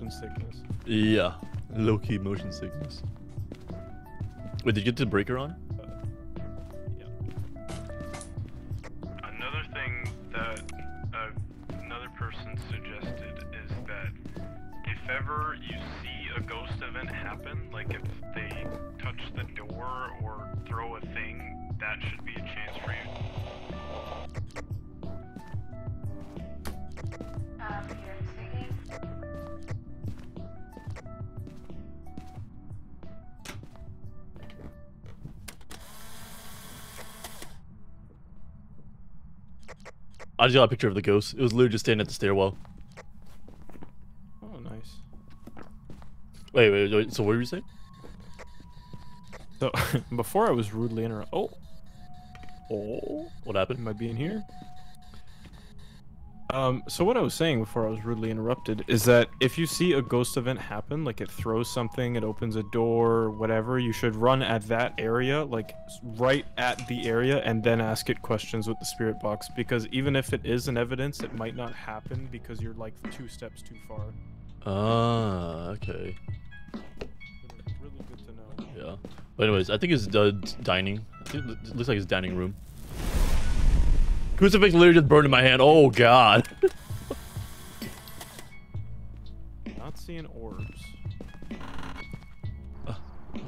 motion sickness. Yeah, low key motion sickness. Wait, did you get the breaker on? Another thing that uh, another person suggested is that if ever you see a ghost event happen, like if they touch the door or throw a thing, that should be a chance for you. I just got a picture of the ghost. It was literally just standing at the stairwell. Oh, nice. Wait, wait, wait. So what were you saying? So before I was rudely interrupted. Oh, oh, What happened? am I being here? Um, so what I was saying before I was rudely interrupted is that if you see a ghost event happen, like it throws something, it opens a door, whatever, you should run at that area, like right at the area, and then ask it questions with the spirit box. Because even if it is an evidence, it might not happen because you're like two steps too far. Ah, okay. Really good to know. Yeah. But anyways, I think it's uh, dining. It looks like it's dining room. Crucifix literally just burned in my hand. Oh god. Not seeing orbs.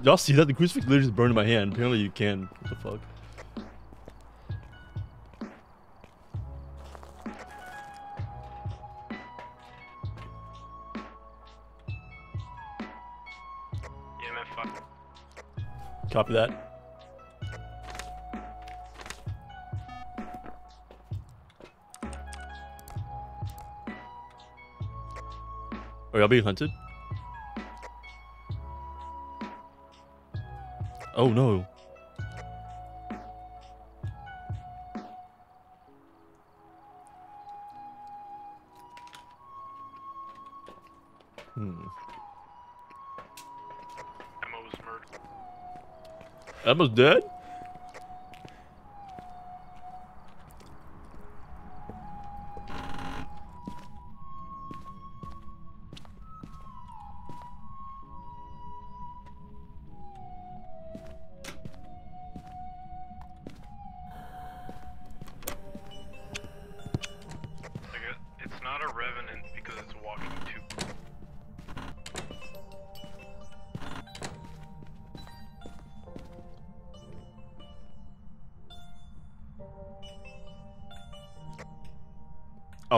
Y'all see that? The crucifix literally just burned in my hand. Apparently you can. What the fuck? EMF five. Copy that. Are y'all being hunted? Oh no. Hmm. Emma was murdered. Emma's dead?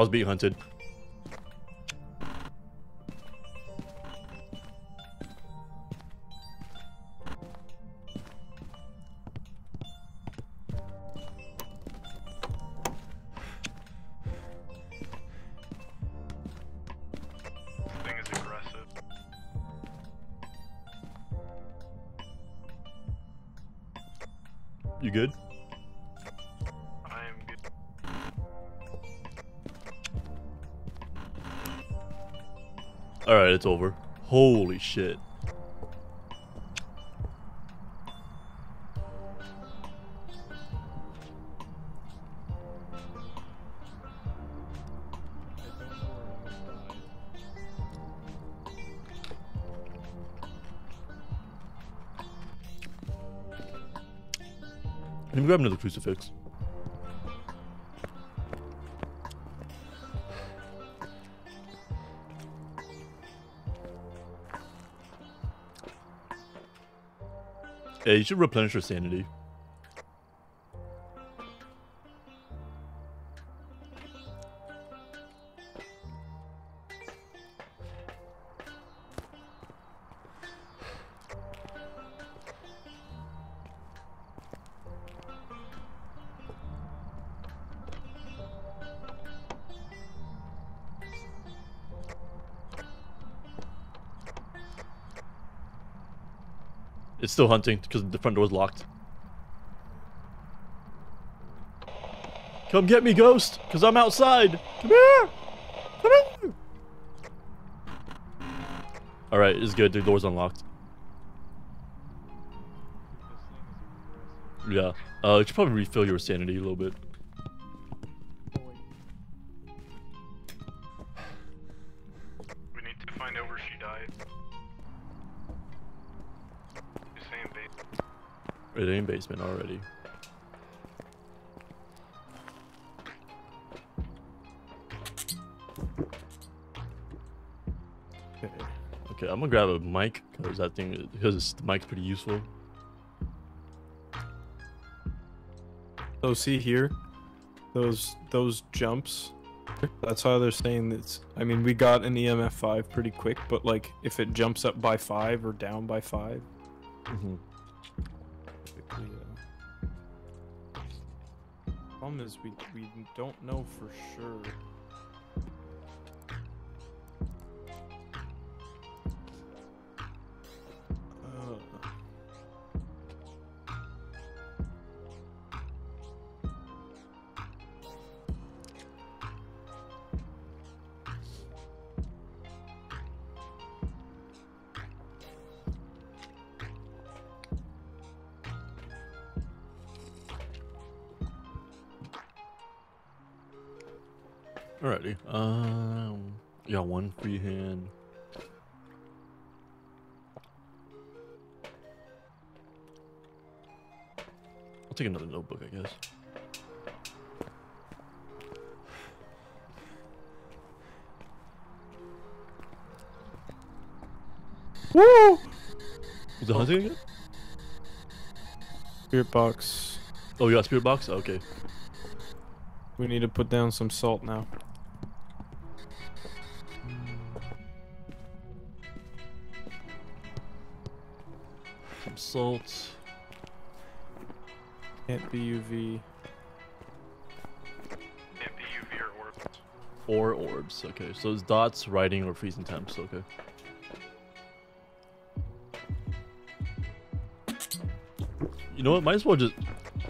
Was being hunted. It's over. Holy shit. Let me grab another crucifix. You should replenish your sanity. Still hunting because the front door door's locked. Come get me, ghost, because I'm outside. Come here. Come here. All right, it's good. The door's unlocked. Yeah. Uh, you should probably refill your sanity a little bit. Basement already. Okay. Okay, I'm gonna grab a mic because that thing because the mic's pretty useful. So see here, those those jumps. That's how they're saying it's. I mean, we got an EMF five pretty quick, but like if it jumps up by five or down by 5 Mm-hmm. typically, Problem is, we we don't know for sure. Box. Oh, you got spirit box? Okay. We need to put down some salt now. Some salt. Can't be UV. Can't be UV or orbs. Or orbs. Okay, so it's dots, writing, or freezing temps. Okay. Know what? Might as well just,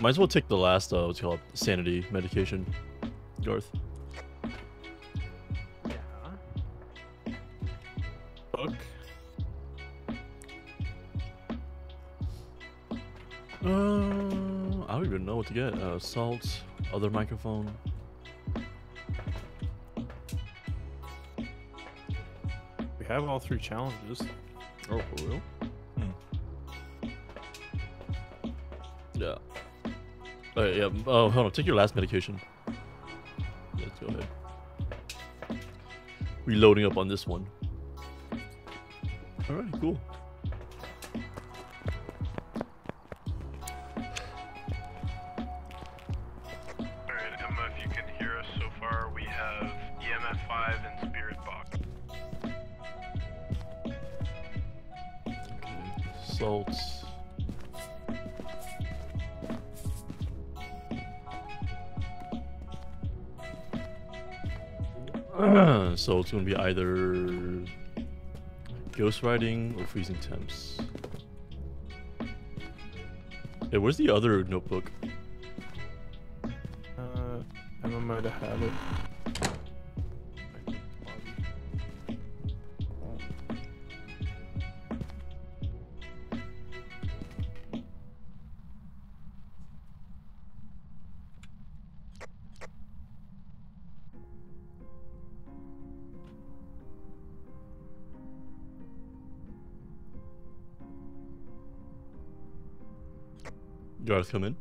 might as well take the last, uh, what's it called, sanity medication, Garth. Yeah. Book. Uh, I don't even know what to get. Uh, salt, other microphone. We have all three challenges. Oh, for real? Yeah. Oh, yeah. Oh, hold on. Take your last medication. Let's go ahead. Reloading up on this one. Alright, cool. So it's gonna be either ghost writing or freezing temps. Hey, where's the other notebook? Uh, Emma might have it. Garth, come in.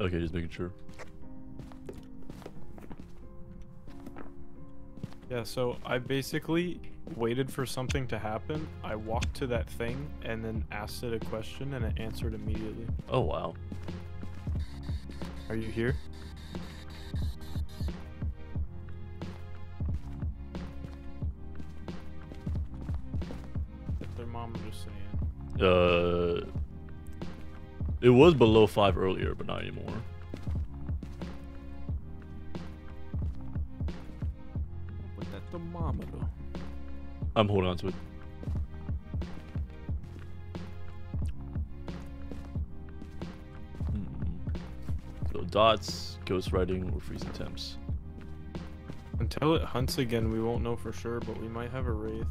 Okay, just making sure. Yeah, so I basically waited for something to happen. I walked to that thing and then asked it a question and it answered immediately. Oh wow. Are you here? It was below five earlier, but not anymore. With that thermometer. I'm holding on to it. Hmm. So dots, ghostwriting, or freezing temps. Until it hunts again, we won't know for sure, but we might have a wraith.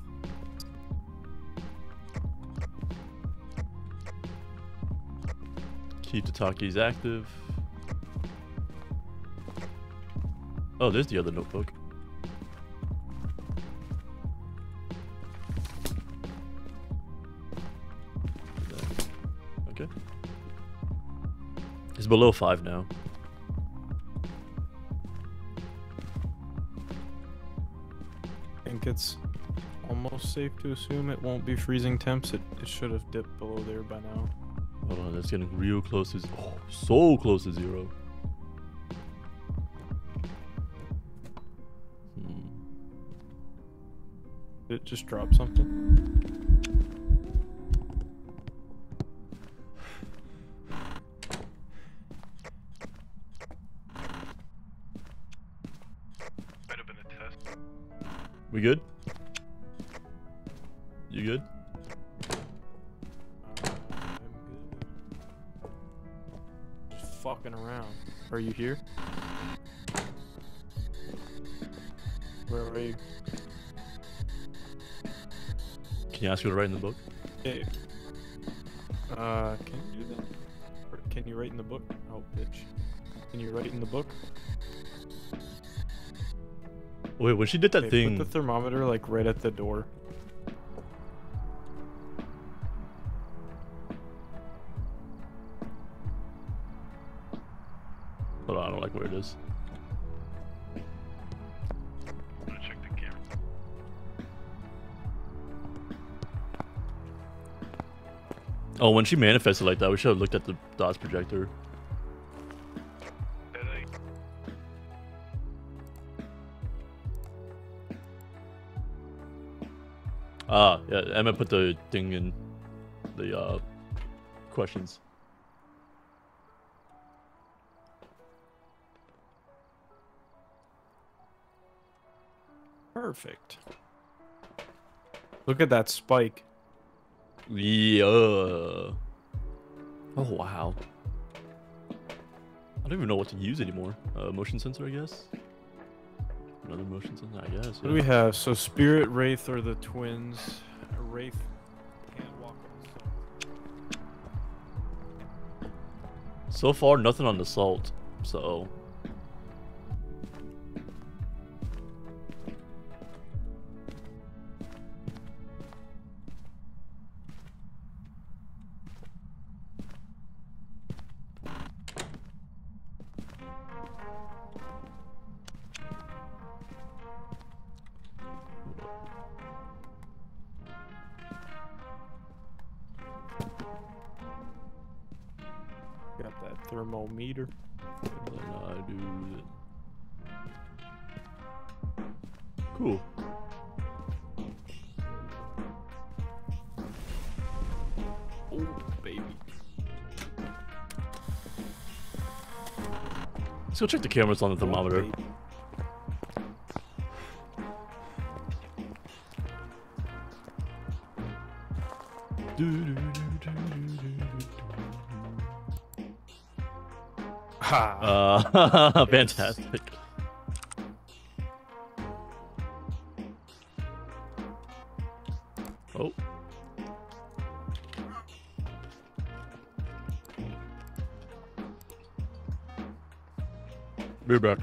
Keep the active. Oh, there's the other notebook. Okay. It's below 5 now. I think it's almost safe to assume it won't be freezing temps. It, it should have dipped below there by now. Hold on, that's getting real close to. Oh, so close to zero. Hmm. Did it just drop something? To write in the book? Hey. Uh, can you do that? Or can you write in the book? Oh, bitch. Can you write in the book? Wait, when she did that Okay, thing, Put the thermometer like right at the door. hold on, I don't like where it is. Oh, when she manifested like that, we should have looked at the dots projector. Ah, yeah, Emma put the thing in the uh, questions. Perfect. Look at that spike. Yeah. Oh wow. I don't even know what to use anymore. Uh, motion sensor, I guess. Another motion sensor, I guess. What do we have? So Spirit, Wraith are the twins. Wraith can't walk So far, nothing on the salt. So Go check the cameras on the thermometer. Ha! Uh, fantastic. Be back.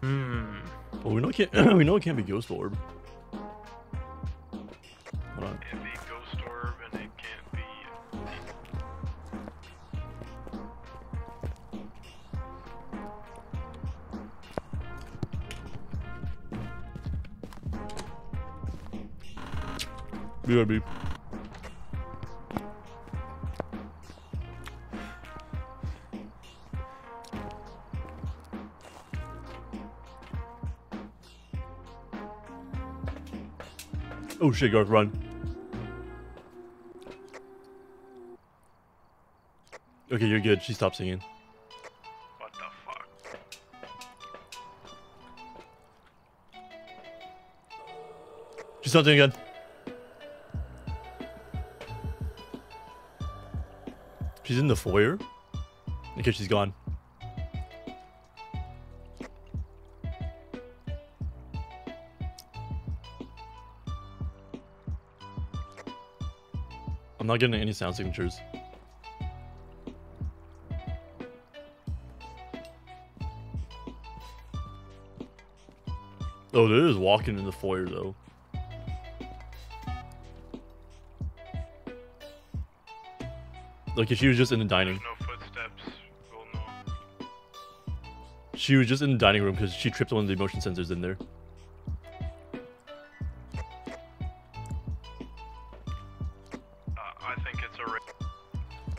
Hmm. Well, we know it can't. we know it can't be Ghost Orb. BRB. Oh shit, Garth, run. Okay, you're good. She stopped singing. What the fuck? She's not doing again. She's in the foyer. Okay, she's gone. I'm not getting any sound signatures. Oh, there is walking in the foyer though. Like if she was just in the dining. There's no footsteps. We'll know. She was just in the dining room because she tripped one of the motion sensors in there. Uh, I think it's a ra-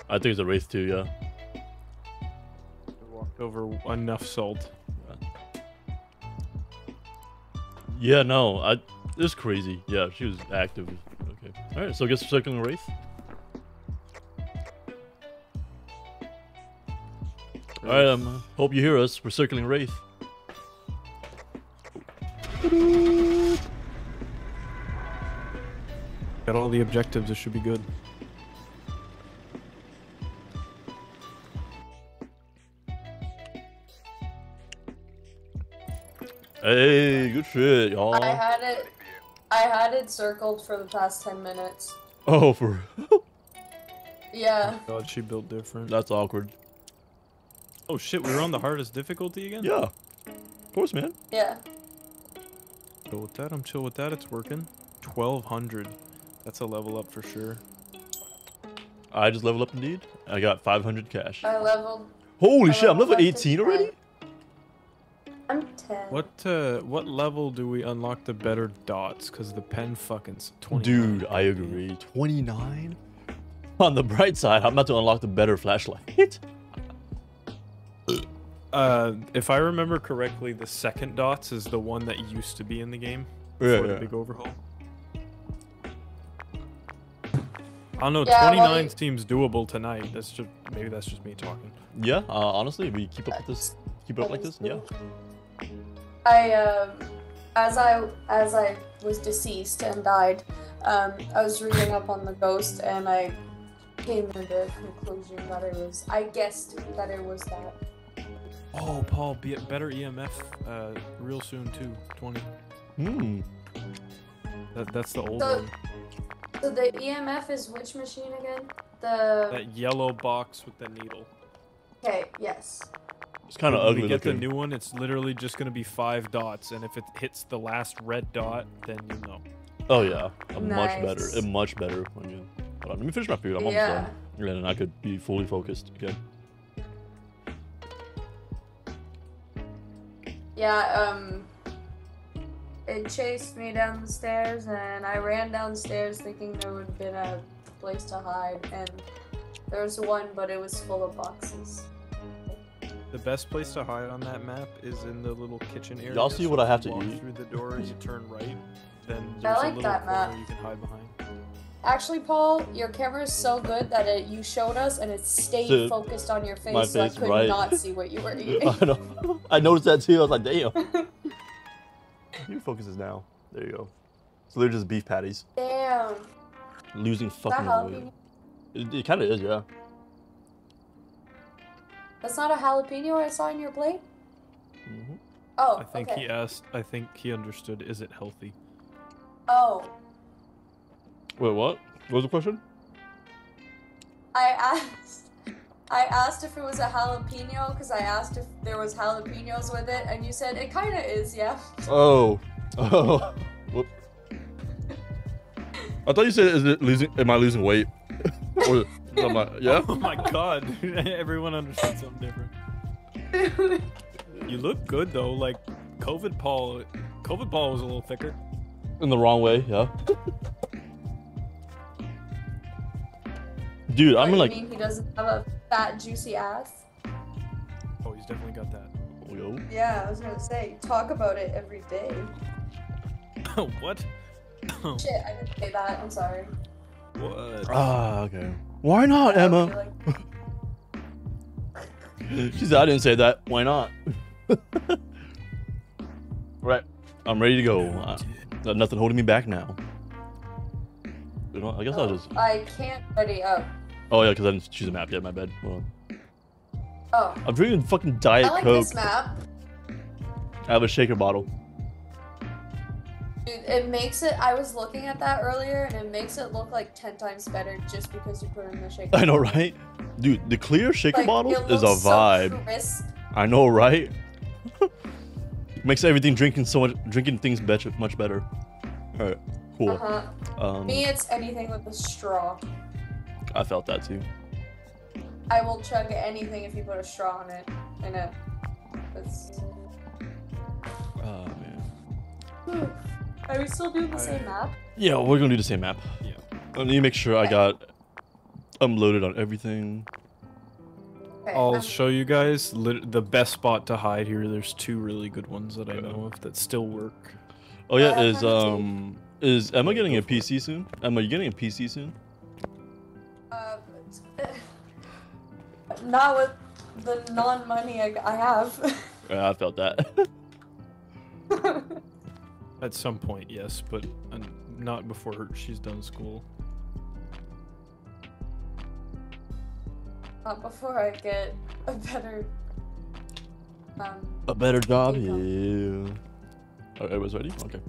I think it's a wraith too. Yeah. I walked over enough salt. Yeah. No. I. It's crazy. Yeah. She was active. Okay. All right. So I guess we're circling wraith. All right. Um. Hope you hear us. We're circling wraith. Got all the objectives. It should be good. Hey, good shit, y'all. I had it. I had it circled for the past ten minutes. Oh, for Yeah. God, she built different. that's awkward. Oh shit, we were on the hardest difficulty again. Yeah. Of course, man. Yeah. Chill with that. I'm chill with that. It's working. 1200. That's a level up for sure. I just leveled up indeed. I got 500 cash. I leveled. Holy I shit! I'm level leveled up to 18 already. I'm ten. What uh, what level do we unlock the better dots? Cause the pen fucking's 20. Dude, I agree. 29? On the bright side, I'm about to unlock the better flashlight. Uh, if I remember correctly, the second dots is the one that used to be in the game Yeah, before yeah. the big overhaul. I don't know. Yeah, well, 29 you- seems doable tonight. That's just maybe that's just me talking. yeah, uh, honestly, we keep up with this, keep it up like this, yeah. I um, as I as I was deceased and died, um, I was reading up on the ghost and I came to the conclusion that it was. I guessed that it was that. Oh, Paul, be better EMF uh, real soon too. 20. Hmm. That, that's the old So- one. So the EMF is which machine again? The That yellow box with the needle. okay, yes. It's kind of When ugly get looking. the new one, it's literally just gonna be five dots, and if it hits the last red dot, then you know. oh yeah, a much Nice. better, a much better. Again. Hold on, let me finish my food. I'm almost Yeah. done. And then I could be fully focused again. Yeah, um it chased me down the stairs and I ran downstairs thinking there would have been a place to hide and there was one but it was full of boxes. The best place to hide on that map is in the little kitchen area. Y'all see so what I if have you to walk eat? Through the door, you turn right. Then I there's like a little that corner map. you can hide behind. Actually, Paul, your camera is so good that it you showed us and it stayed So, focused on your face, my so I could right. not see what you were eating. I know. I noticed that too. I was like, damn. Your focus is now. There you go. So they're just beef patties. Damn. Losing Is that fucking weight. It, it kind of is, yeah. That's not a jalapeno I saw in your plate? hmm Oh, I think okay. he asked. I think he understood. Is it healthy? Oh, Wait, what? What was the question? I asked. I asked if it was a jalapeno because I asked if there was jalapenos with it, and you said it kind of is, yeah. Oh. Oh. Whoop. I thought you said, "Is it losing? Am I losing weight?" or, am I, yeah. Oh my god! Everyone understood something different. You look good though. Like COVID Paul. COVID Paul was a little thicker. In the wrong way, yeah. Dude, What, I'm you like, mean he doesn't have a fat, juicy ass? Oh, he's definitely got that. yo. Yeah, I was gonna say, talk about it every day. what? Shit, I didn't say that. I'm sorry. what? Ah, okay. Why not, I Emma? be like, She said, I didn't say that. Why not? right. I'm ready to go. Uh, got nothing holding me back now. You know, I guess I'll oh, just. I can't ready up. Oh, yeah, because I didn't choose a map yet. My bad. Hold on. Oh, I'm drinking fucking Diet I like Coke. this map. I have a shaker bottle. Dude, it makes it. I was looking at that earlier, and it makes it look like ten times better just because you put in the shaker. I know, right? Dude, the clear shaker Like, bottle is a looks so vibe. I know, right? Makes everything drinking so much, drinking things much much better. All right, cool. Uh-huh. Um, Me, it's anything with a straw. I felt that too. I will chug anything if you put a straw in it. In it. It's... Oh man. Are we still doing the I- same map? Yeah, we're gonna do the same map. Yeah. I need to make sure I got unloaded on everything. Okay, I'll I'm- show you guys lit- the best spot to hide here. There's two really good ones that I know of that still work. Oh yeah, Uh, is have a tea. um is Emma getting a Go for it. PC soon? Emma, you getting a PC soon? Uh, not with the non-money I, I have. Yeah, I felt that. At some point, yes, but uh, not before she's done school. not before I get a better. Um, a better job, There yeah. you Oh, everyone's ready? Okay.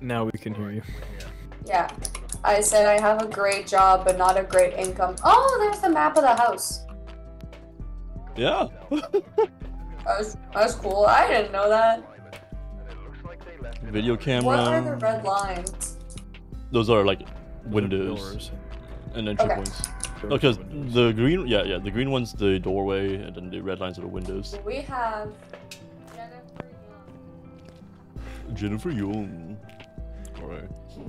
Now we can hear you. yeah. I said I have a great job, but not a great income. Oh, there's the map of the house. Yeah. That was, that was cool. I didn't know that. Video camera. What are the red lines? Those are like windows doors. and entry Okay. points. Doors Because and the green, yeah, yeah, the green one's the doorway, and then the red lines are the windows. We have. Jennifer Young. Jennifer Young. Alright. Which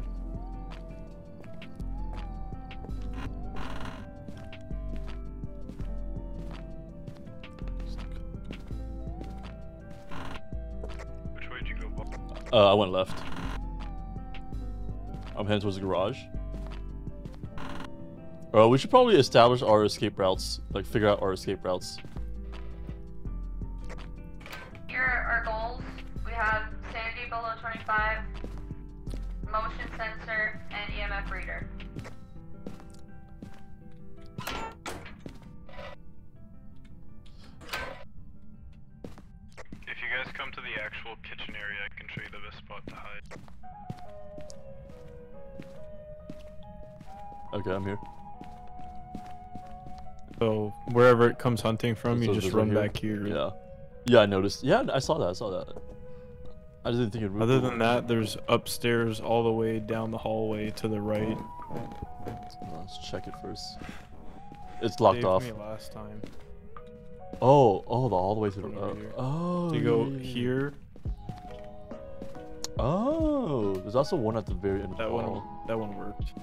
Uh, I went left. I'm heading towards the garage. Uh, we should probably establish our escape routes, like figure out our escape routes. Here are our goals. We have sanity below 25, motion sensor, and EMF reader. Spot to hide. Okay, I'm here. So wherever it comes hunting from, So you just run here? back here. Yeah. Yeah, I noticed. Yeah, I saw that. I saw that. I just didn't think it. Would. Other than that, there's upstairs all the way down the hallway to the right. let's check it first. It's locked Saved off. Me last time. Oh, oh, the all the way to the. Uh, oh. So you go yeah, yeah, yeah. here. Oh, there's also one at the very end That one. That one worked.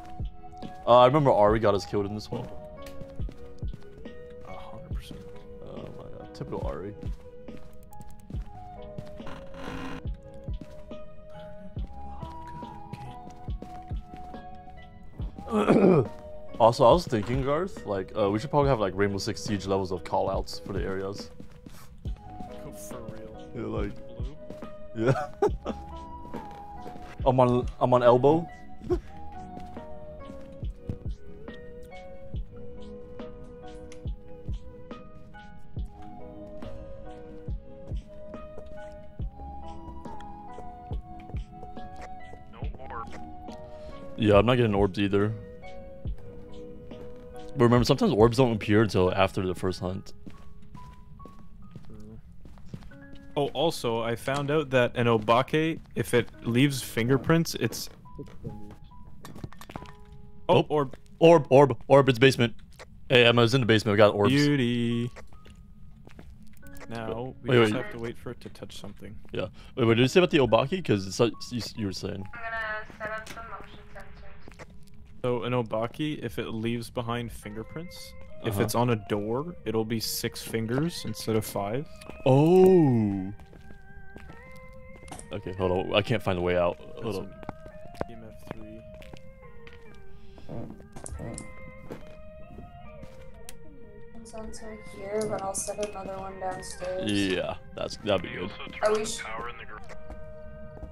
Uh, I remember Ari got us killed in this one. A hundred percent. Oh my god, typical Ari. also, I was thinking, Garth, like, uh, we should probably have like Rainbow Six Siege levels of callouts for the areas. For real. Yeah, like, Blue? yeah. I'm on, I'm on elbow. Yeah, I'm not getting orbs either. But remember, sometimes orbs don't appear until after the first hunt. Oh, also, I found out that an obake, if it leaves fingerprints, it's. Oh, Oh. or Orb, orb, orb, it's basement. Hey, Emma's in the basement. We got orbs. beauty. Now we Wait, just wait. have to wait for it to touch something. Yeah. Wait, what did you say about the obake? Because it's like you, you were saying. I'm gonna set up some motion sensors. So an obake, if it leaves behind fingerprints, if Uh-huh. it's on a door, it'll be six fingers instead of five. Oh. Okay, hold on. I can't find the way out. Hold That's on. EMF three. Sensor here, but I'll set another one downstairs. Yeah, that's that'd be good. Are we sh- power in the garage.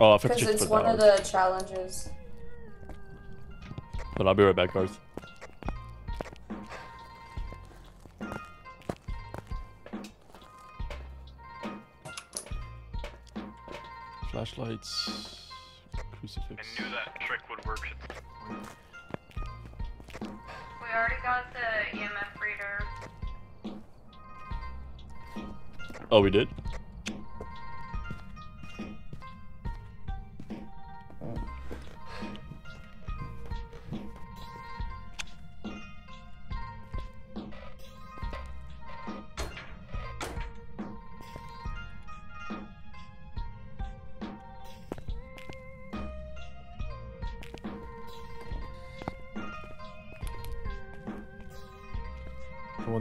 Oh, I forgot Because it's for one of the. the challenges. But I'll be right back, Garth. Flashlights. Crucifix. I knew that trick would work. We already got the EMF reader. Oh, we did?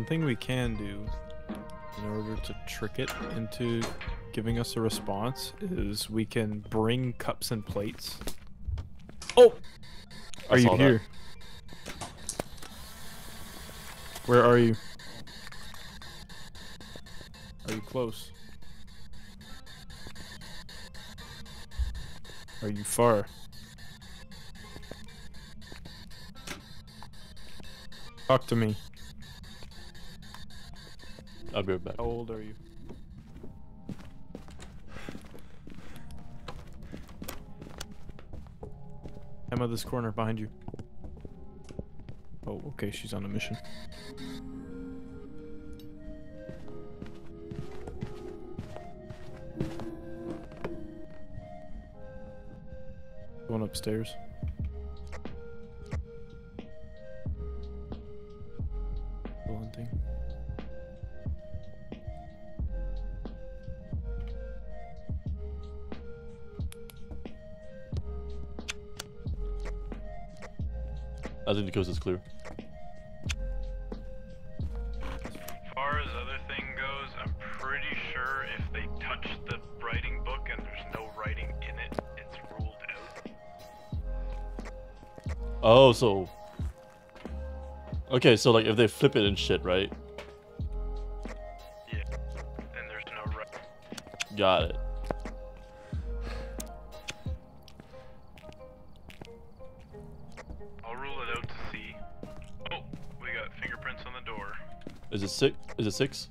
Thing we can do in order to trick it into giving us a response is we can bring cups and plates. Oh! Are you saw that. here? Where are you? Are you close? Are you far? Talk to me. I'll be right back. How old are you? Emma, this corner behind you. Oh, okay, she's on a mission. Going upstairs. Think the coast is clear. As far as other thing goes, I'm pretty sure if they touch the writing book and there's no writing in it, it's ruled out. Oh, so. Okay, so like if they flip it and shit, right? Yeah. And there's no writing. Got it. Is it six?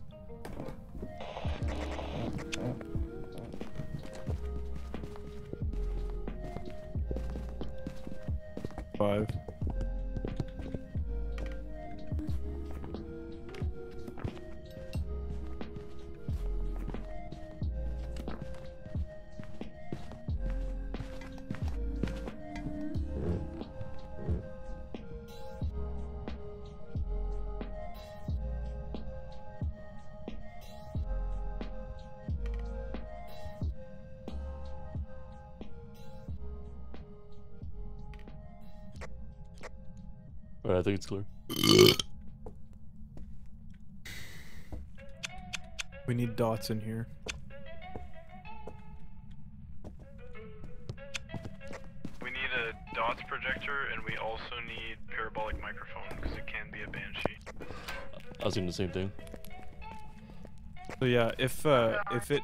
Think it's clear. We need dots in here. We need a dots projector, and we also need parabolic microphone because it can be a banshee. I was thinking the same thing. So yeah, if uh, if it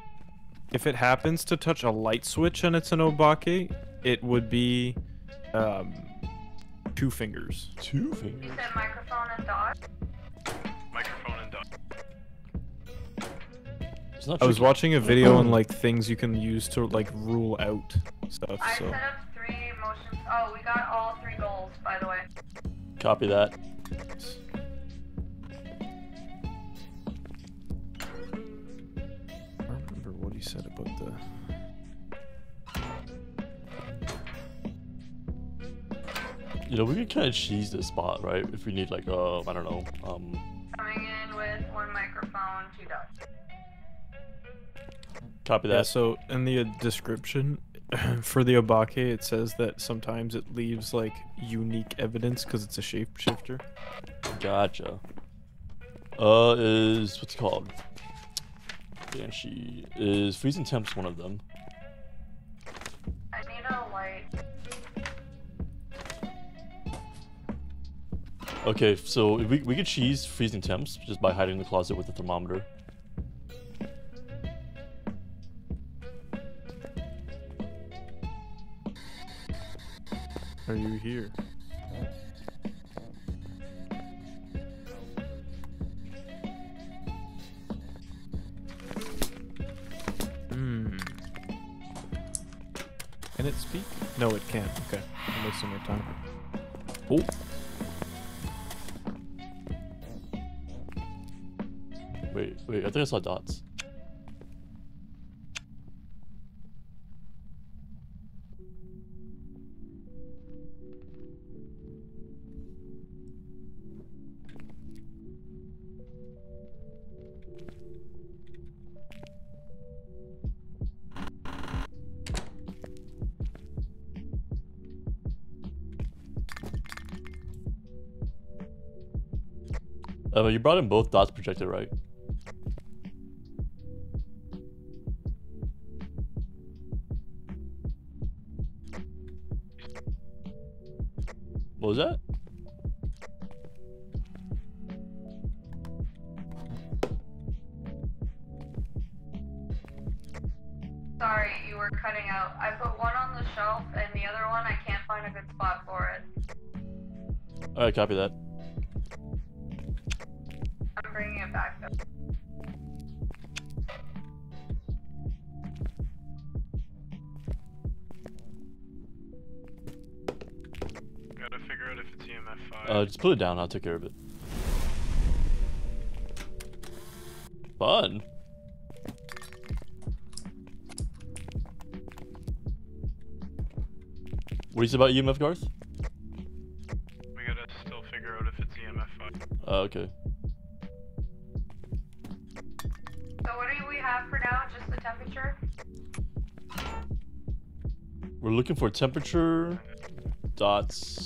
if it happens to touch a light switch and it's an obake, it would be um, two fingers. Two fingers? You said microphone and dot. Microphone and dot. It's not I was watching a video on like things you can use to like rule out stuff. I So set up three motions. Oh, we got all three goals, by the way. Copy that. You know, we could kind of cheese this spot, right? If we need like, uh, I don't know, um, Coming in with one microphone, two dots. copy Yeah, that. so in the uh, description for the obake, it says that sometimes it leaves like unique evidence because it's a shapeshifter. Gotcha. Uh, is what's it called? Banshee is freezing temps one of them. Okay, so we we could cheese freezing temps just by hiding in the closet with the thermometer. Are you here? Hmm. Can it speak? No, it can't. Okay, I'm wasting my time. Oh, Wait, I think I saw dots. Uh, you brought in both dots projected, right? What was that? Sorry, you were cutting out. I put one on the shelf, and the other one I can't find a good spot for it. Alright, copy that. Put it down, I'll take care of it. Fun. What do you say about EMF, Garth? we gotta still figure out if it's EMF 5. Uh, okay. So what do we have for now? Just the temperature? We're looking for temperature, dots,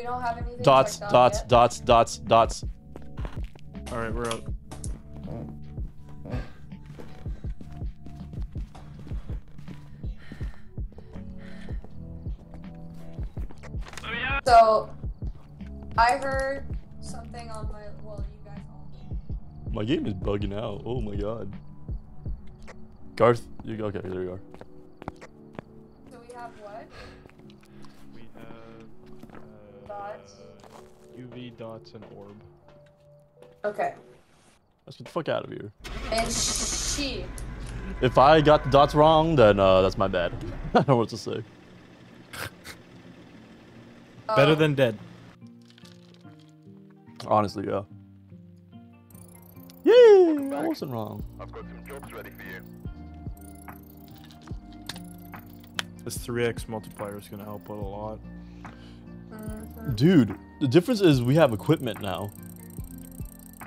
we don't have anything. dots, checked dots, yet? dots, dots, dots. all right, we're out. Let me out! So, I heard something on my. Well, you guys all. My game is bugging out. Oh my god. Garth, you go okay? There you are. Dots and orb. Okay. Let's get the fuck out of here. And she. If I got the dots wrong, then uh, that's my bad. I don't know what to say. Better um, than dead. Honestly, yeah. Yay! I wasn't wrong. I've got some jobs ready for you. This 3x multiplier is gonna help out a lot. mhm. Dude, the difference is we have equipment now.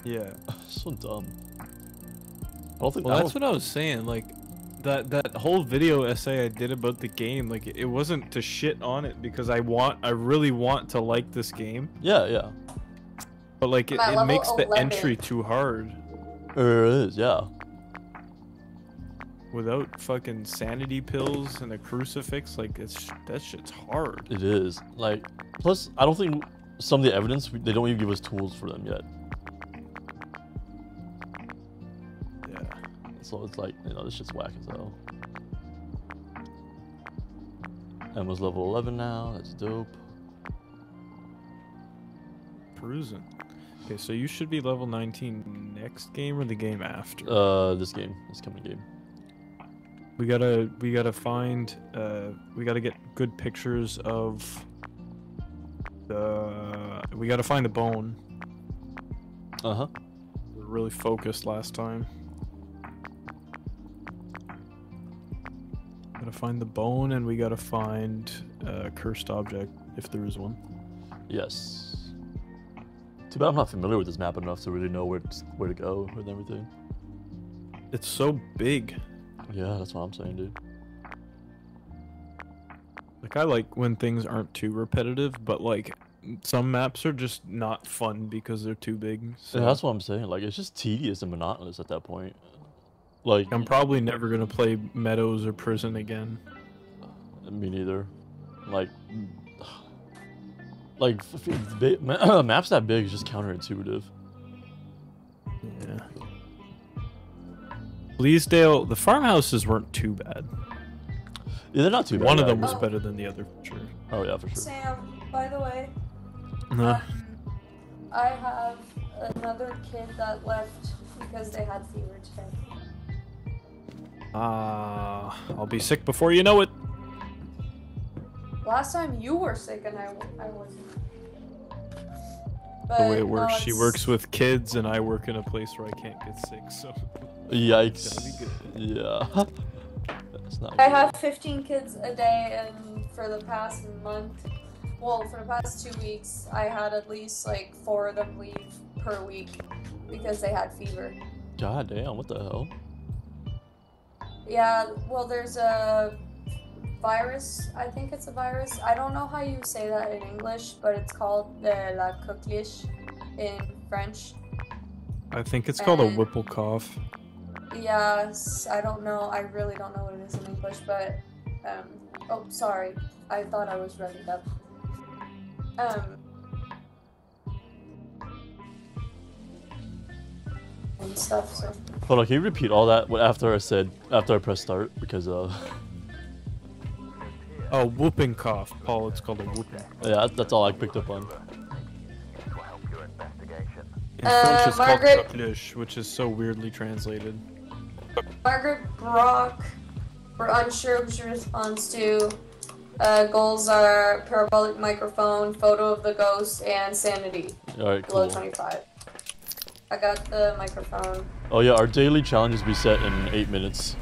Yeah. so dumb. I don't think Well, I that's don't- what I was saying. Like, that that whole video essay I did about the game, like, it wasn't to shit on it because I want, I really want to like this game, Yeah, yeah. but like, it, it level makes the entry too hard it is, yeah. without fucking sanity pills and a crucifix. Like, it's that shit's hard. It is. Like, plus, I don't think some of the evidence, they don't even give us tools for them yet. Yeah. So it's like, you know, this shit's whack as hell. Emma's level 11 now. That's dope. Perusing. Okay, so you should be level 19 next game or the game after. Uh, this game, this coming game. We gotta we gotta find uh we gotta get good pictures of the we gotta find the bone. Uh huh. We were really focused last time. Gotta find the bone and we gotta find a cursed object if there is one. Yes. Too bad I'm not familiar with this map enough to really know where to, where to go with everything. It's so big. Yeah, that's what I'm saying, dude. Like I like when things aren't too repetitive, but like some maps are just not fun because they're too big. So Yeah, that's what I'm saying. Like, it's just tedious and monotonous at that point. Like, I'm probably never gonna play Meadows or Prison again. me neither. Like, like f- f- bi- ma- maps that big is just counterintuitive. Yeah. Bleasdale, the farmhouses weren't too bad. Yeah, they're not too bad. One of them was Oh. better than the other, for sure. Oh yeah, for sure. Sam, by the way, Nah. um, I have another kid that left because they had fever today. Ah, I'll be sick before you know it. Last time you were sick and I, I wasn't. The way it works, no, she works with kids, and I work in a place where I can't get sick. So Yikes. Yeah. That's not I good. have 15 kids a day, and for the past month, well, for the past two weeks, I had at least like four of them leave per week because they had fever. God damn, what the hell? Yeah, well, there's a virus. I think it's a virus. I don't know how you say that in English, but it's called the la coqueluche in French. I think it's called a And- Whipple cough. Yes, I don't know. I really don't know what it is in English, but um. Oh, sorry. I thought I was ready up. Um. And stuff. So Hold on, can you repeat all that what- after I said after I press start? Because uh Oh, whooping cough, Paul. It's called a whooping. yeah, that's, that's all I picked up on. In Uh, French, it's Margaret- called coqueluche, which is so weirdly translated. Margaret Brock. We're unsure of your response to. Uh, goals are parabolic microphone, photo of the ghost, and sanity Alright, below 25. I got the microphone. Oh yeah, our daily challenges be set in eight minutes.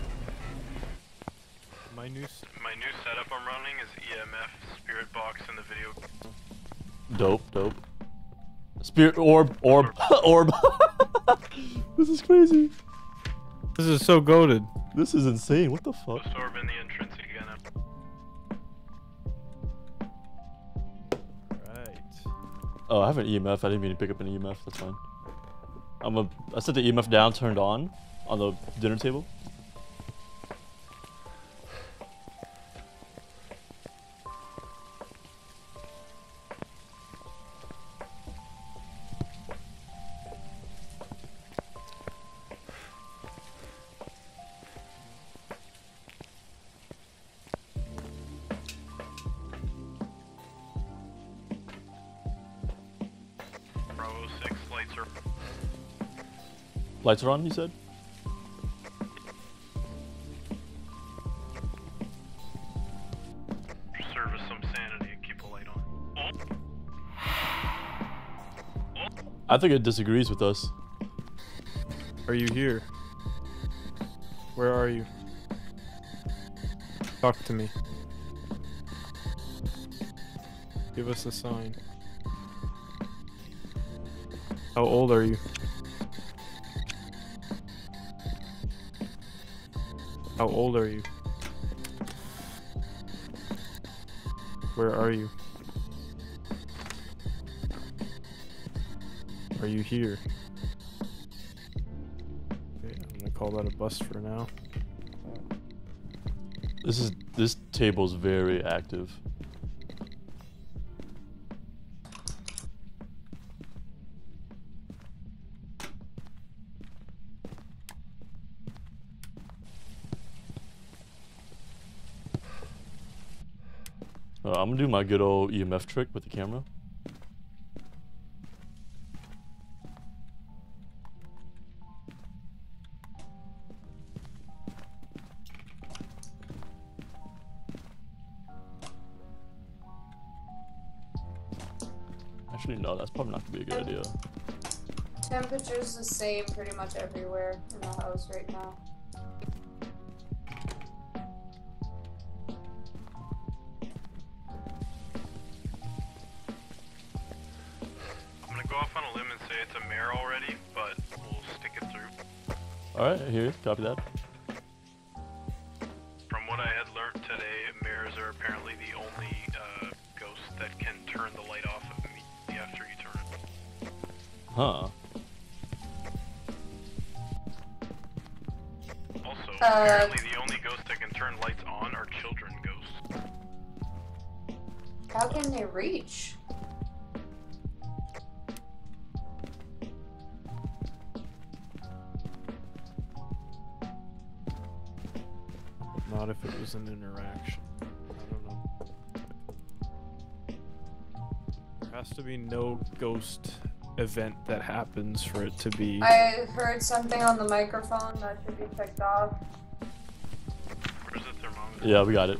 My new. My new setup I'm running is EMF Spirit Box in the video. Dope, dope. Spirit orb, orb, orb. this is crazy. This is so goaded. This is insane. What the fuck? Absorb in the entrance Oh, I have an EMF. I didn't mean to pick up an EMF. That's fine. I'm a. I set the EMF down, turned on, on the dinner table. Lights are on. You said. service some sanity and keep a light on. I think it disagrees with us. Are you here? Where are you? Talk to me. Give us a sign. How old are you? How old are you? Where are you? Are you here? Okay, I'm gonna call that a bust for now. This is this table's very active. Gonna do my good old EMF trick with the camera. Actually, no, that's probably not gonna be a good idea. Temperature's the same pretty much everywhere in the house right now. Copy that. To be no ghost event that happens for it to be. I heard something on the microphone that should be checked off. Where's the thermometer? Yeah, we got it.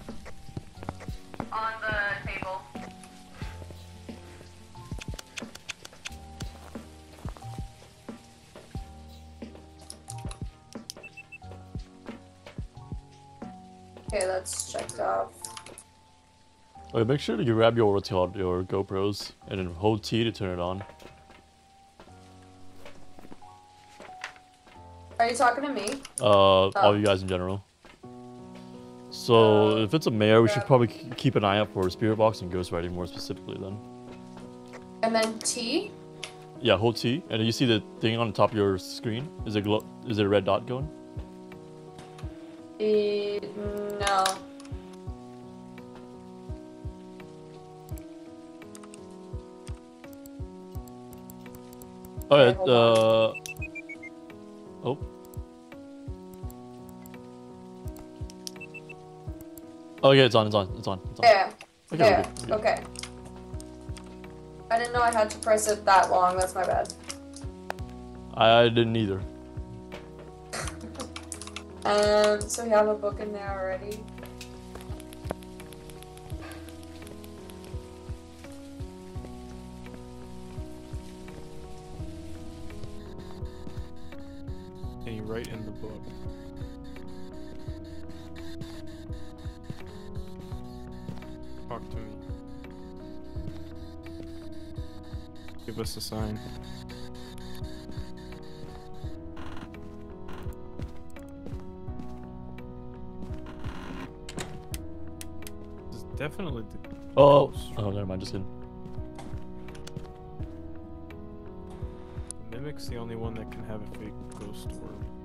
Okay, make sure to grab your what's it called your GoPros and then hold T to turn it on. Are you talking to me? Uh, all you guys in general. So Uh, if it's a mare, we should probably keep an eye out for spirit box and ghost writing more specifically. Then, And then T? yeah, hold T, and you see the thing on the top of your screen. Is it glow? Is it a red dot going? Oh yeah, it's on. It's on. It's on. It's on. Yeah. Okay, yeah. we're good, we're good. Okay. I didn't know I had to press it that long. That's my bad. I didn't either. Um, so we have a book in there already. Give us a sign. This definitely the Oh. Oh, oh never mind. Just kidding. Mimic's the only one that can have a fake ghost orb.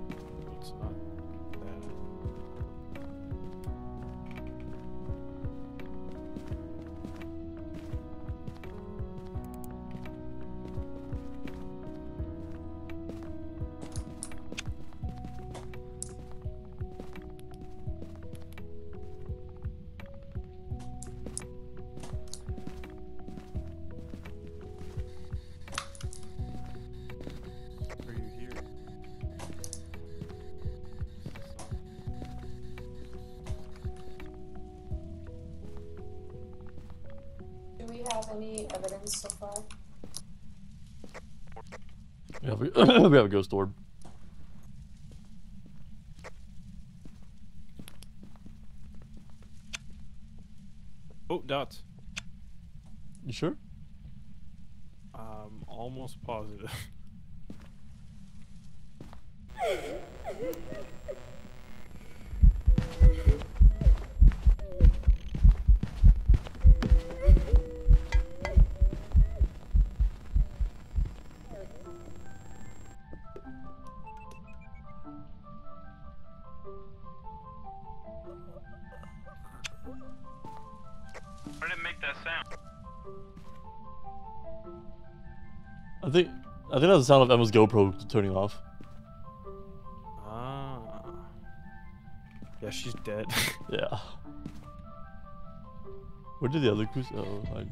Have a, we have a ghost orb. Oh, dots. You sure? I'm almost positive. I think that's the sound of Emma's GoPro turning off. Ah. Yeah, she's dead. Yeah. Where did the other goose? Oh, I...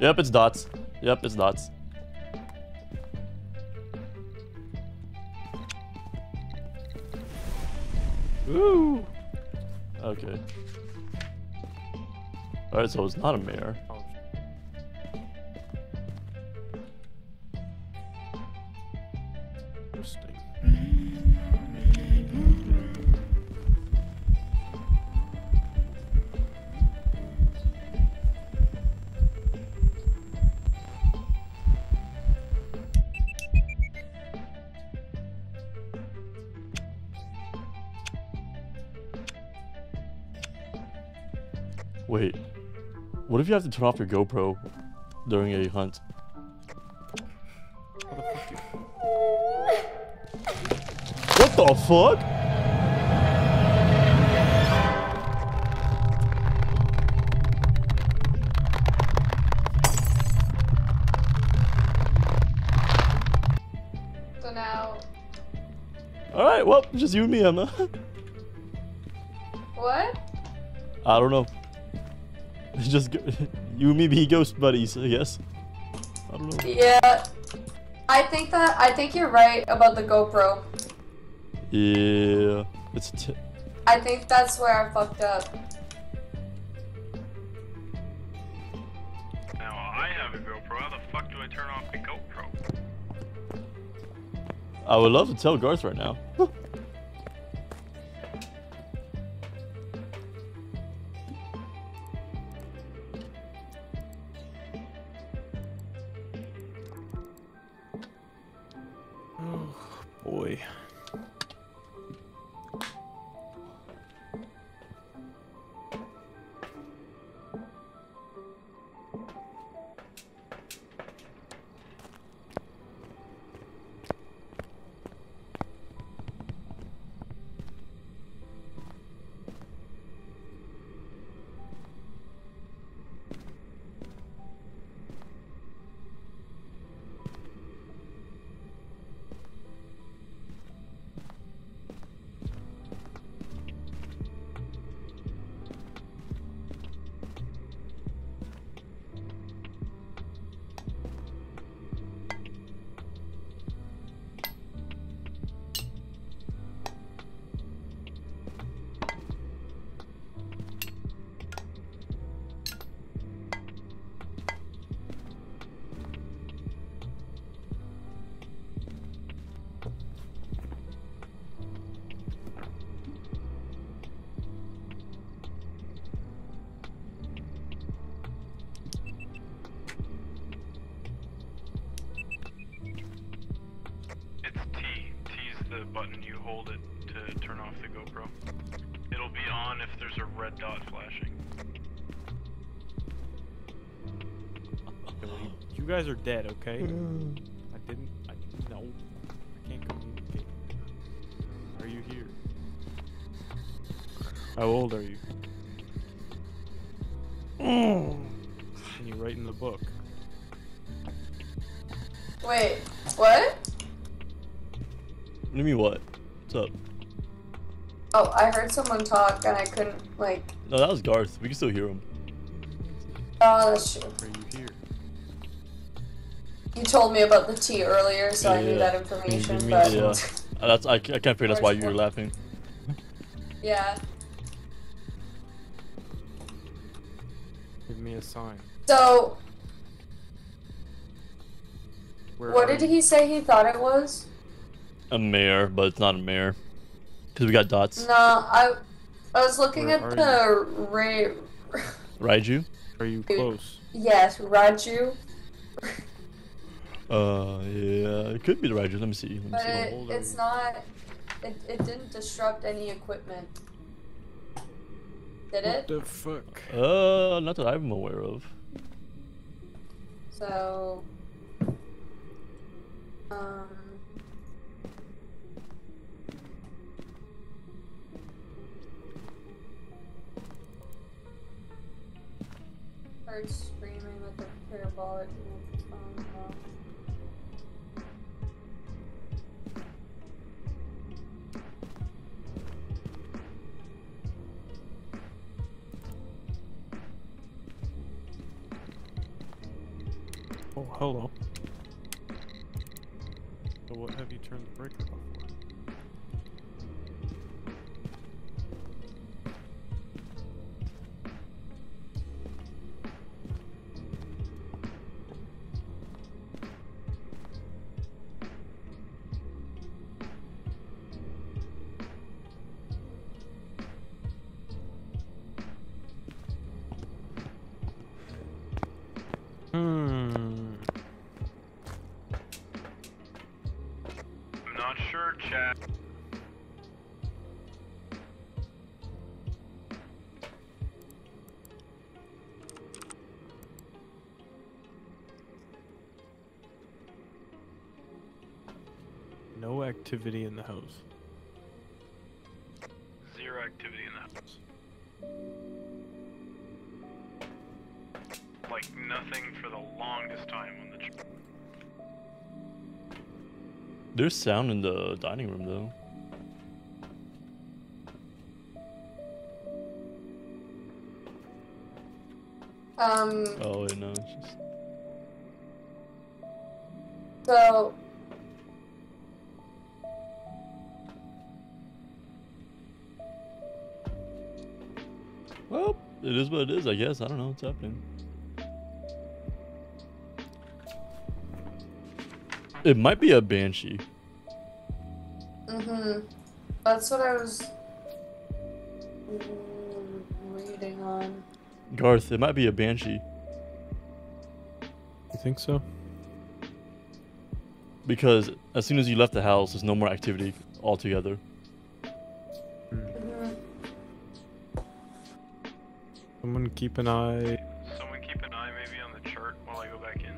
Yep, it's dots. Yep, it's dots. Alright, so it's not a mare. If you have to turn off your GoPro during a hunt? How the fuck do you... What the fuck? So now, Alright, well, just you and me, Emma. what? I don't know. Just go- you and me be ghost buddies, I guess. I don't know. Yeah. I think that I think you're right about the GoPro. Yeah. It's a t- I think that's where I fucked up. Now I have a GoPro. How the fuck do I turn off the GoPro? I would love to tell Garth right now. guys are dead, okay? Mm. I didn't. I no. I can't communicate. Are you here? How old are you? Mm. Can you write in the book? Wait, what? What do you mean what? What's up? Oh, I heard someone talk and I couldn't like. No, that was Garth. We can still hear him. Oh, that's true. Told me about the tea earlier, so I knew that information. me But. Yeah. That's I, I can't figure that's why you were laughing. yeah. Give me a sign. So, Where what did you? he say he thought it was? A mare, but it's not a mare. Because we got dots. No, I, I was looking Where at are the Ray. Raiju? Are you close? Yes, Raiju. Uh, yeah. It could be the Raiju. Let me see. Let me But see. it, it's you? not. It, it didn't disrupt any equipment. Did it? What the fuck? Uh, not that I'm aware of. So. Activity in the house. Zero activity in the house. Like nothing for the longest time on the trip. There's sound in the dining room though. Um. Oh wait, no, it's just So it is what it is, I guess. I don't know what's happening. It might be a banshee. Mhm. That's what I was reading on. Garth, it might be a banshee You think so? because as soon as you left the house, there's no more activity altogether. Keep an eye. Someone keep an eye maybe on the chart while I go back in.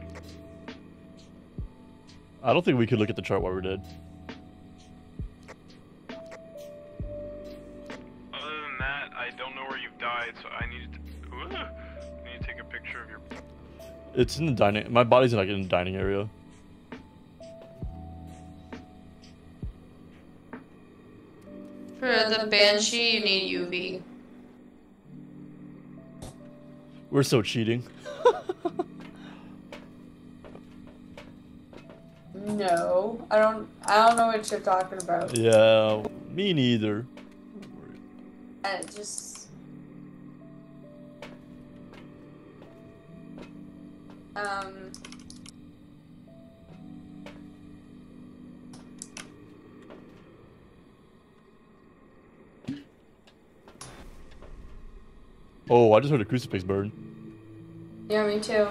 I don't think we could look at the chart while we're dead. Other than that, I don't know where you've died, so I need to, Ooh, I need to take a picture of your. It's in the dining. My body's like in the dining area. For the banshee, you need UV. We're so cheating. No, I don't. I don't know what you're talking about. Yeah, me neither. And it just. Um. Oh, I just heard a crucifix burn. Yeah,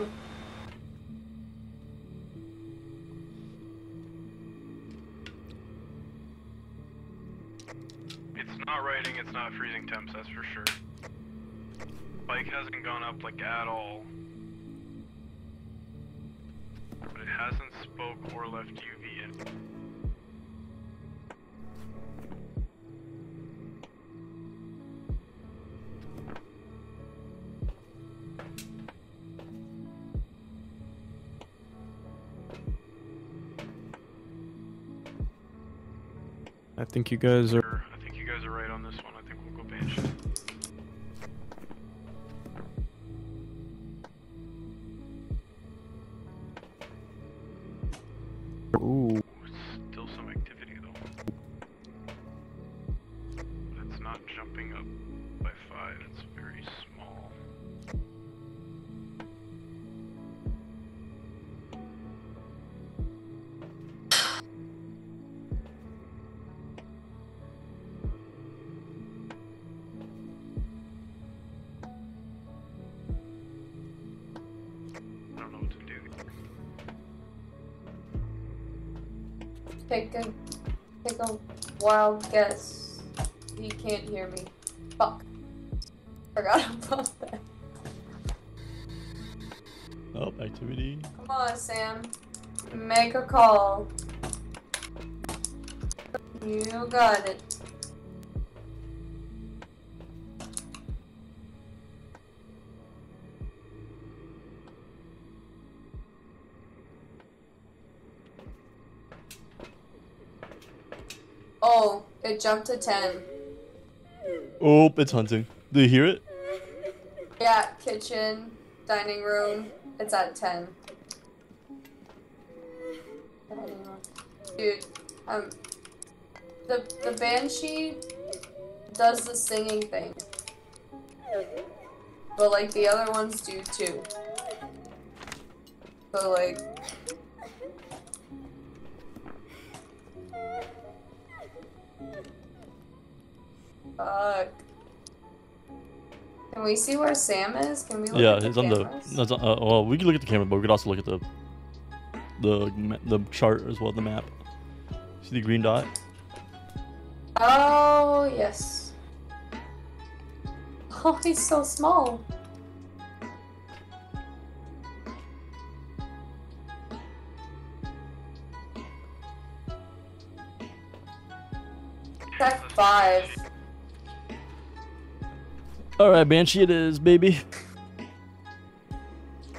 think you guys are. Take a. Take a wild guess. He can't hear me. Fuck. Forgot about that. Oh, activity. Come on, Sam. Make a call. You got it. It jumped to 10. Oh, it's hunting. Do you hear it? Yeah, kitchen, dining room. It's at 10. Dude, um, the the banshee does the singing thing, but like the other ones do too. So like, fuck. Can we see where Sam is? Can we look yeah, at the it's on the. cameras? No, on, uh, well, we can look at the camera, but we could also look at the the the chart as well, the map. See the green dot? Oh, yes. Oh, he's so small. Check five. All right, Banshee, it is, baby.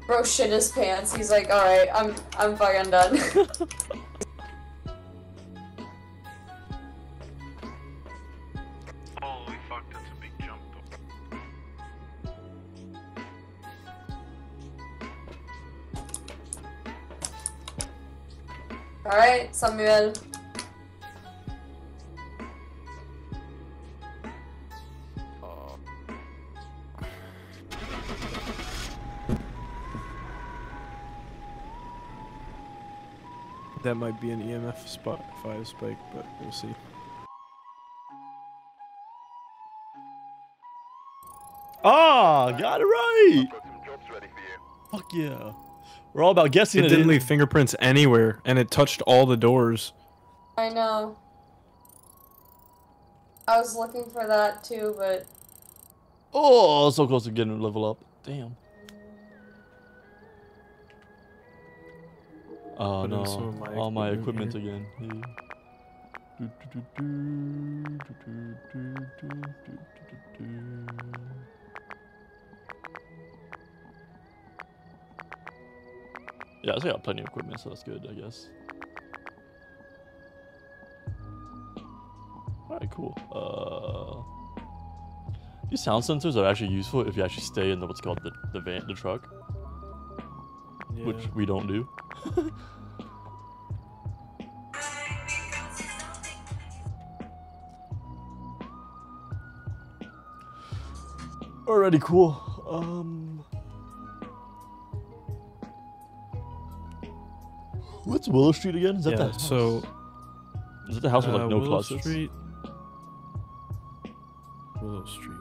Bro shit his pants. He's like, alright, I'm I'm fucking done. Holy fuck, that's a big jump. Alright, Samuel. That might be an EMF spot five spike, but we'll see. Ah, got it right. Got some jobs ready for you. Fuck yeah. We're all about guessing It it. didn't in. leave fingerprints anywhere, and it touched all the doors. I know. I was looking for that too, but Oh, so close to getting a level up. Damn. Oh no, all my equipment here. again. Yeah. so I have got plenty of equipment, so that's good, I guess. Alright, cool. Uh, these sound sensors are actually useful if you actually stay in the, what's called the, the van, the truck which we don't do. Alrighty, cool. Um, what's Willow Street again? Is that the Yeah, house? so is that the house with like uh, no Willow closets? Street. Willow Street.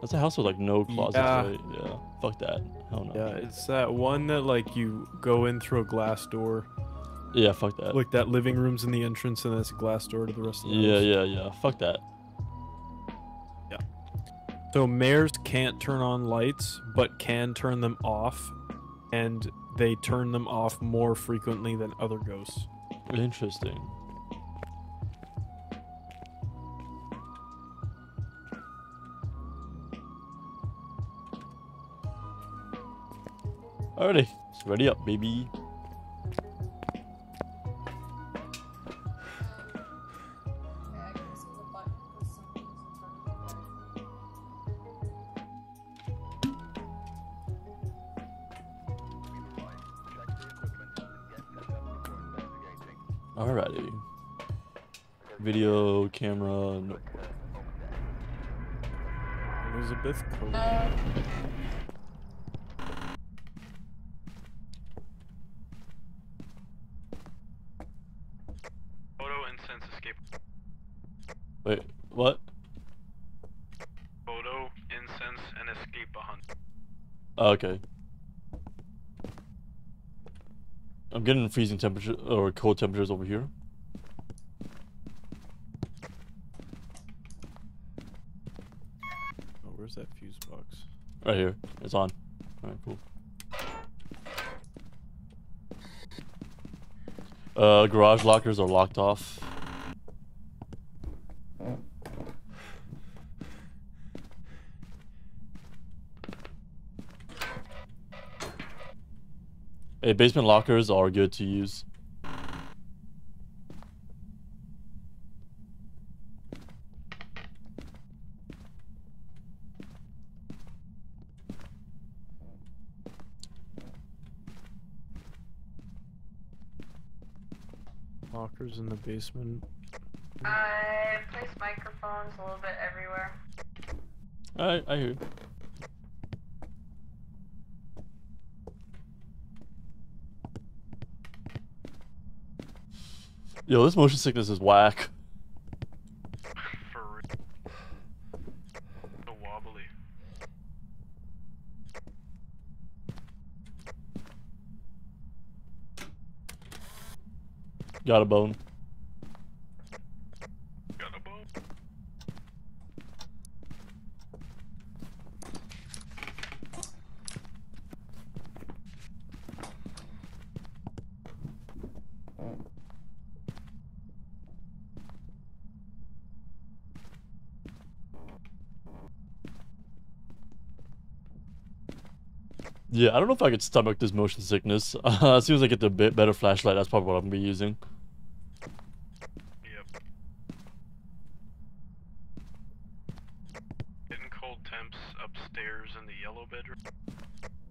That's a house with like no closets, Yeah. right? Yeah. Fuck that. Hell no. Yeah, it's that one that like you go in through a glass door. Yeah, fuck that. Like that living room's in the entrance, and there's a glass door to the rest of the yeah, house. yeah, yeah. Fuck that. Yeah. So mares can't turn on lights, but can turn them off, and they turn them off more frequently than other ghosts. Interesting. Alrighty, ready up, baby. Okay. I'm getting freezing temperature or cold temperatures over here. Oh, where's that fuse box? Right here. It's on. Alright, cool. Uh, garage lockers are locked off. Hey, basement lockers are good to use. Lockers in the basement. I place microphones a little bit everywhere. Alright, I hear. Yo, this motion sickness is whack. So wobbly. Got a bone. Got a bone. Yeah, I don't know if I could stomach this motion sickness. Uh, as soon as I get the bit better flashlight, that's probably what I'm gonna be using. Yep. Getting cold temps upstairs in the yellow bedroom.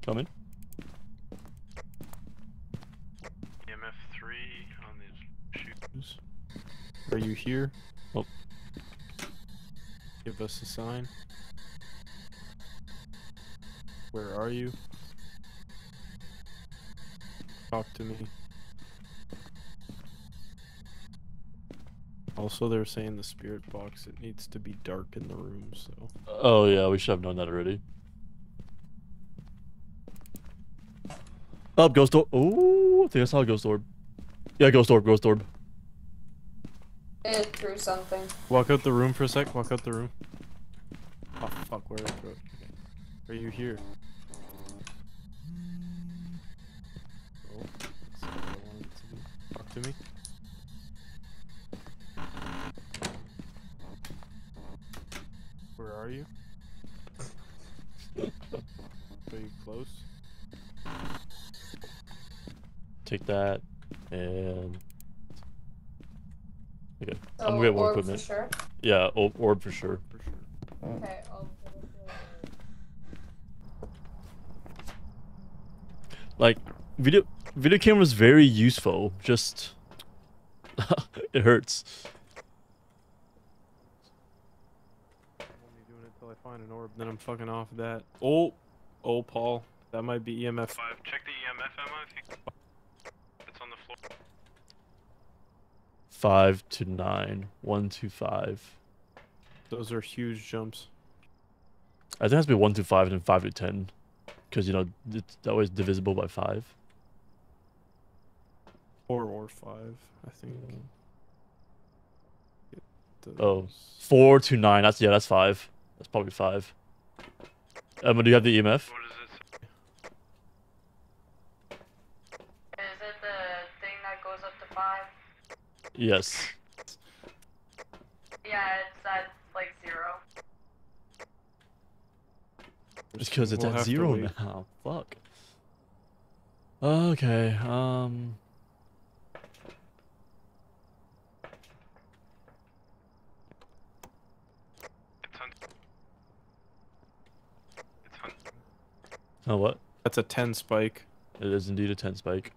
Coming. EMF 3 on Is- Are you here? Oh. Give us a sign. Where are you? Talk to me. Also, they're saying the spirit box, it needs to be dark in the room, so. Oh yeah, we should have known that already. Up, ghost orb. Oh, I think I saw a ghost orb. Yeah, ghost orb, ghost orb. It threw something. Walk out the room for a sec, walk out the room. Oh, fuck, where did I throw it? Are you here? Oh, that's not what I wanted it to be. Talk to me. Where are you? Are you close? Take that, and okay, So I'm oh, gonna get more orb equipment. For sure. Yeah, orb, orb for sure. For sure. Okay, I'll put. Like, video video camera is very useful. Just it hurts. I'm only doing it till I find an orb, then I'm fucking off that. Oh, oh, Paul, that might be EMF. Five. Check the EMF, Emma. If you... It's on the floor. Five to nine. One to five. Those are huge jumps. I think it has to be one to five and then five to ten, because you know it's that way it's divisible by five. Four or five, I think. Get Oh. those. Four to nine. That's yeah, that's five. That's probably five. Emma, do you have the EMF? What does it say? Is it the thing that goes up to five? Yes. Yeah, it's at like zero. It's because it's We'll at zero now. Fuck. Okay. Um. It's on. It's on. Oh what? That's a 10 spike. It is indeed a ten spike.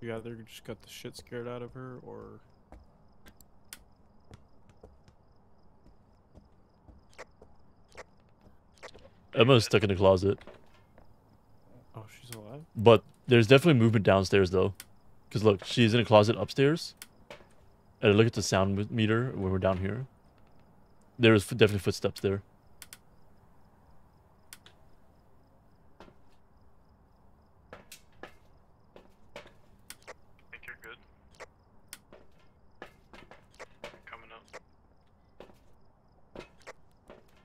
You either just got the shit scared out of her, or Emma's stuck in the closet, oh, she's alive. but there's definitely movement downstairs though. Cause look, she's in a closet upstairs. Look at the sound meter when we're down here. There's definitely footsteps there. I think you're good. Coming up.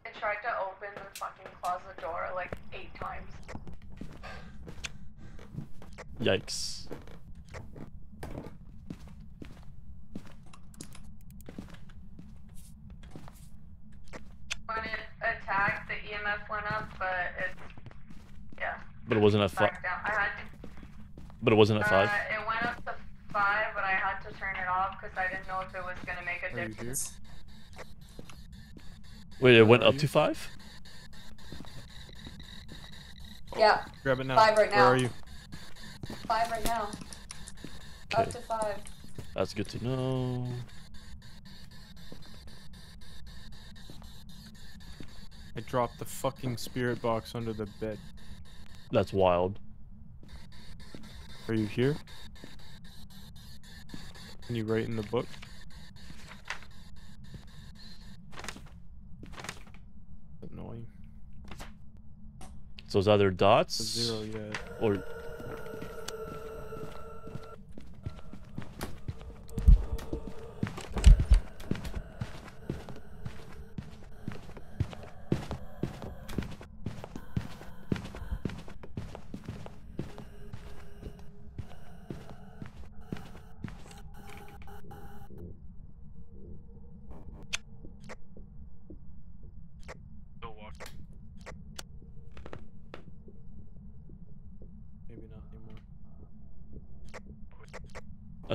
I tried to open the fucking closet door like eight times. Yikes. When it attacked, the EMF went up, but it's yeah. But it wasn't at five. Back down. I had to. But it wasn't at five. Uh, it went up to five, but I had to turn it off because I didn't know if it was gonna make a Are difference. Wait, it went up to five. Yeah, Grab it now. Five right Where now. are you? five right now. Up to five. That's good to know. I dropped the fucking spirit box under the bed. That's wild. Are you here? Can you write in the book? Annoying. So it's either It's dots a zero yet. or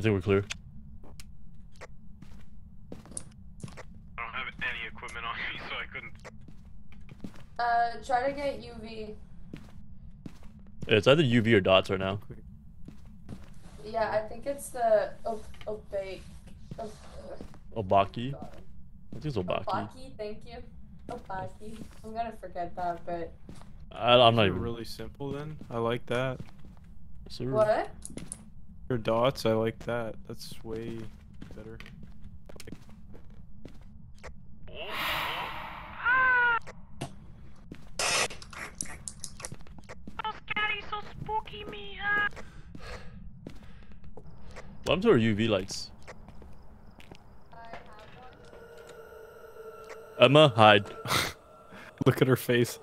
think we're clear. I don't have any equipment on me, so I couldn't. Uh, try to get UV. It's either UV or dots right now. Yeah, I think it's the op- opaque. Op- Obaki. God. I think it's Obaki. Opaki, thank you. Opaki. I'm gonna forget that, but I, I'm not even. really simple then. I like that. So- what? Your dots, I like that. That's way better. To our UV lights? Emma, hide. Look at her face.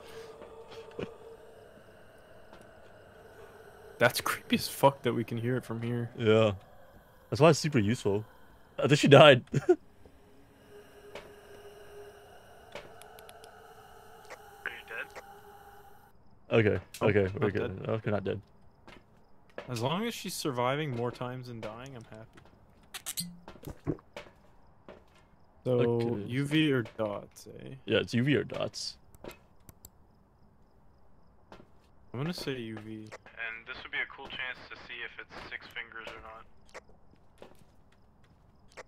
That's creepy as fuck that we can hear it from here. Yeah. That's why it's super useful. I think she died. Are you dead? okay, Oh, okay, we're not good. Okay, not dead. As long as she's surviving more times than dying, I'm happy. So Okay. UV or dots, eh? Yeah, it's UV or dots. I'm gonna say UV. And this would be a cool chance to see if it's six fingers or not.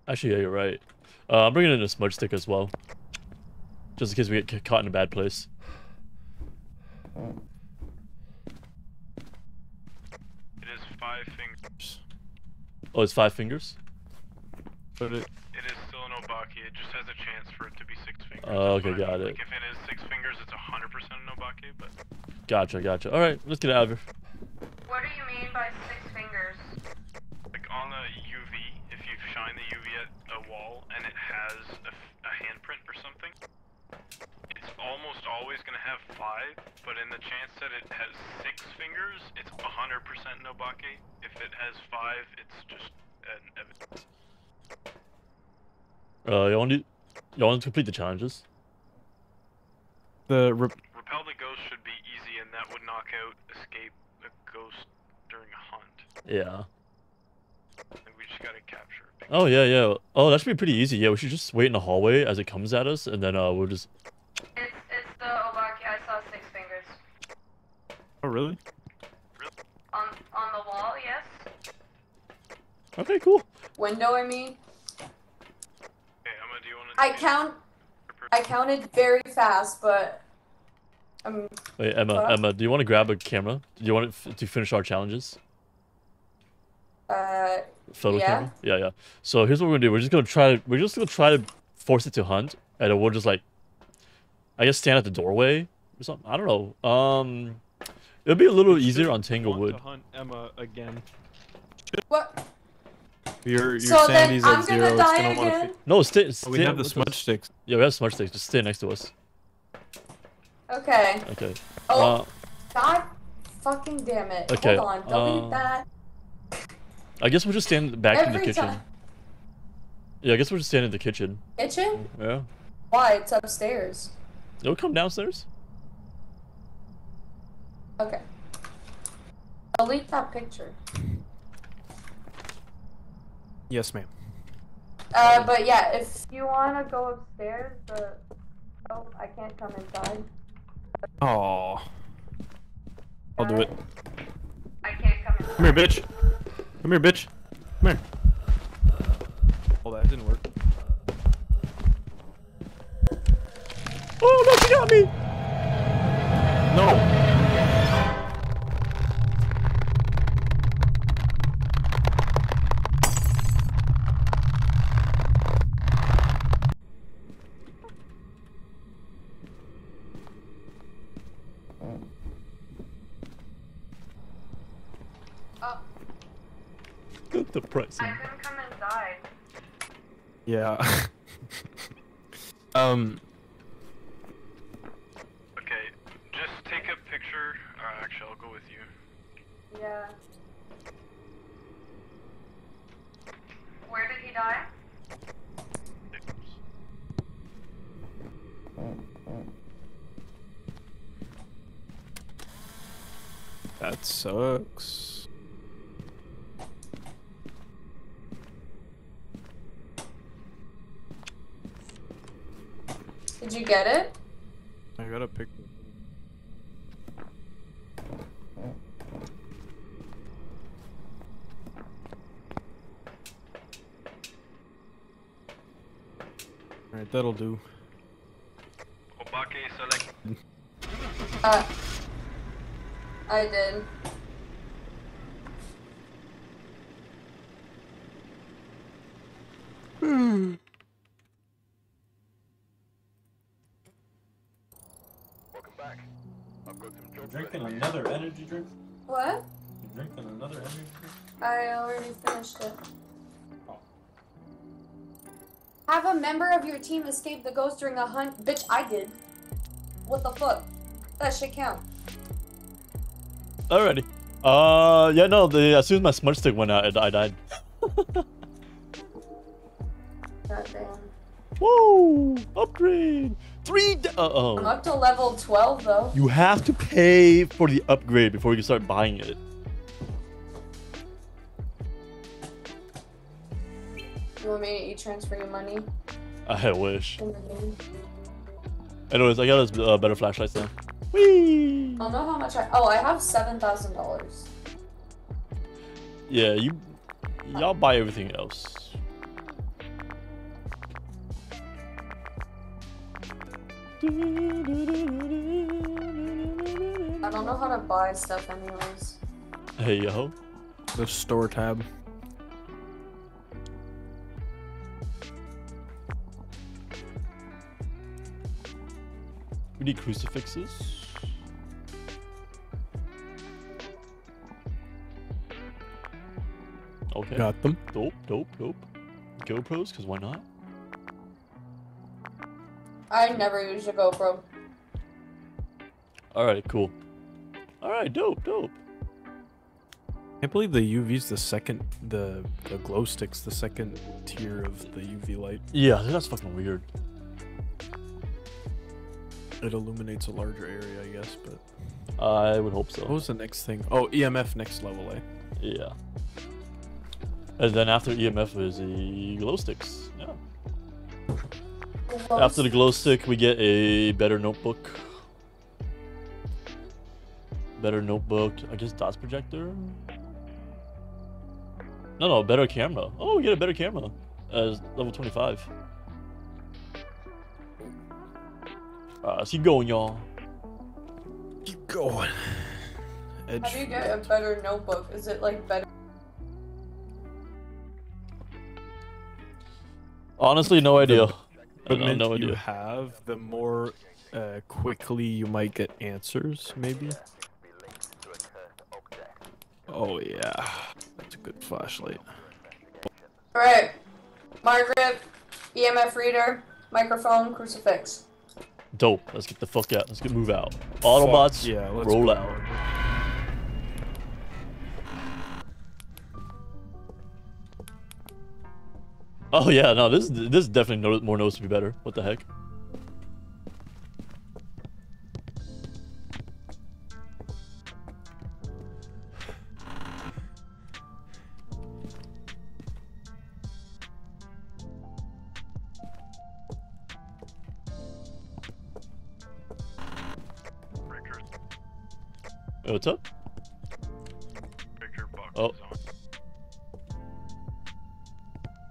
Actually, yeah, you're right. Uh, I'm bringing in a smudge stick as well. Just in case we get caught in a bad place. It is five fingers. Oh, it's five fingers? But it It is still an obaki. It just has a chance for it to be six fingers. Oh, That's okay, got it. Like if it is six fingers, it's hundred percent an obaki. But Gotcha, gotcha. Alright, let's get out of here. What do you mean by six fingers? like on the UV, if you shine the UV at a wall and it has a, f- a handprint or something, it's almost always gonna have five. But in the chance that it has six fingers, it's hundred percent nobake. If it has five, it's just an evidence. Uh, y'all want to y'all want to complete the challenges? the rep- Repel the ghost should be easy, and that would knock out escape a ghost during a hunt. Yeah. Like we just gotta capture. a big- Oh yeah, yeah. Oh, that should be pretty easy. Yeah, we should just wait in the hallway as it comes at us, and then uh, we'll just. It's it's the obaki. I saw six fingers Oh really? on on the wall. Yes. Okay, cool. Window, I mean. Okay, Emma, do you wanna? I count. I counted very fast, but um, Wait, Emma, What? Emma, do you want to grab a camera? Do you want it f- to finish our challenges? uh, Photo Yeah. camera. Yeah, yeah. So here's what we're gonna do. We're just gonna try. to. We're just gonna try to force it to hunt, and we'll just like, I guess, stand at the doorway or something. I don't know. Um, it'll be a little easier on Want Tanglewood. hunt Emma again. what? Your your So then Sandy's I'm at zero. gonna It's die gonna wanna again. fi- No, stay. Oh, we have the with us. smudge sticks. Yeah, we have smudge sticks. Just stay next to us. Okay. Okay. Oh, Uh, God, fucking damn it! Okay, Hold on, delete uh, that. I guess we'll just stand back in the kitchen. time. Yeah, I guess we'll just stand in the kitchen. Kitchen? Yeah. Why? It's upstairs. It'll come downstairs. Okay. Delete that picture. Yes, ma'am. Uh, but yeah, if you wanna go upstairs, the oh, I can't come inside. Oh. I'll do it. I can't come in. Come here, bitch. Come here, bitch. Come here. Oh, that didn't work. Oh no, she got me! No. Oh, Depressing. I couldn't come inside. Yeah. um. Okay, just take a picture. Uh, actually, I'll go with you. Yeah. Where did he die? That sucks. Did you get it? I got a pick. Alright, that'll do. Uh, I did. Hmm. I've got some jobs Drinking another energy drink? What? You're drinking another energy drink? I already finished it. Oh. Have a member of your team escape the ghost during a hunt? Bitch, I did. What the fuck? That shit count. Alrighty. Uh, yeah, no. The as soon as my smudge stick went out, I, I died. Goddamn. Whoa! Upgrade. Three. Uh I'm oh. up to level 12 though. You have to pay for the upgrade before you can start buying it. You want me to e-transfer your money I wish. in the game? Anyways, I got us uh, better flashlight now. Whee! I'll know how much I- Oh, I have $7,000. Yeah, you. Y'all buy everything else. I don't know how to buy stuff anyways. Hey yo. The store tab. We need crucifixes. Okay. Got them. Dope, dope, dope. GoPros, because why not? I never used a GoPro. Alright, cool. Alright, dope, dope. I Can't believe the UV's the second, the the glow sticks, the second tier of the UV light. Yeah, that's fucking weird. It illuminates a larger area, I guess. But I would hope so. what so. was the next thing? Oh, EMF next level, eh? Yeah. And then after EMF is the glow sticks. Yeah. After the glow stick, we get a better notebook. Better notebook. I guess dots projector. No, no, better camera. Oh, we get a better camera as level 25. Uh, let's keep going, y'all. Keep going. Edge. How do you get a better notebook? Is it like better? Honestly, no idea. I know, equipment no you have, the more uh, quickly you might get answers, maybe. Oh yeah, that's a good flashlight. Alright. Margaret, EMF reader, microphone, crucifix. Dope. Let's get the fuck out. Let's get move out. Autobots, Fuck, yeah, let's roll go. out. Oh yeah, no, this this is definitely no, more be better. What the heck? Hey, what's up? Oh.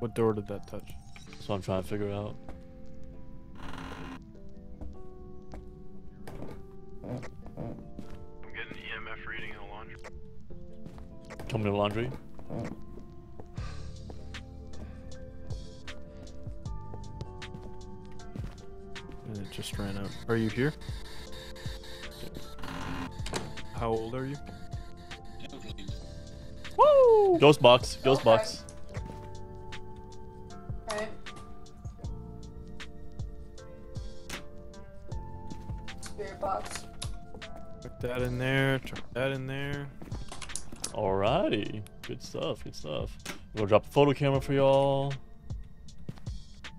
What door did that touch? That's what I'm trying to figure out. I'm getting EMF reading in the laundry. Coming to the laundry. And it just ran out. Are you here? How old are you? Woo! Ghost box. Ghost Okay. box. That in there. Chuck that in there. Alrighty. Good stuff. Good stuff. We'll drop a photo camera for y'all.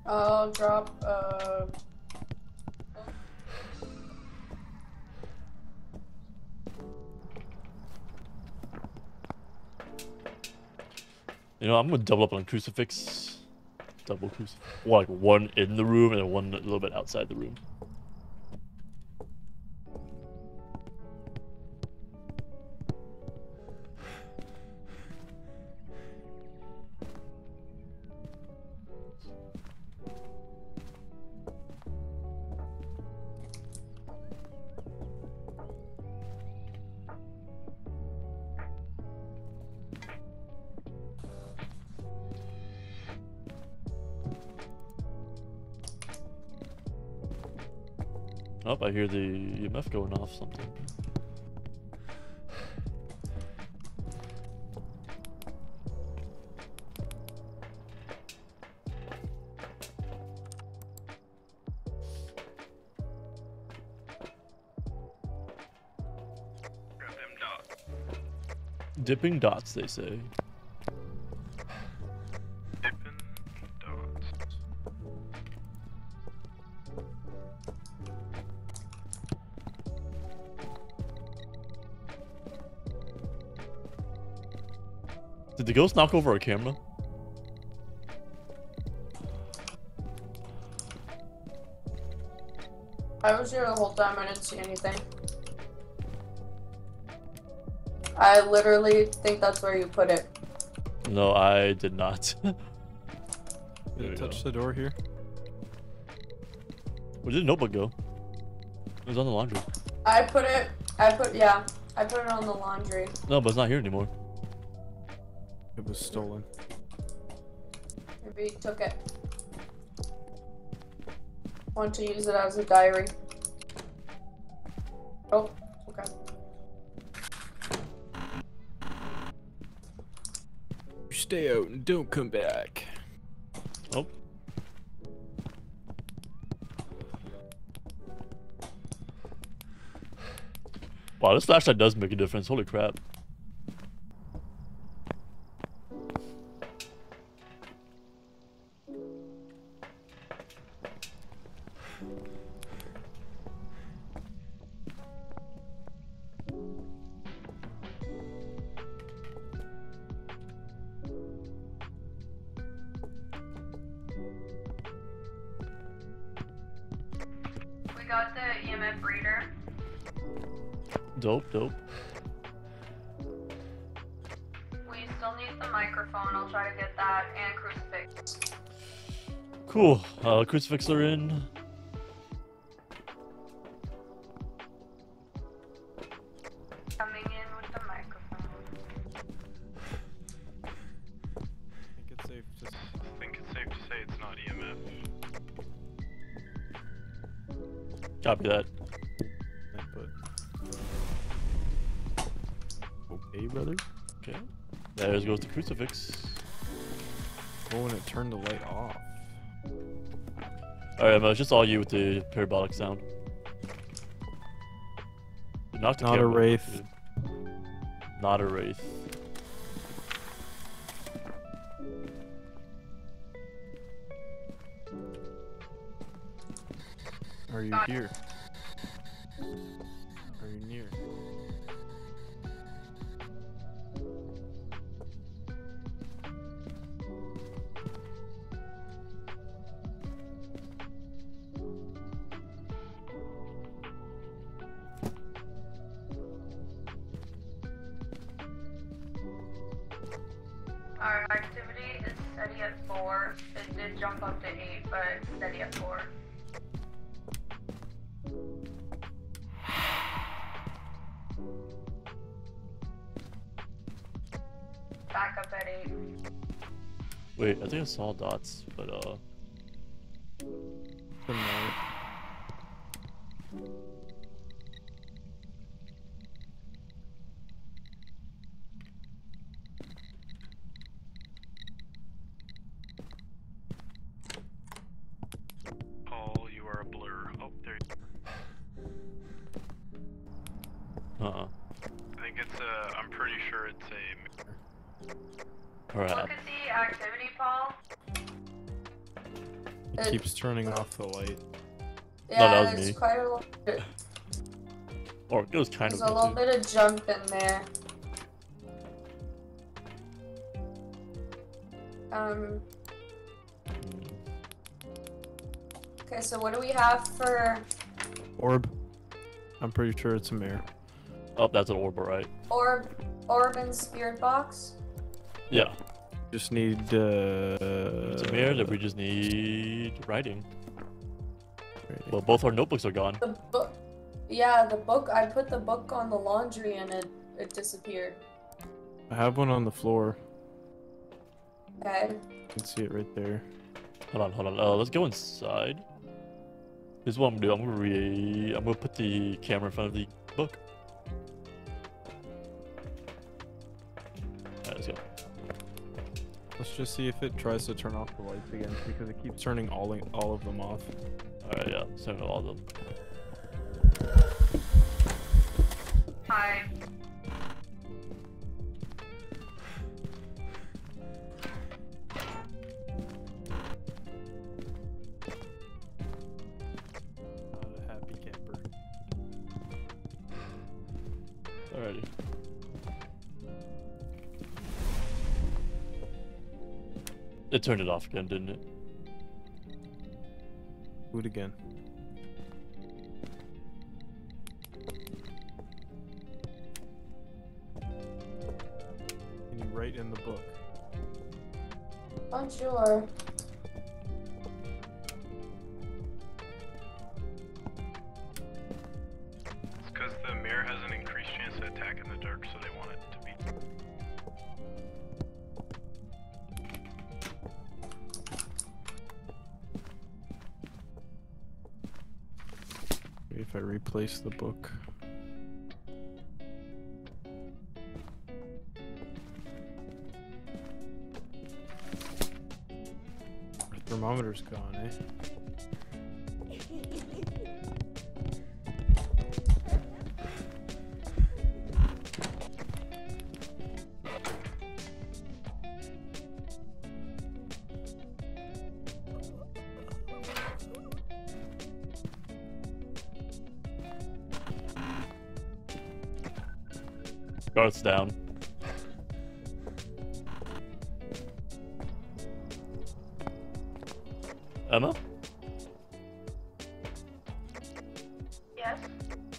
I'll drop, uh... You know, I'm gonna double up on crucifix. Double crucifix. Like one in the room and one a little bit outside the room. I hear the EMF going off something. Dipping dots, they say. Ghost knock over a camera? I was here the whole time. I didn't see anything. I literally think that's where you put it. No, I did not. Did we it touch go. the door here? Where did the notebook go? It was on the laundry. I put it. I put yeah. I put it on the laundry. No, but it's not here anymore. It was stolen. Maybe he took it. Want to use it as a diary? Oh, okay. Stay out and don't come back. Oh. Wow, this flashlight does make a difference. Holy crap. Crucifix are in. Coming in with the microphone. I think it's safe to s- I think it's safe to say it's not EMF. Copy that. Okay, oh, brother. Okay. There goes the crucifix. It's just all you with the parabolic sound. You knocked the Not a camera, wraith. dude. Not a wraith. Are you here? Jump up to 8, but steady at 4. Back up at 8. Wait, I think I saw dots, but uh. A. Alright. Look at the activity, Paul. It It- keeps turning off the light. Yeah, that was it's me. quite a little bit. Or it was kind There's of. There's a little bit of jump in there. Um. Okay, so what do we have for Orb. I'm pretty sure it's a Mare. Oh, that's an orb, right? orb, orb and spirit box? Yeah. Just need uh. It's a Mare that we just need writing. rating. Well, both our notebooks are gone. The book. Yeah, the book. I put the book on the laundry and it it disappeared. I have one on the floor. Okay. You can see it right there. Hold on, hold on. Uh, let's go inside. Here's what I'm gonna do. I'm gonna re. I'm gonna put the camera in front of the book. Let's just see if it tries to turn off the lights again because it keeps turning all all of them off. Alright, yeah. Send all of them. Hi. It turned it off again, didn't it? Do it again. Can you write in the book? Not sure. Replace the book. Thermometer's gone, eh? Garth's down. Emma? Yes.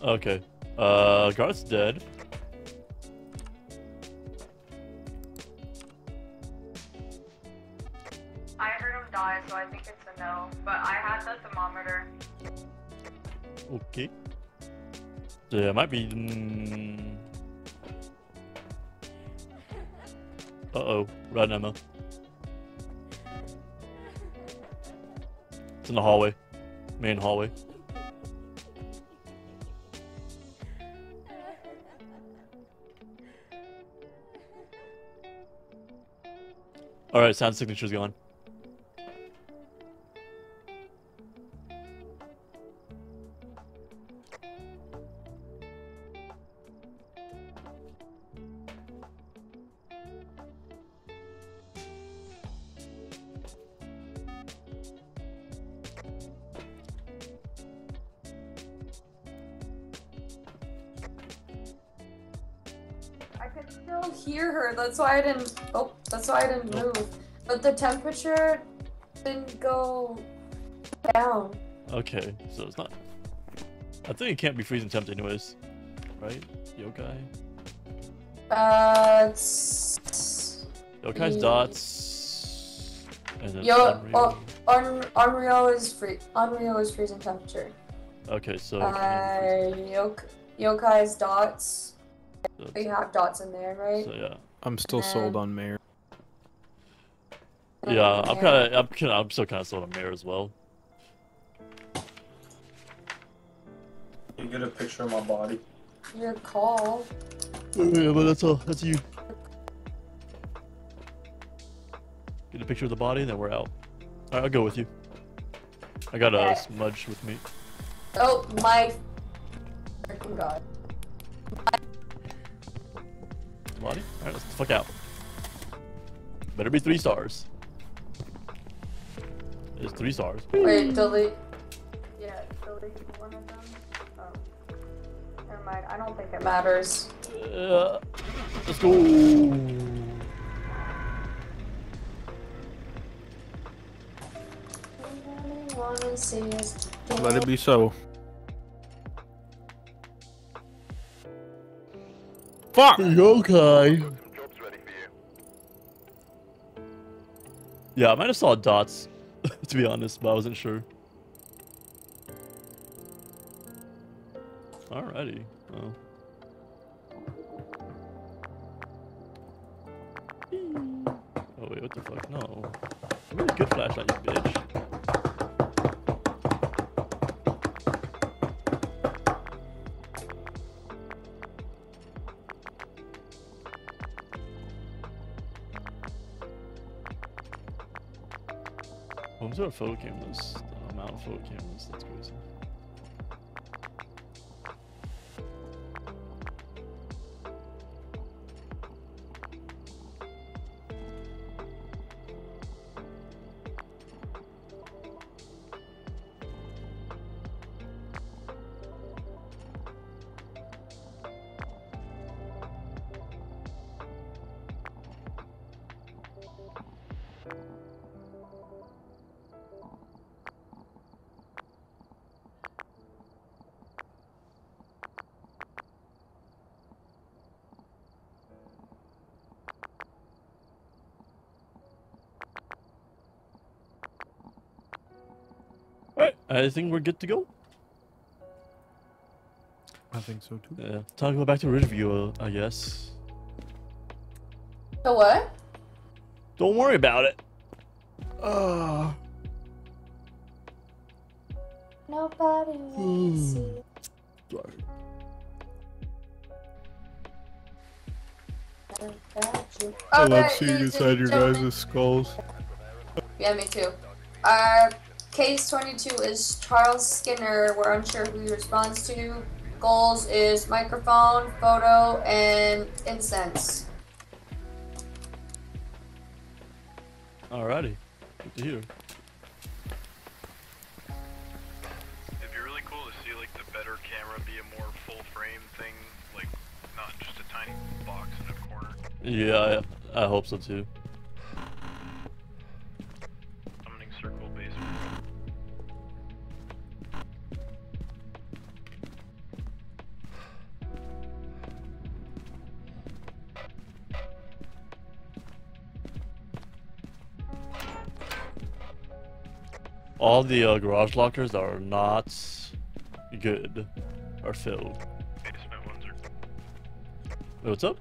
Okay. Uh, Garth's dead. I heard him die, so I think it's a no. But I had the thermometer. Okay. So yeah, it might be. Red Emma. It's in the hallway, main hallway. All right, sound signature's gone. Didn't. Oh, that's why I didn't move. But the temperature didn't go down. Okay, so it's not. I think it can't be freezing temps anyways, right? Yokai. Uh, it's Yokai's Mm. dots. And then Yo- Onryo. oh. Un- Onryo is free. Onryo is freezing temperature. Okay, so. Uh, Yok- Yokai's dots. so, You have dots in there, right? so yeah, I'm still sold Um, on Mare. yeah. I'm kind of, I'm kind of, I'm still kind of sold on Mare as well. You get a picture of my body. Your call. Yeah, but that's all. That's you. Get a picture of the body, and then we're out. Alright, I'll go with you. I got a Okay. smudge with me. Oh my freaking god. Body? Alright, let's fuck out. Better be three stars. It's three stars. Wait, delete. Yeah, delete one of them. Oh. Never mind. I don't think it matters. Uh, let's go. Wanna see us Let it be so. Fuck! Yokai. Job's ready for you. Yeah, I might have saw dots, to be honest, but I wasn't sure. Alrighty. Well. Oh wait, what the fuck? No. Really good flashlight, you bitch. There are photo cameras? The amount of photo cameras, that's crazy. I think we're good to go. I think so too. Yeah, time to go back to Ridgeview, uh, I guess. The what? Don't worry about it. Uh, Nobody wants you. I love seeing inside your guys' skulls. Yeah, me too. Uh, case 22 is Charles Skinner. We're unsure who he responds to. Goals is microphone, photo, and incense. Alrighty. Good to hear. It'd be really cool to see like the better camera be a more full frame thing, like not just a tiny box in a corner. Yeah, I, I hope so too. All the uh, garage lockers are not good. Are filled. Basement ones are Wait, what's up?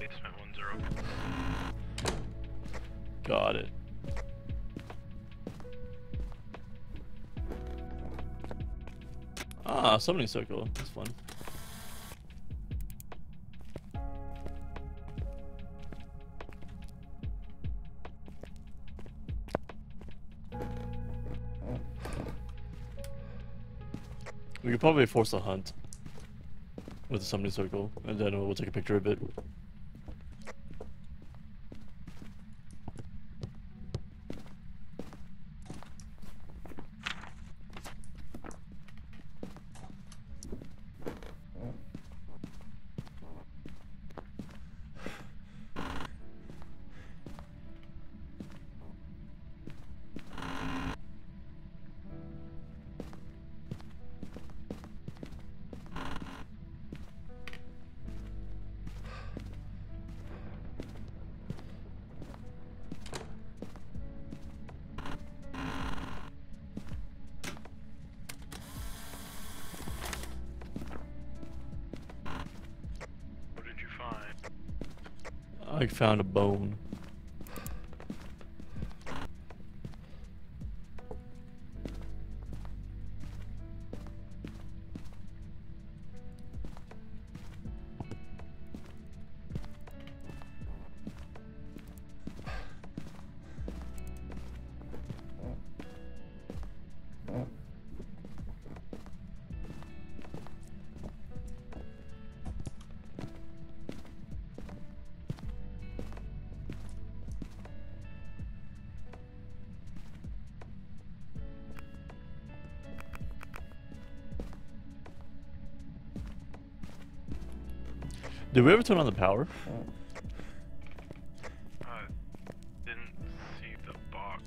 basement ones are open. Got it. Ah, summoning circle. That's fun. Could probably force a hunt with the summoning circle, and then we'll take a picture of it. Found a bone. Did we ever turn on the power? Uh, didn't see the box.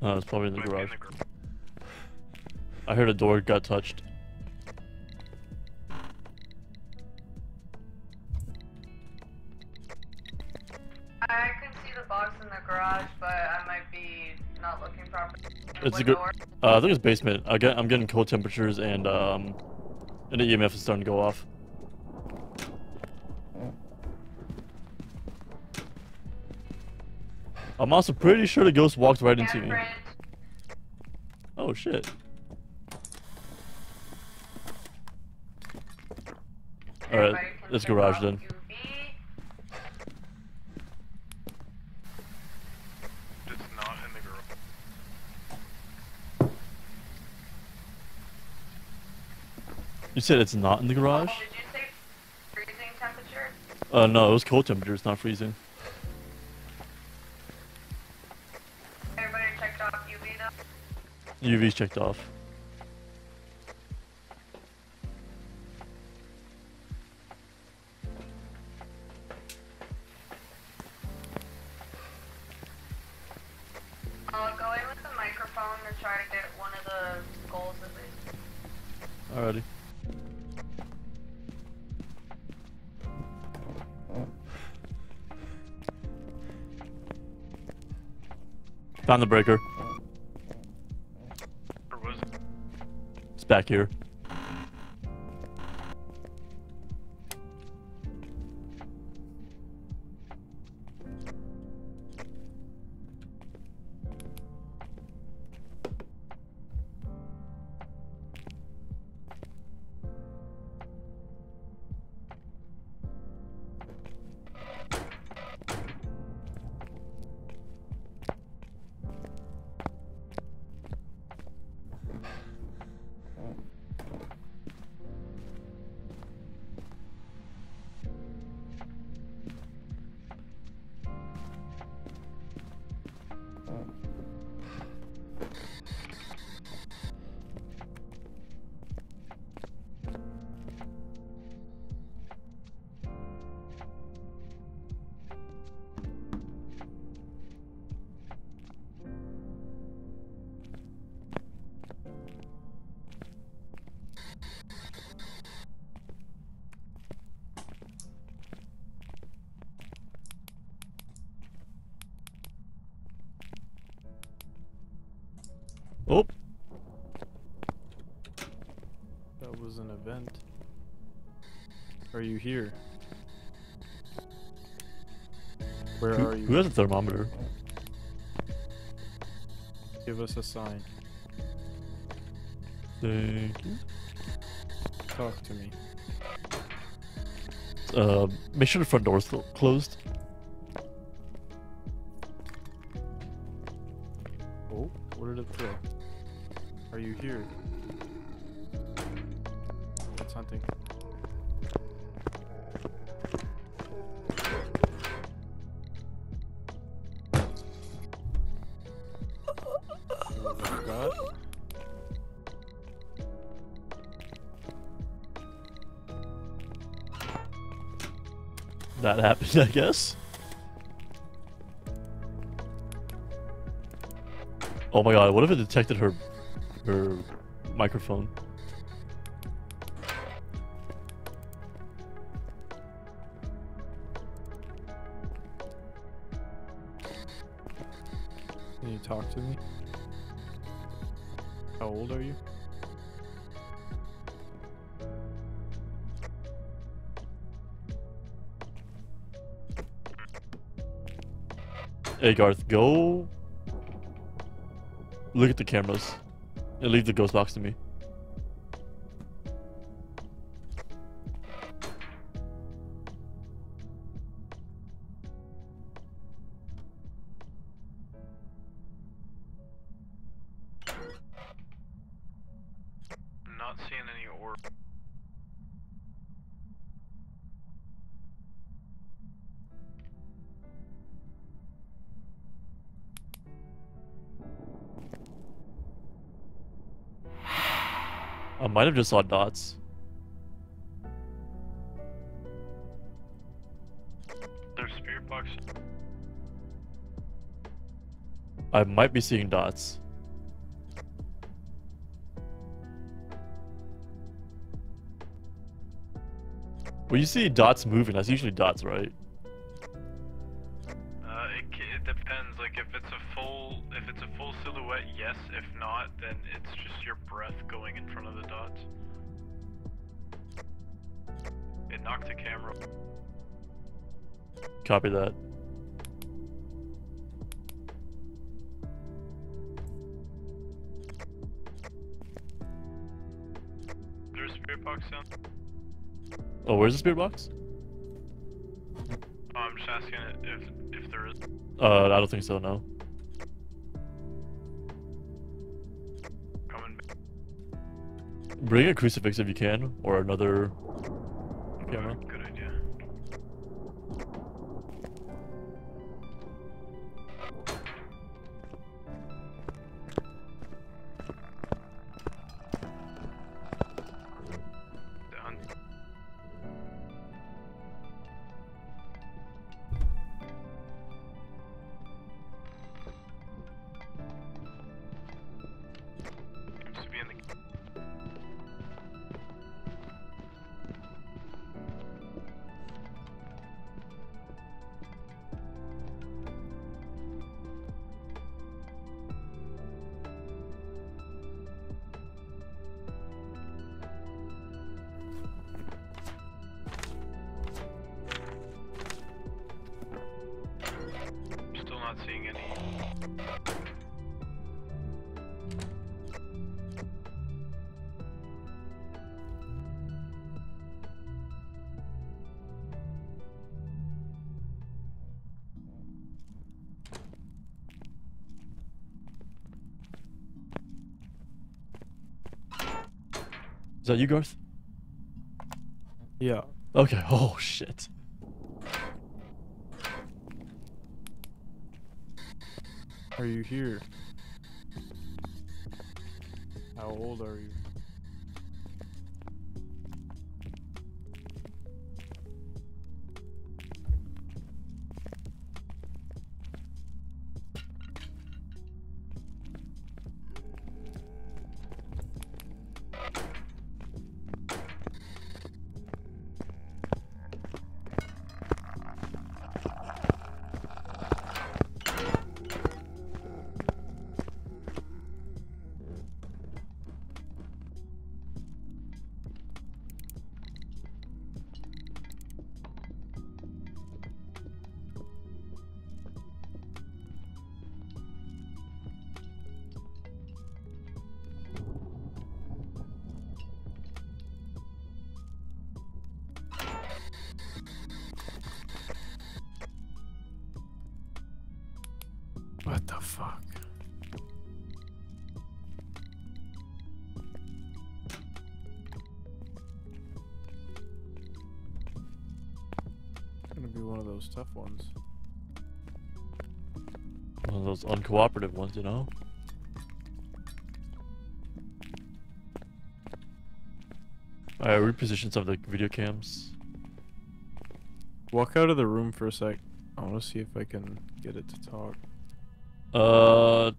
Oh, it's probably in the Might be garage. the gar- I heard a door got touched. I can see the box in the garage, but I might be not looking properly. It's a good. Uh, I think it's basement. I get. I'm getting cold temperatures and um, and the EMF is starting to go off. I'm also pretty sure the ghost walked right into me. Oh shit. Alright, let's garage then. You said it's not in the garage? Oh, uh, no, it was cold temperature, it's not freezing. UV's checked off. I'll go in with the microphone and try to get one of the goals at least. Alrighty. Found the breaker. Back here. Thermometer? Give us a sign. Thank you. Talk to me. Uh, make sure the front door's clo- closed. I guess. Oh my god, what if it detected her her microphone? Hey Garth, go look at the cameras and leave the ghost box to me. Might have just saw dots. There's spirit box. I might be seeing dots. When you see dots moving, that's usually dots, right? Copy that. There's a spirit box down. Oh, where's the spirit box? Oh, I'm just asking if if there is. Uh, I don't think so, no. Coming. Bring a crucifix if you can, or another that you, Garth? Yeah. Okay. Oh shit. Are you here? How old are you? Be one of those tough ones. One of those uncooperative ones, you know. Alright, reposition some of the video cams. Walk out of the room for a sec. I want to see if I can get it to talk. Uh,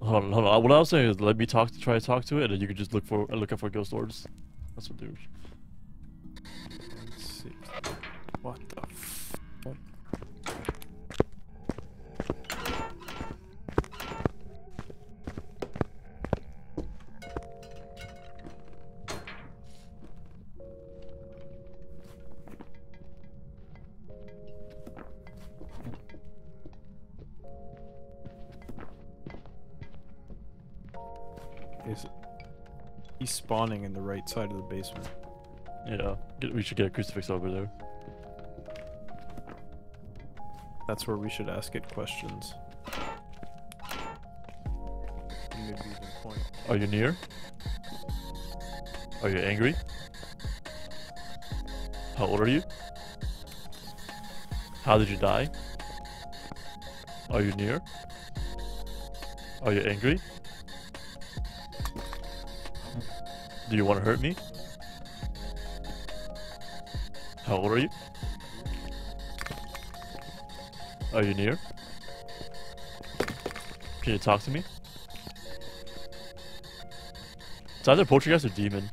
hold on, hold on. What I was saying is, let me talk to try to talk to it, and you can just look for look out for ghost orbs. That's what do. Spawning in the right side of the basement. Yeah, we should get a crucifix over there. That's where we should ask it questions. Maybe even point. Are you near? Are you angry? How old are you? How did you die? Are you near? Are you angry? Do you want to hurt me? How old are you? Are you near? Can you talk to me? It's either poltergeist or demon.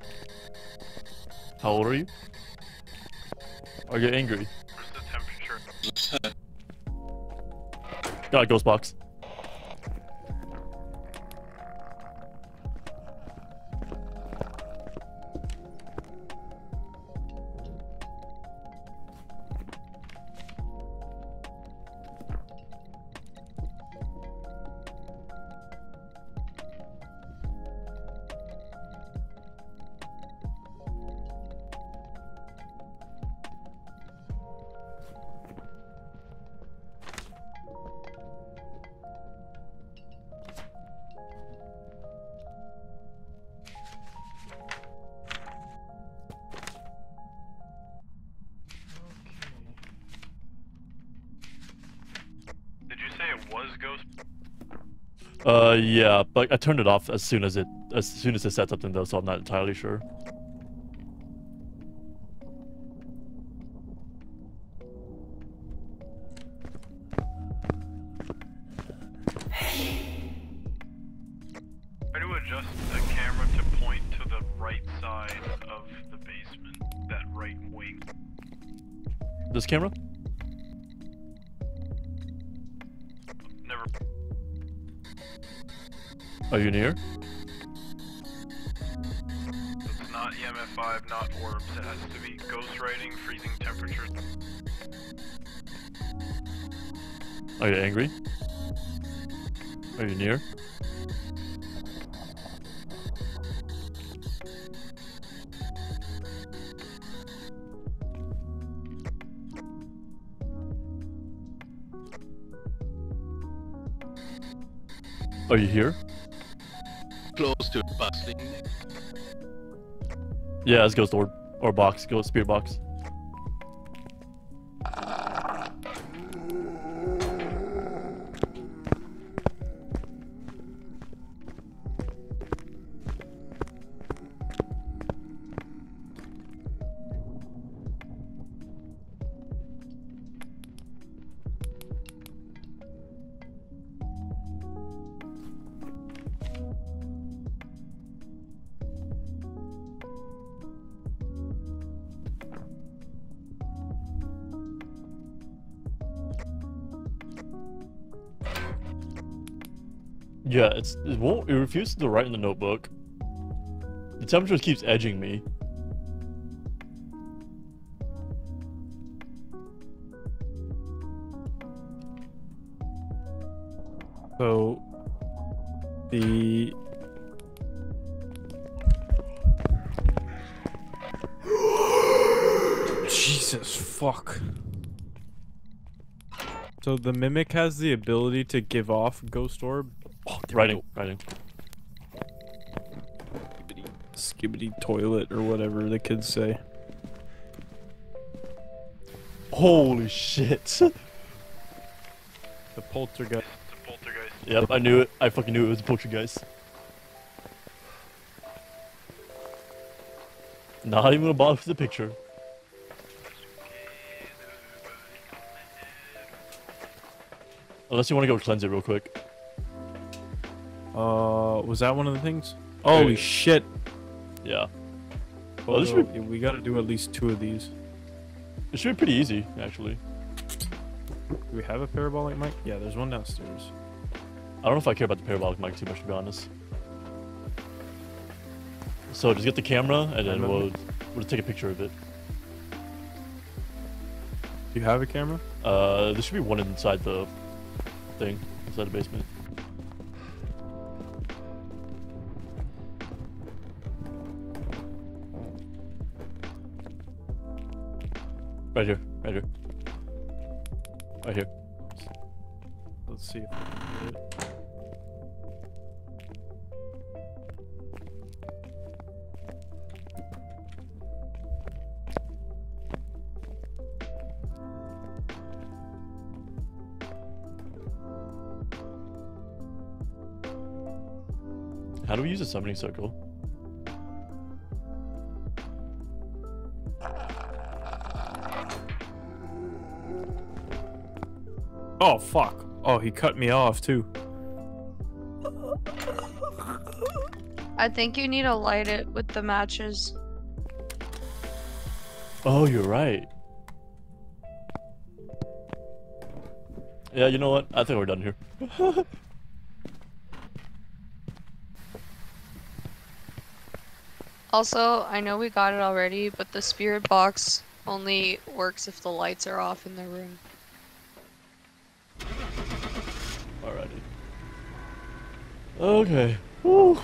How old are you? Are you angry? Where's the temperature? Got a ghost box. Yeah, but I turned it off as soon as it as soon as it said something though, so I'm not entirely sure. Try to adjust the camera to point to the right side of the basement, that right wing. This camera? Are you near? It's not EMF 5, not orbs. It has to be ghost writing, freezing temperatures. Are you angry? Are you near? Are you here? Yeah, it's ghost orb or box, ghost spirit box. It's it won't it refuses to write in the notebook. The temperature keeps edging me. So the Jesus fuck. So the mimic has the ability to give off ghost orb. Oh, there Writing, writing. Skibidi toilet or whatever the kids say. Holy shit. The poltergeist. It's a poltergeist. yep, I knew it. I fucking knew it was a poltergeist. Not even gonna bother with the picture. Unless you want to go cleanse it real quick. Uh, was that one of the things? Holy shit! Yeah. Well, this should be- we gotta do at least two of these. It should be pretty easy, actually. Do we have a parabolic mic? Yeah, there's one downstairs. I don't know if I care about the parabolic mic too much, to be honest. So just get the camera, and then we'll, we'll take a picture of it. Do you have a camera? Uh, there should be one inside the thing, inside the basement. Right here, right here. Right here. Let's see if I can get it. How do we use a summoning circle? Oh fuck! Oh, he cut me off too. I think you need to light it with the matches. Oh, you're right. Yeah, you know what? I think we're done here. Also, I know we got it already, but the spirit box only works if the lights are off in the room. Alrighty. Okay. Woo.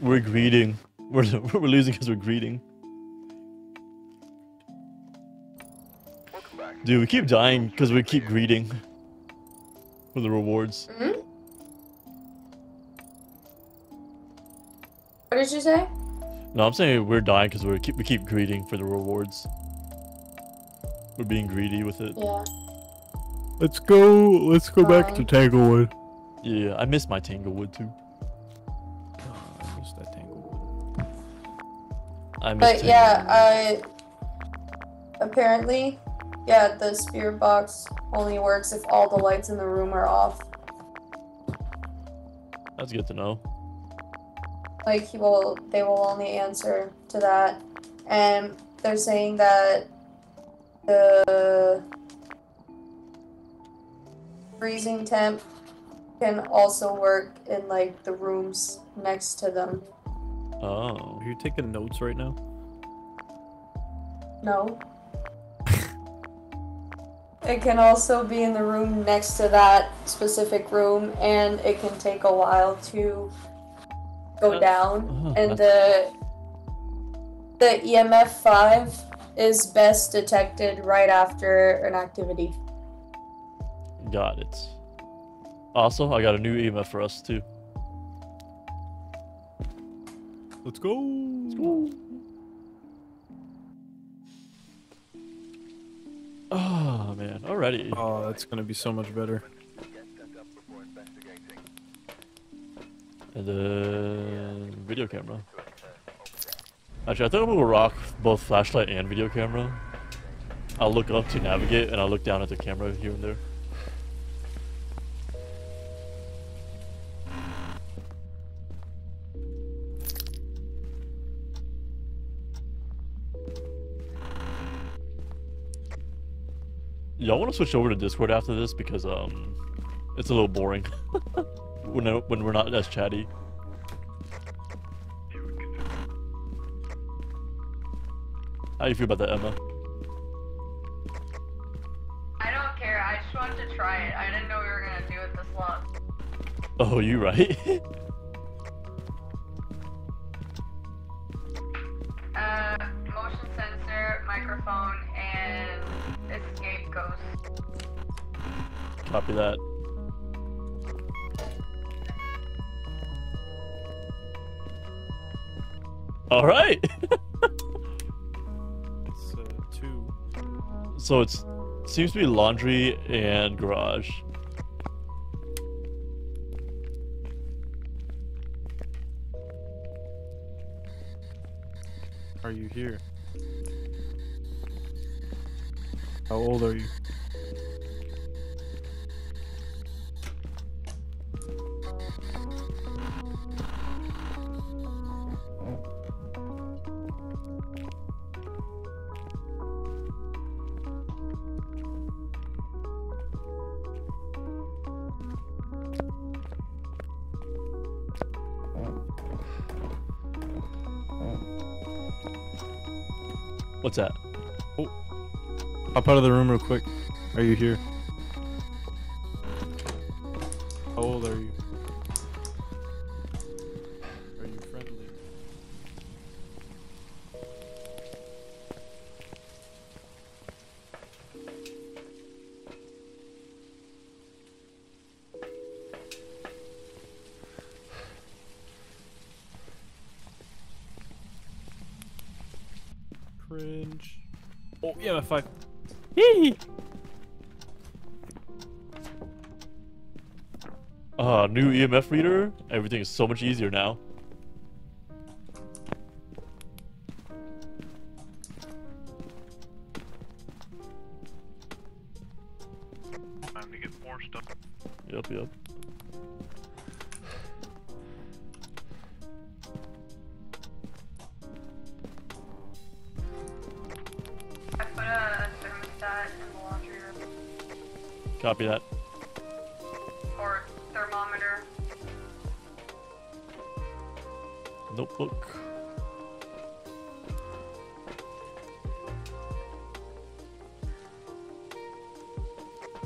We're greeting. We're we're losing because we're greeting. Dude, we keep dying because we keep greeting for the rewards. Hmm? What did you say? No, I'm saying we're dying because we keep we keep greeting for the rewards. We're being greedy with it. Yeah. Let's go. Let's go back to Tanglewood. Yeah, I miss my Tanglewood too. Oh, I miss that Tanglewood. I miss But yeah, I apparently, yeah, the spirit box only works if all the lights in the room are off. That's good to know. Like he will, they will only answer to that, and they're saying that the freezing temp can also work in like the rooms next to them. Oh. Are you taking notes right now? No. it can also be in the room next to that specific room, and it can take a while to go Uh, down. uh, And the the EMF five is best detected right after an activity. Got it. Also, I got a new EMF for us too. Let's go. Let's go. Oh man, already. Oh, that's gonna be so much better. And then video camera. Actually, I think I'm gonna rock both flashlight and video camera. I'll look up to navigate, and I'll look down at the camera here and there. Y'all want to switch over to Discord after this because um, it's a little boring when I- when we're not as chatty. How do you feel about that, Emma? I don't care. I just wanted to try it. I didn't know we were gonna do it this long. Oh, you right? Uh, motion sensor, microphone, and escape ghost. Copy that. All right. It's uh, two. so it's seems to be laundry and garage. Are you here? How old are you? What's that? Hop out of the room real quick. Are you here? How old are you? Yee! Uh, new EMF reader. Everything is so much easier now. Time to get more stuff. Yep, yep. Copy that. Or thermometer. Notebook.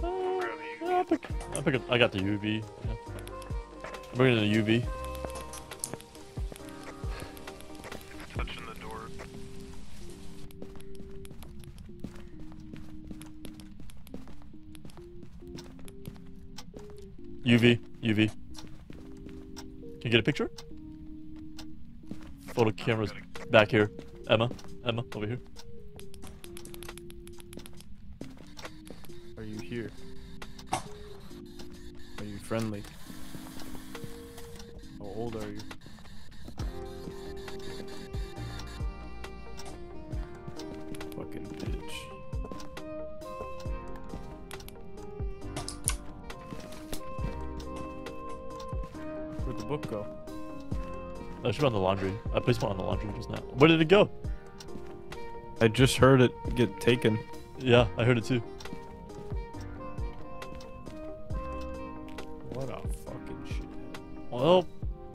Uh, I'll pick, I'll pick a, I got the UV. Yeah. I'm bringing the UV. UV, UV. Can you get a picture? Photo cameras back here. Emma, Emma, over here. Are you here? Are you friendly? How old are you? I should be on the laundry. I placed one on the laundry just now. Where did it go? I just heard it get taken. Yeah, I heard it too. What a fucking shit. Well,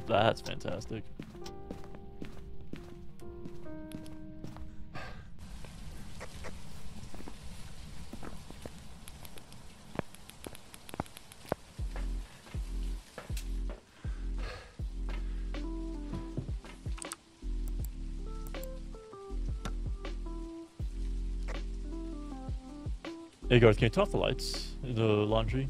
that's fantastic. Garth, can you turn off the lights the laundry?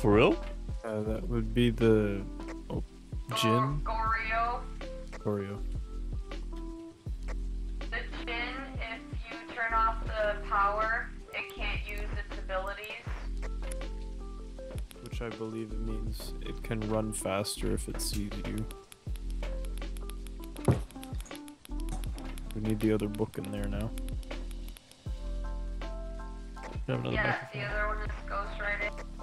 For real? Uh, that would be the oh, Jinn Goryo. Oreo. The Jinn, if you turn off the power, it can't use its abilities. Which I believe it means it can run faster if it sees you. We need the other book in there now. You have another yeah, microphone. the other one is ghostwriting.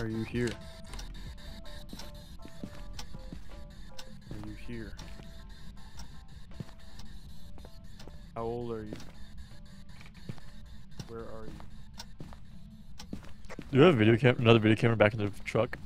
Are you here? Are you here? How old are you? Where are you? Do you have a video cam another video camera back in the truck?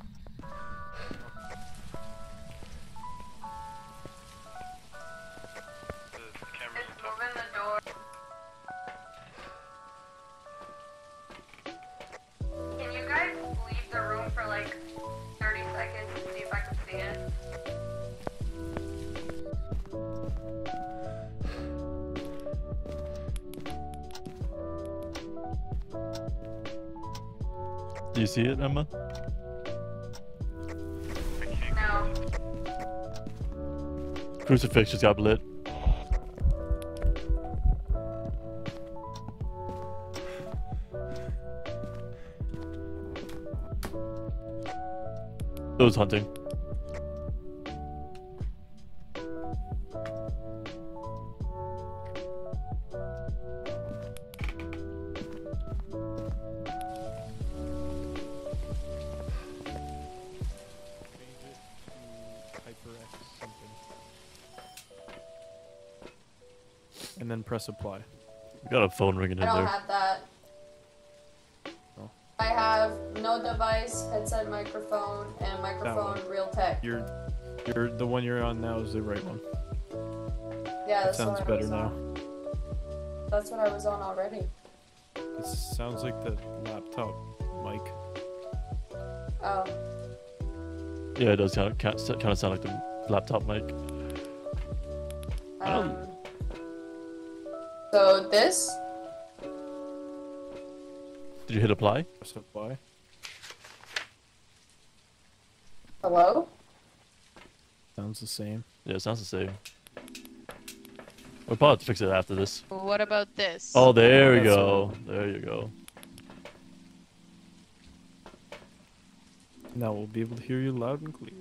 Crucifix just got lit. It was hunting. Press apply. We got a phone ringing in there. I don't there. have that. Oh. I have no device, headset, microphone, and microphone, real tech. You're, you're the one you're on now is the right one. Yeah, That that's sounds what I better was now. on. That's what I was on already. It sounds like the laptop mic. Oh, Yeah, it does kind of kind of sound like the laptop mic. This? Did you hit apply? Press apply. Hello? Sounds the same. Yeah, it sounds the same. We'll probably have to fix it after this. What about this? Oh, there we That's go. There you go. Now we'll be able to hear you loud and clear.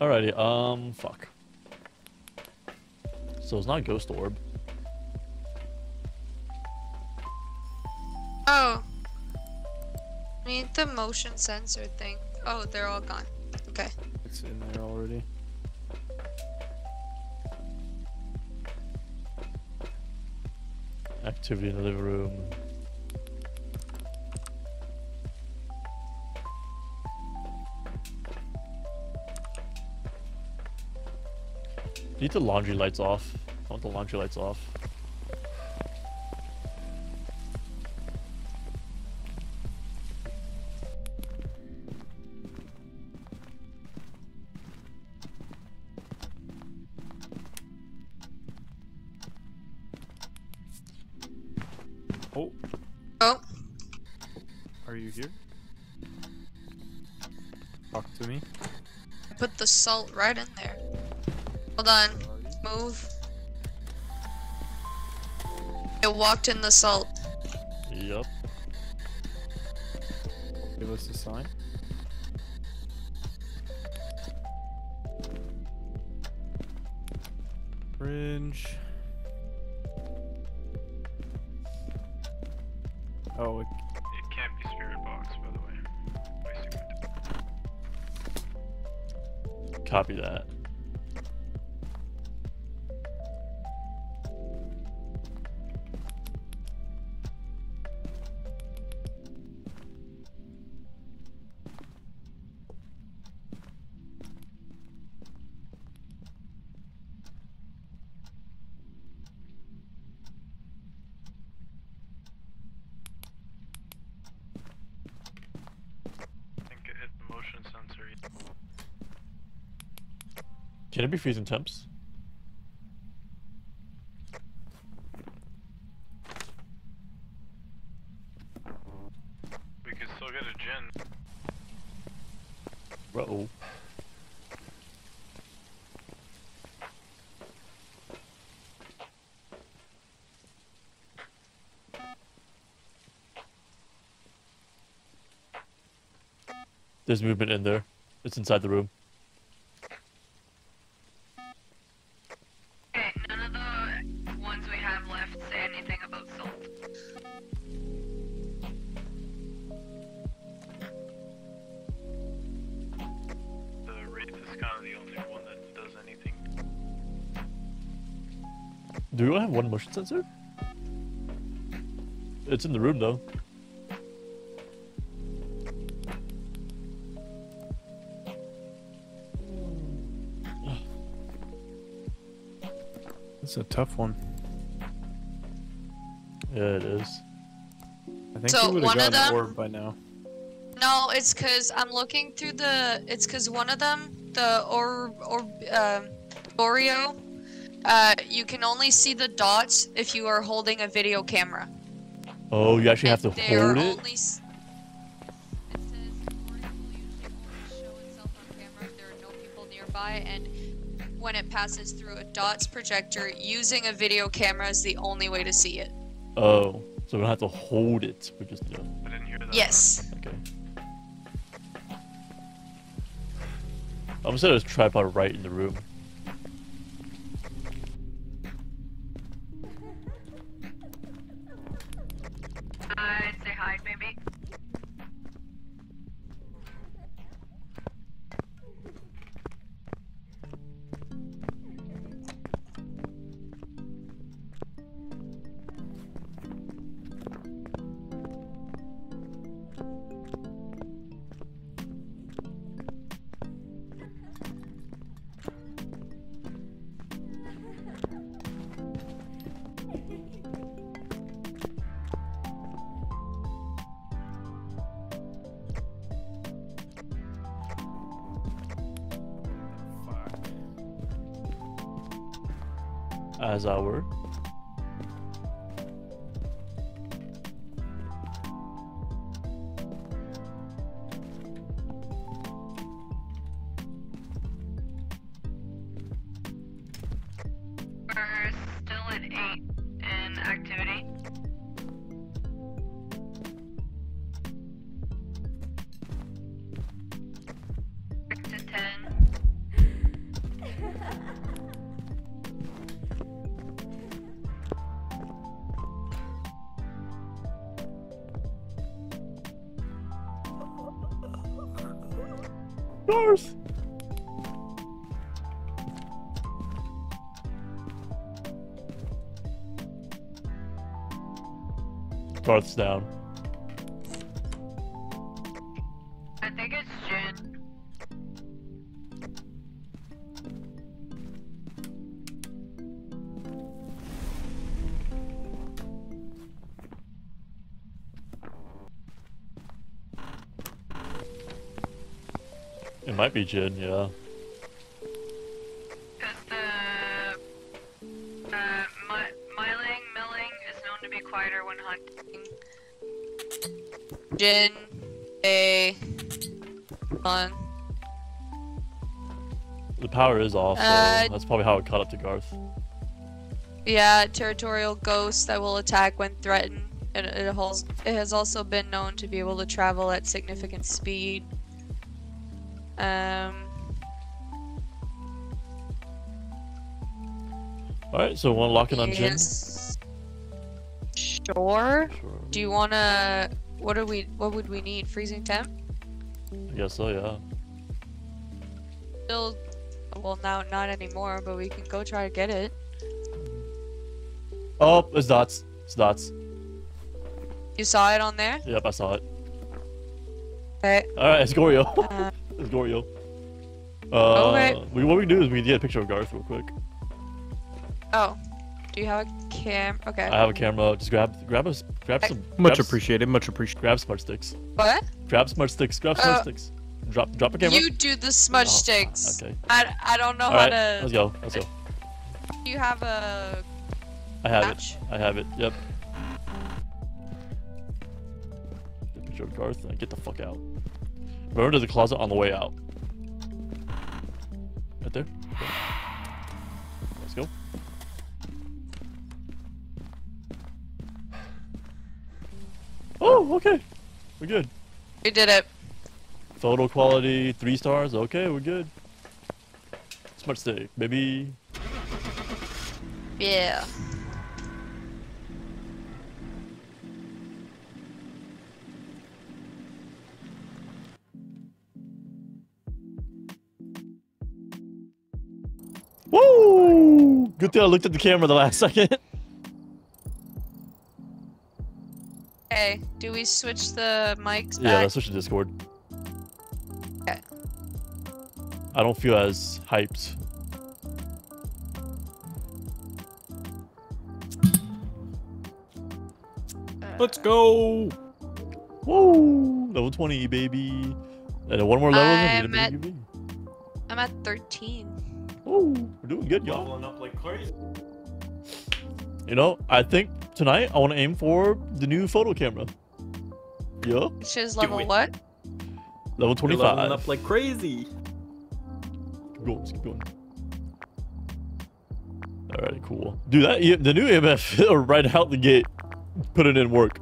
Alrighty, um, fuck. So it's not Ghost Orb. Oh. I Need the motion sensor thing. Oh, they're all gone. Okay. It's in there already. Activity in the living room. Need the laundry lights off. I want the laundry lights off. Oh, Oh. are you here? Talk to me. Put the salt right in there. Hold on. Move. It walked in the salt. Yup. Give us a sign. Fringe. Can it be freezing temps? We could still get a Jinn. Uh-oh. There's movement in there. It's inside the room. Motion sensor? It's in the room though. it's a tough one. Yeah, it is. I think So, you would one have of gotten them- orb by now. No, it's cause I'm looking through the. It's cause one of them, the or or um, Oreo, uh, you can only see the dots if you are holding a video camera. Oh, you actually have to And hold it? Only s- it says Oreo will usually only show itself on camera if there are no nearby, and when it passes through a dots projector, using a video camera is the only way to see it. Oh, so we don't have to hold it. We just, you know. I didn't hear that. Yes. Okay. I'm gonna set a tripod right in the room. Garth! Garth's down. Might be Jinn, yeah. Because the uh, mi- Myling, Myling is known to be quieter when hunting. Jinn, A, on. The power is off, so Uh, that's probably how it caught up to Garth. Yeah, territorial ghost that will attack when threatened. It, it, has, it has also been known to be able to travel at significant speed. Um, Alright, so to lock Jinn? yes. Sure. Sure. Do you wanna? What do we? What would we need? Freezing temp? I guess so, yeah. Still, well now not anymore, but we can go try to get it. Oh, it's dots. It's dots. You saw it on there? Yep, I saw it. Okay. Alright, it's Goryo. Uh, it's Uh, Okay. we, what we can do is we can get a picture of Garth real quick. oh, do you have a cam? Okay. I have a camera. Just grab, grab us, grab I- some. Much grab appreciated. Much appreciated. Grab smudge sticks. what? Grab smudge sticks. Grab smudge Uh, sticks. Drop, drop a camera. You do the smudge Oh, sticks. Okay. I, I don't know All how right. to. Let's go. Let's go. Do you have a I have match? it. I have it. Yep. Get a picture of Garth and get the fuck out. Remember, there's a closet on the way out. Right there. Okay. Let's go. Oh, okay. We're good. We did it. Photo quality, three stars. Okay, we're good. Smudge stick, baby. Yeah. Woo! Good thing I looked at the camera the last second. Okay. Do we switch the mics Yeah, back? let's switch to Discord. Okay. I don't feel as hyped. Let's go. Woo! Level 20, baby. And one more level, and I'm at- need a big I'm at 13. Woo! We're doing good, y'all. Leveling up like crazy. You know, I think tonight I want to aim for the new photo camera. Yeah, Which is level what? level You're 25. leveling up like crazy. Keep going, let's keep going. Alright, cool. Dude, that E- the new EMF right out the gate, put it in work.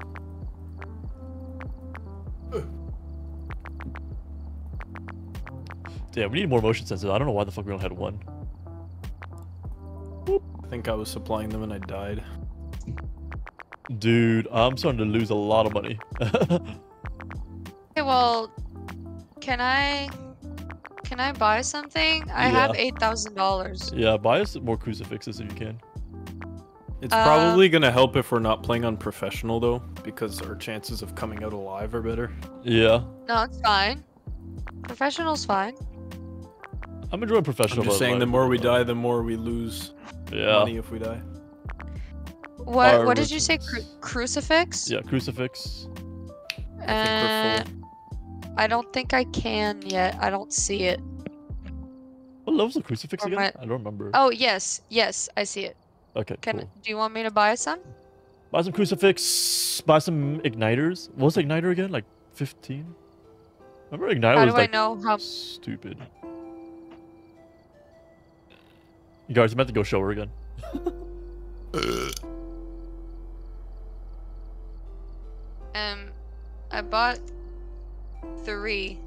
Damn, we need more motion sensors. I don't know why the fuck we only had one. I think I was supplying them and I died. Dude, I'm starting to lose a lot of money. Okay, well, can I can I buy something? I have eight thousand dollars. yeah, buy us more crucifixes if you can. It's Uh, probably gonna help if we're not playing on professional though, because our chances of coming out alive are better. Yeah, No, it's fine. Professional's fine. I'm enjoying I'm professional. just but, saying, the more we die, the more we lose Yeah, money if we die. What Our what did you say? Cru- crucifix? yeah, crucifix. I think Uh, we're. I don't think I can yet. I don't see it. What level's the crucifix Or again? my- I don't remember. Oh yes, yes, I see it. okay, Can cool. do you want me to buy some? Buy some crucifix. Buy some igniters. What was igniter again? Like 15? Remember igniter How was do I like know how? stupid. You guys, I'm about to go show her again. Um, I bought three.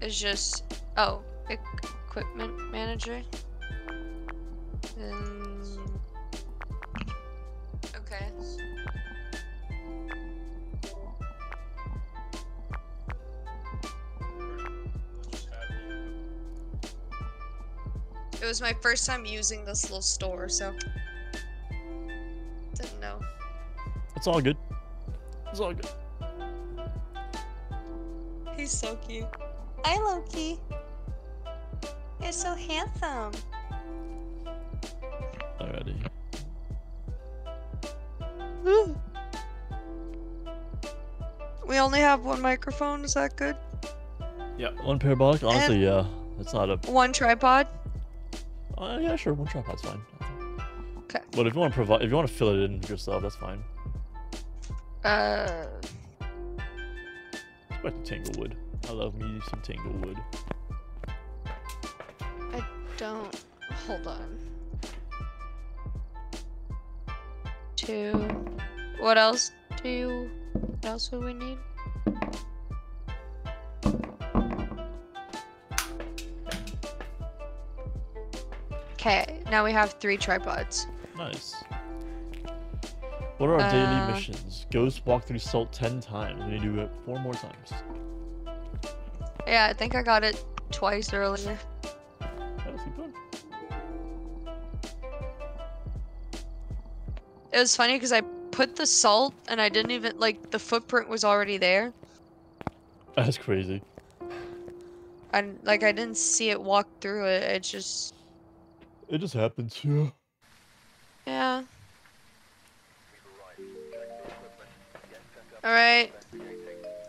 It's just oh, equipment manager. Um, okay. It was my first time using this little store, so didn't know. It's all good. It's all good. He's so cute. Hi, Loki. You're so handsome. Alrighty. We only have one microphone. Is that good? Yeah, one parabolic? Honestly, yeah. It's not a. One tripod. Uh, yeah, sure. One tripod's fine. Okay. But if you want to provide, if you want to fill it in yourself, that's fine. Uh, Back to Tanglewood. I love me some Tanglewood. I don't. Hold on. Two. What else do you? What else would we need? Okay, now we have three tripods. Nice. What are our daily Uh, missions? Ghost walk through salt ten times. We need to do it four more times. Yeah, I think I got it twice earlier. It was funny because I put the salt and I didn't even like the footprint was already there. That's crazy. And like I didn't see it walk through it. It just It just happens. Yeah. yeah. All right,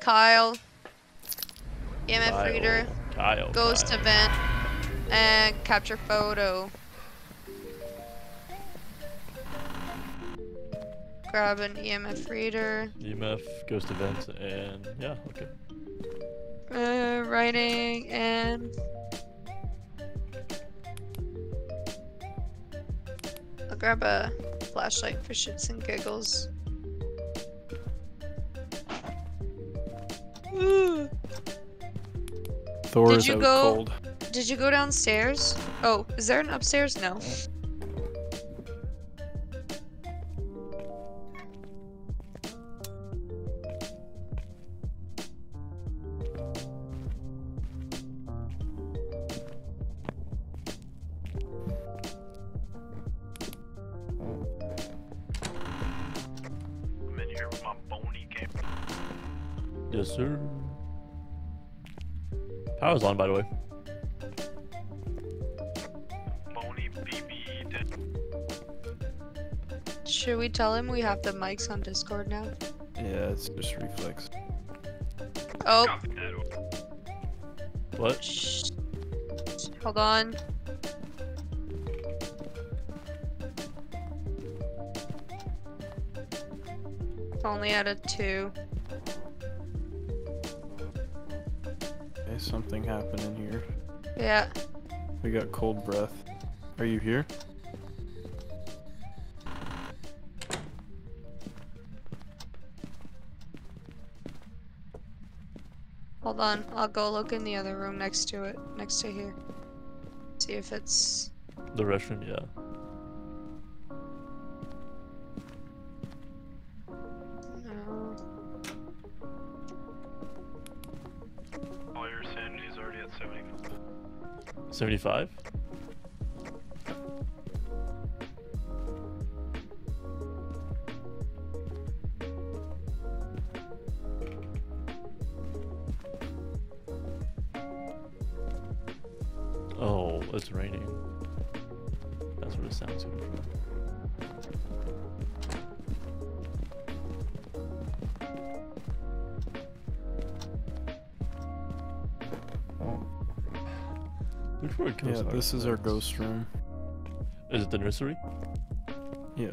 Kyle, EMF reader, Kyle. ghost Kyle. event, and capture photo. Grab an EMF reader. EMF, ghost event, and yeah, okay. Uh, writing and grab a flashlight for shits and giggles. Thor Did you go- cold. Did you go downstairs? Oh, is there an upstairs? No. Yes, sir. Power's on, by the way. Bony BB did. Should we tell him we have the mics on Discord now? Yeah, it's just reflex. Oh, What? shh. Hold on. Only at a two. Something happened in here. Yeah. We got cold breath. Are you here? Hold on. I'll go look in the other room next to it. Next to here. See if it's. The restroom, yeah. 75? This is our ghost room. Is it the nursery? Yeah.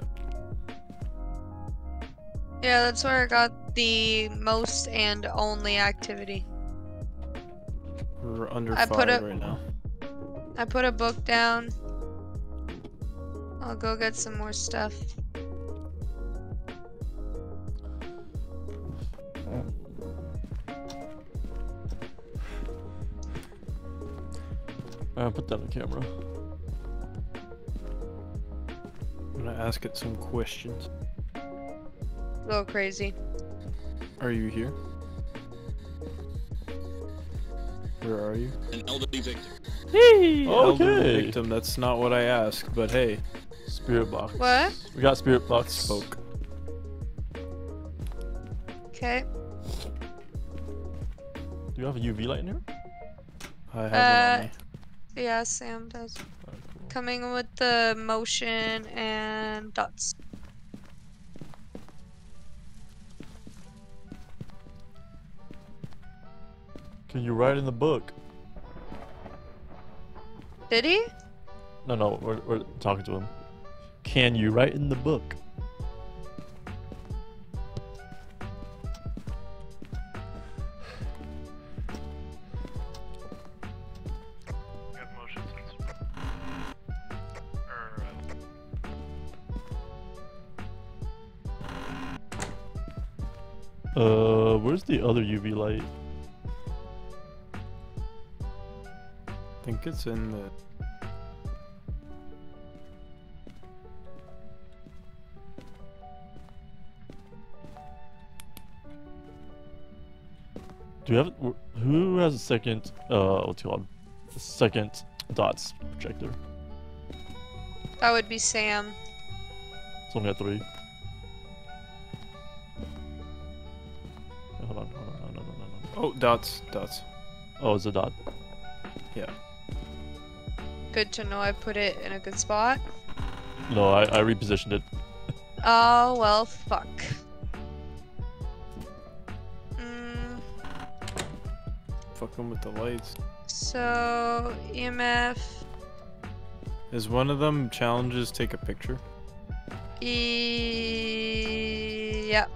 Yeah, that's where I got the most and only activity. We're under I five put a- right now. I put a book down. I'll go get some more stuff. Put that on camera. I'm gonna ask it some questions. A little crazy. Are you here? Where are you? An elderly victim. Elderly Okay. Elderly victim. That's not what I asked, but hey, Spirit box. What? We got spirit box. spoke. Yeah, Sam does. Alright, cool. Coming with the motion and dots. Can you write in the book? Did he? No, no, we're, we're talking to him. Can you write in the book? I think it's in the. Do you have who has a second? Uh, what's it called? Second dots projector. That would be Sam. It's only got three. Hold on, hold on, no, no, no, no, no. Oh, dots, dots. Oh, it's a dot. Good to know I put it in a good spot. No, I, I repositioned it. Oh, well, fuck. Mm, Fucking with the lights. so, EMF. Is one of them challenges take a picture? E. Yeah.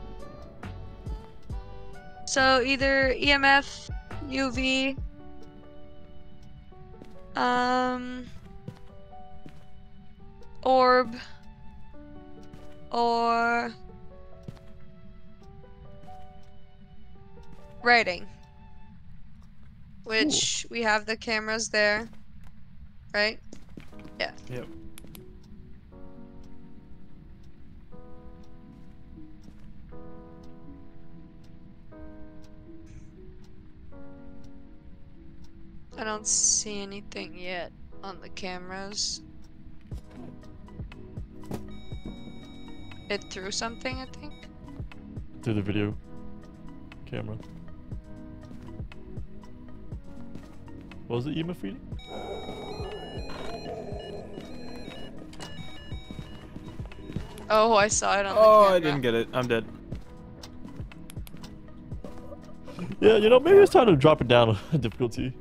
So either EMF, UV, um, orb, or writing. Which we have the cameras there, right? Yeah. Yep. I don't see anything yet on the cameras. It threw something, I think. Through the video camera. What was the EMF reading? Oh, I saw it on the Oh. I didn't get it. I'm dead. Yeah, you know, maybe it's time to drop it down a difficulty.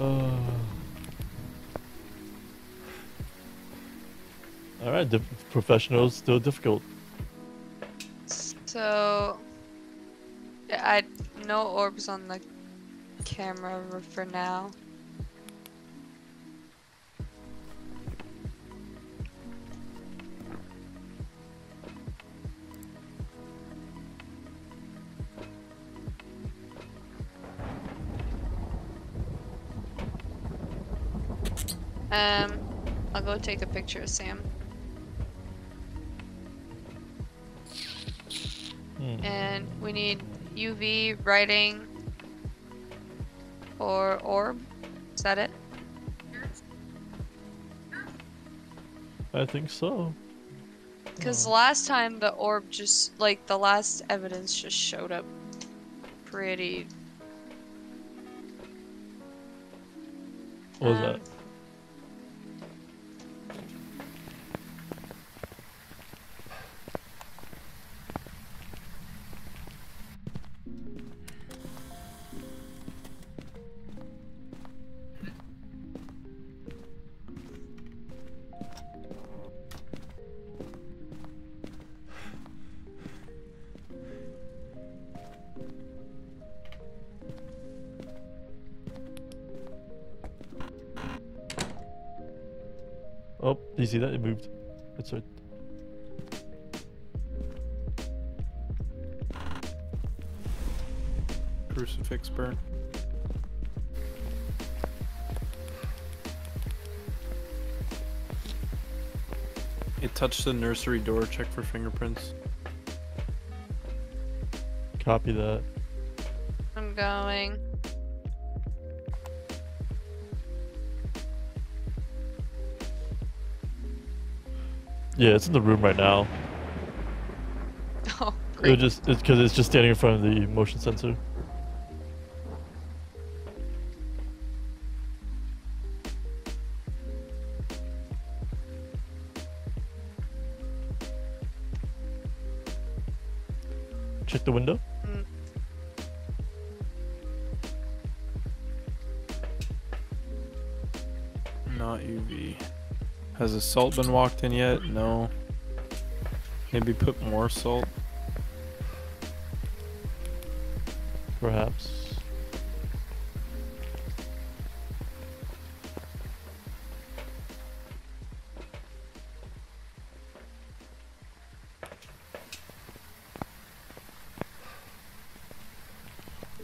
Uh, all right, diff- professionals still difficult. So, yeah, I no orbs on the camera for now. Um, I'll go take a picture of Sam. Hmm. And we need UV writing or orb. Is that it? I think so. Because last time the orb just like the last evidence just showed up pretty. What was um, that? See that? It moved. That's right. Crucifix burn. It touched the nursery door. Check for fingerprints. Copy that. I'm going. Yeah, it's in the room right now. Oh, It great. just it's because it's just standing in front of the motion sensor. Salt been walked in yet? No. Maybe put more salt. Perhaps.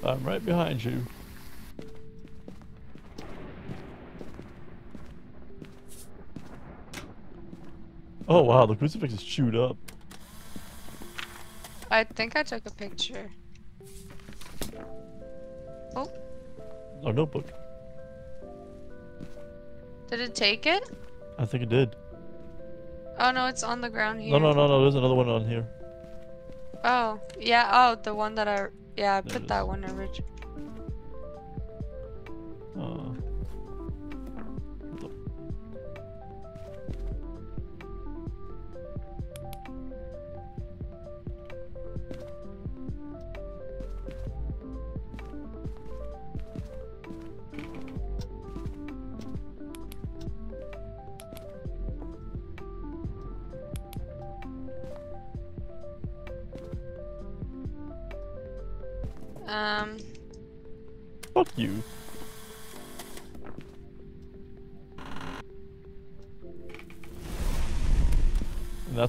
I'm right behind you. Oh wow, the crucifix is chewed up. I think I took a picture. Oh, Our notebook. did it take it? I think it did. Oh no, it's on the ground here. No, no, no, no. There's another one on here. Oh, yeah. Oh, the one that I yeah I There put that one original.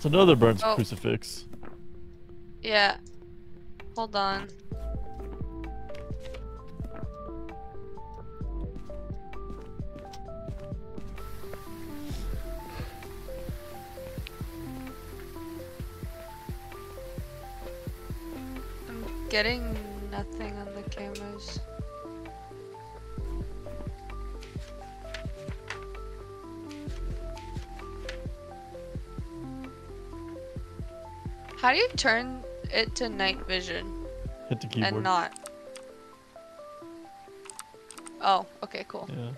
Another burnt Oh. crucifix. yeah. Hold on. I'm getting How do you turn it to night vision Hit the keyboard. and not? Oh, okay, cool. Yeah.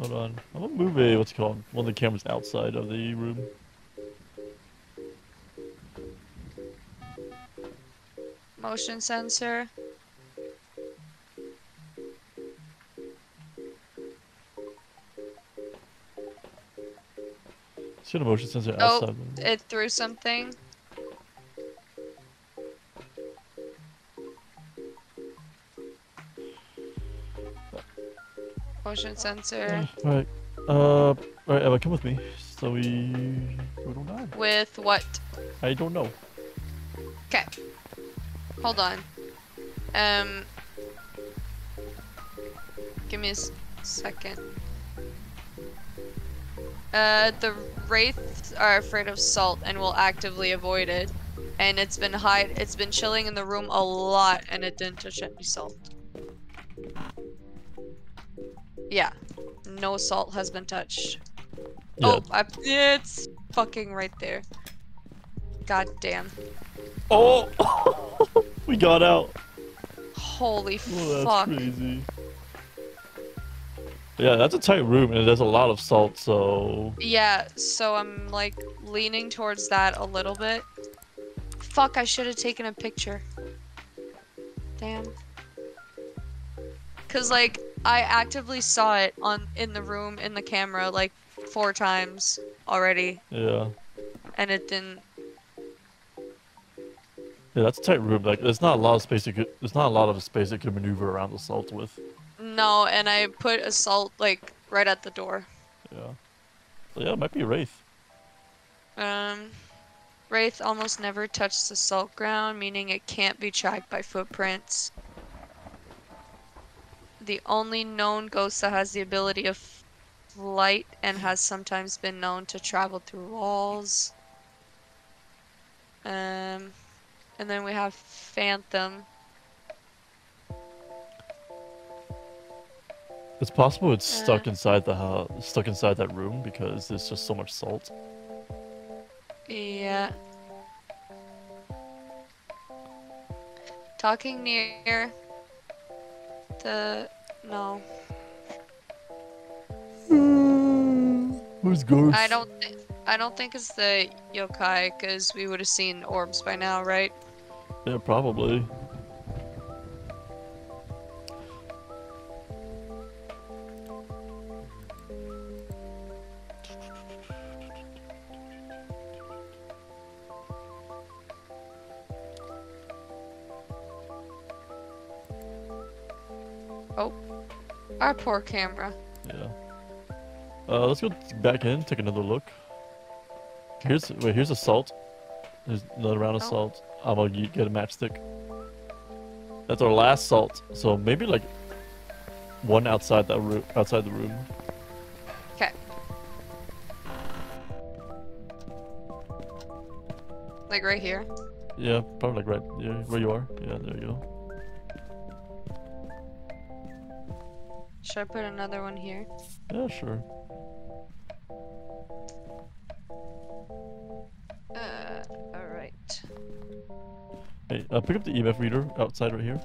Hold on. I'm gonna move a what's it called? One of the cameras outside of the room. Motion sensor. The motion sensor Oh, outside. the- it threw something. Motion sensor All right. Uh. Alright, Eva, come with me. So we. We don't die. with what? I don't know. Okay. Hold on. Um. Give me a second. Uh, the wraiths are afraid of salt and will actively avoid it. And it's been hide. It's been chilling in the room a lot, and it didn't touch any salt. Yeah, no salt has been touched. Yeah. Oh, I, it's fucking right there. God damn. Oh! we got out. Holy Oh, that's fuck. crazy. Yeah, that's a tight room and there's a lot of salt, so Yeah, so I'm like leaning towards that a little bit. Fuck, I should have taken a picture. Damn. Cause like I actively saw it on in the room in the camera like four times already yeah. and it didn't Yeah, that's a tight room. Like, there's not a lot of space. You could, there's not a lot of space you could maneuver around the salt with. No, and I put assault like right at the door. Yeah. So yeah, it might be wraith. Um, Wraith almost never touched the salt ground, meaning it can't be tracked by footprints. The only known ghost that has the ability of light and has sometimes been known to travel through walls. Um, and then we have Phantom. It's possible it's stuck Uh. inside the house, stuck inside that room because there's just so much salt. Yeah. Talking near the no. Who's Garth? I don't. I don't think it's the yokai because we would have seen orbs by now, right? Yeah, probably. Our poor camera. Yeah. Uh, let's go back in, take another look. Here's wait, here's a salt. There's another round of Oh. salt. I'm gonna get a matchstick. That's our last salt. So maybe like one outside that room, outside the room. Okay. Like right here. Yeah, probably like right yeah, where you are. Yeah, there you go. Should I put another one here? Yeah, sure. Uh, alright. Hey, uh, pick up the EMF reader outside right here.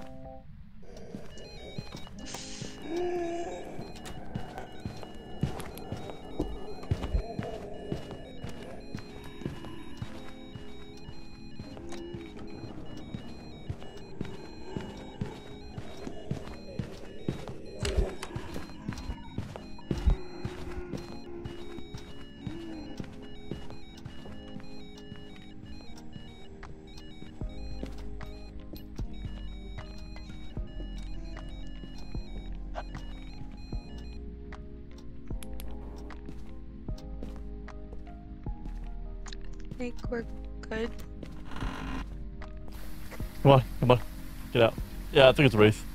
Think it's Wraith.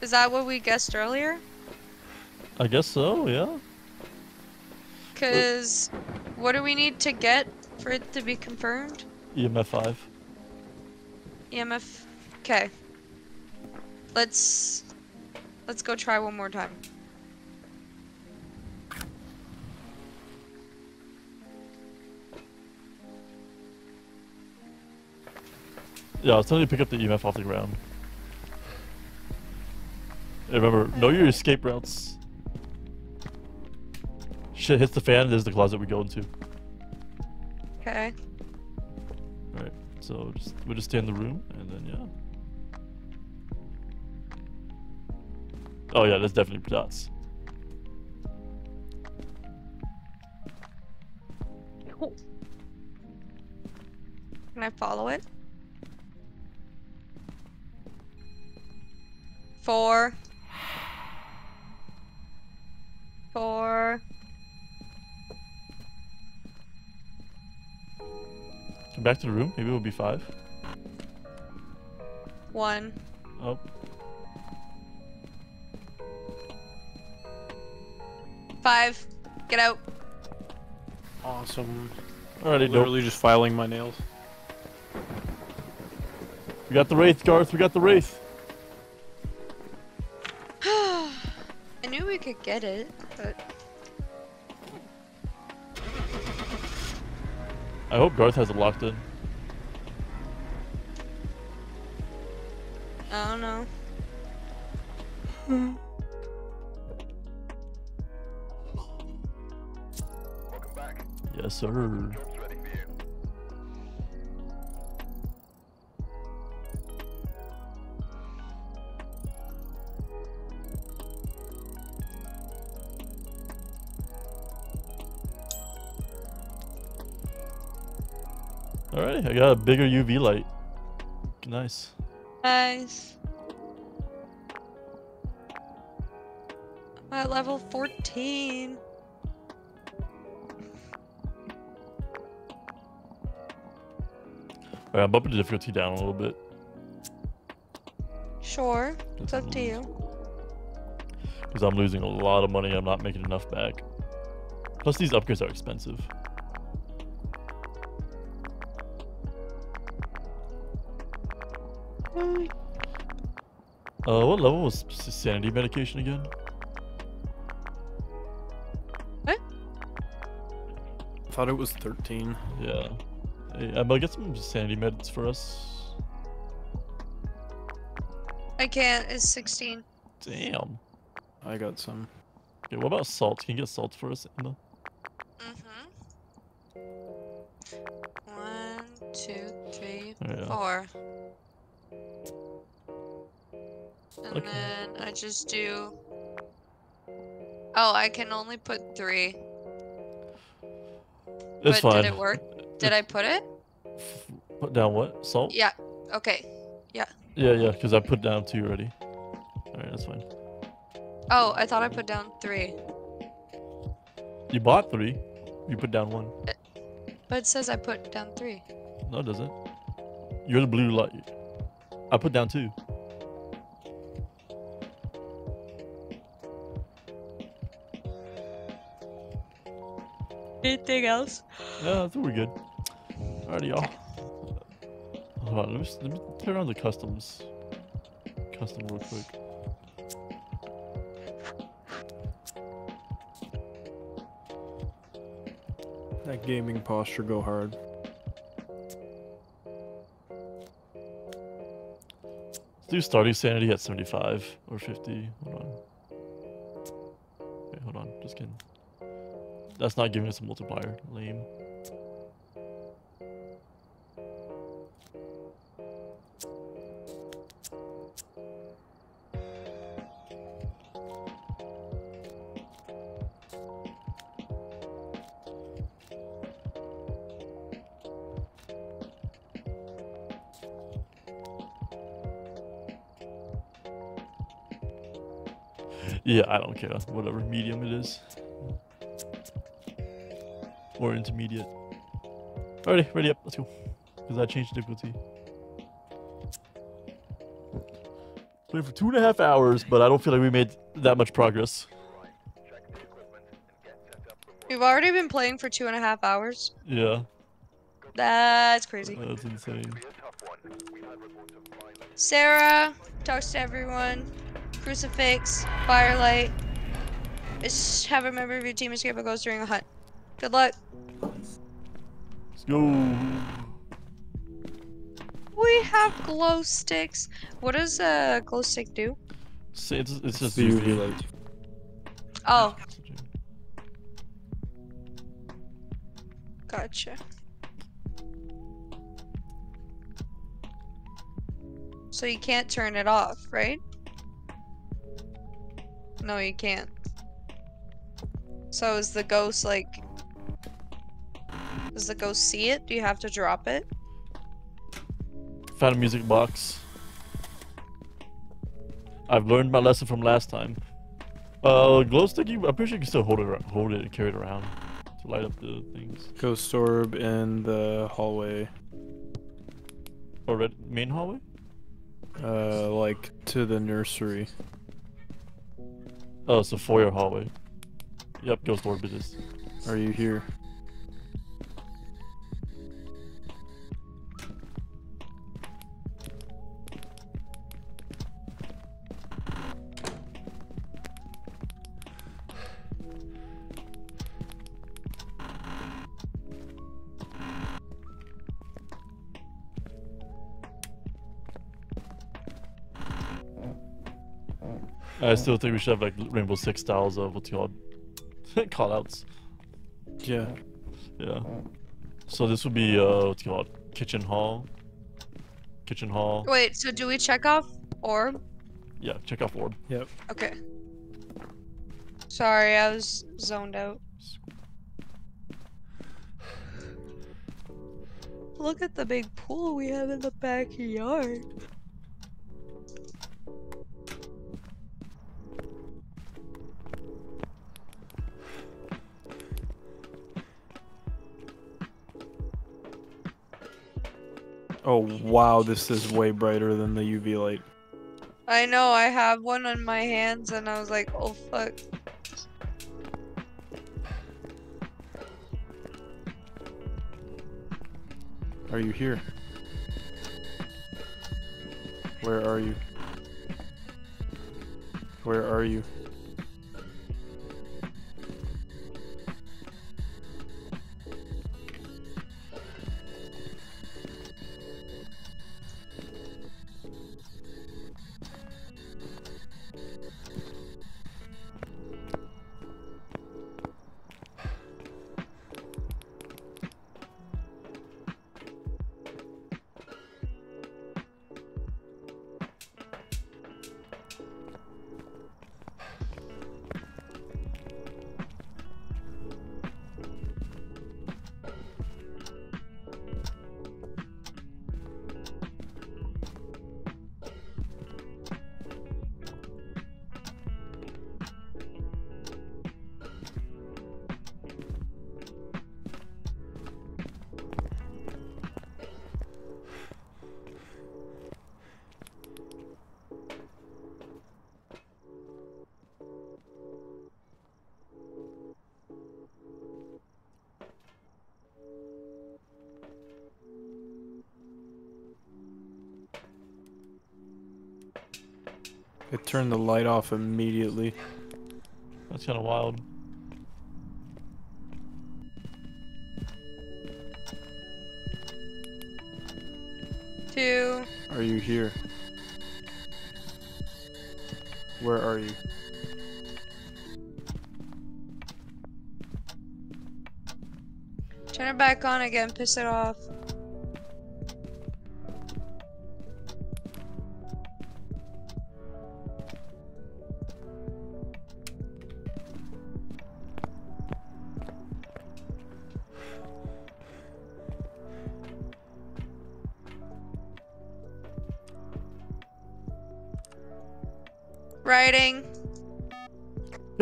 Is that what we guessed earlier? I guess so. Yeah. Cause what do we need to get for it to be confirmed? EMF five. EMF. Okay. Let's let's go try one more time. Yeah, I was telling you to pick up the EMF off the ground. Hey, remember, know your escape routes. Shit hits the fan, there's the closet we go into. Okay. Alright, so just we'll just stay in the room and then yeah. Oh yeah, that's definitely dots. Can I follow it? Four. Four. Come back to the room, maybe it'll be five. One. Oh, Five. Get out. Awesome. alrighty, nope. Literally just filing my nails. We got the Wraith, Garth, we got the Wraith. Could get it, but I hope Garth has it locked in. I don't know. Back. Yes, sir. I got a bigger UV light. Nice. Nice. I'm at level 14. Alright, I'm bumping the difficulty down a little bit. Sure. It's up to you. Because I'm losing a lot of money. I'm not making enough back. Plus, these upgrades are expensive. Uh, what level was sanity medication again? What? I thought it was 13. Yeah. Hey, Emma, get some sanity meds for us. I can't. It's 16. Damn. I got some. Okay, what about salt? Can you get salt for us, Emma? Mm-hmm. One, two, three, Yeah. four. Okay. then I just do. Oh, I can only put three. It's but fine. did it work? Did I put it? Put down what? Salt? Yeah. Okay. Yeah, yeah, yeah, because I put down two already. Alright, that's fine. Oh, I thought I put down three. You bought three. You put down one. But it says I put down three. No, it doesn't. You're the blue light. I put down two. Anything else? Yeah, I think we're good. Alrighty, y'all. Hold on, let me, s- let me turn on the customs. Custom real quick. That gaming posture go hard. Let's do starting sanity at 75 or 50. That's not giving us a multiplier. Lame. Yeah, I don't care. Whatever medium it is. Or intermediate. Alrighty, ready up. Let's go. Because I changed the difficulty. Played for two and a half hours, but I don't feel like we made that much progress. We've already been playing for two and a half hours. Yeah, That's crazy. that's insane. Sarah talks to everyone. Crucifix, Firelight. Just have a member of your team escape a ghost during a hunt. Good luck. Let's go. We have glow sticks. What does a glow stick do? Sa- It's, it's just The UV UV. light. Oh, gotcha. So you can't turn it off, right? No, you can't. So is the ghost like... Does the ghost see it? Do you have to drop it? Found a music box. I've learned my lesson from last time. Uh, glow stick. You, I'm pretty sure you can still hold it, hold it and carry it around to light up the things. Ghost orb in the hallway. Or red main hallway. Uh, like to the nursery. Oh, it's a foyer hallway. Yep, ghost orb it is. Are you here? I still think we should have like Rainbow Six styles of what's it called call outs. Yeah. Yeah. So this would be uh what's called kitchen hall. Kitchen hall. Wait, so do we check off orb? Yeah, check off orb. Yep. Okay. Sorry, I was zoned out. Look at the big pool we have in the backyard. Oh wow, this is way brighter than the UV light. I know I have one on my hands and I was like, oh fuck. Are you here? Where are you? Where are you? It turned the light off immediately. That's kind of wild. Two. Are you here? Where are you? Turn it back on again, piss it off.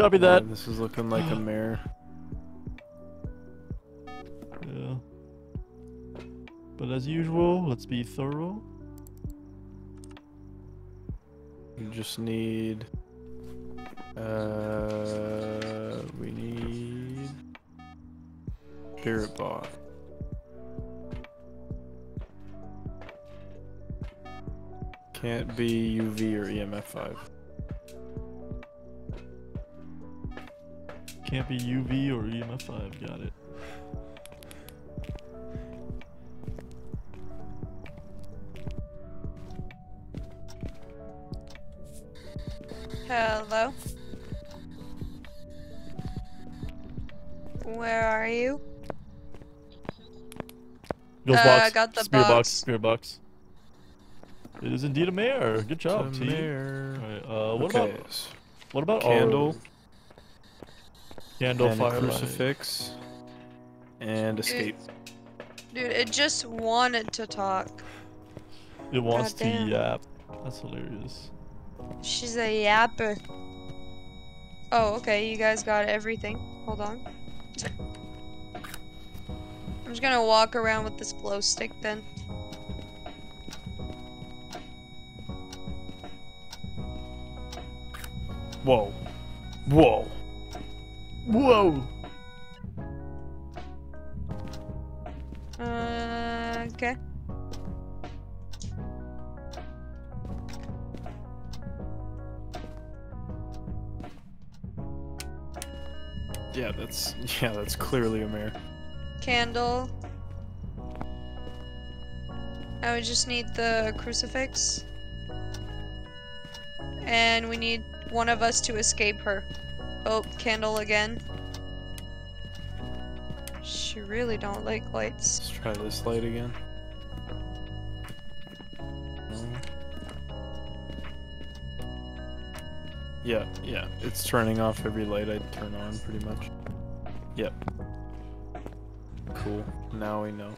Copy that. Yeah, this is looking like a mare. Yeah. But as usual, let's be thorough. You just need. Uh, we need. Spirit box. Can't be UV or EMF 5. Can't be UV or EMF 5. Got it. Hello. Where are you? Ghost Uh, box. got the spirit box. box. Spirit box. It is indeed a mare. Good job, a team. mare. Alright, uh, what okay. about what about candle our candle and a fire crucifix and escape? Dude, it just wanted to talk. It wants to Goddamn. yap. That's hilarious. She's a yapper. Oh, okay, you guys got everything. Hold on. I'm just gonna walk around with this glow stick then. Whoa. Whoa. Whoa! Uh, okay. Yeah, that's yeah, that's clearly a mare. Candle. I would just need the crucifix. And we need one of us to escape her. Oh, candle again. She really don't like lights. Let's try this light again. Yeah, yeah, it's turning off every light I turn on, pretty much. Yep. Cool. Now we know.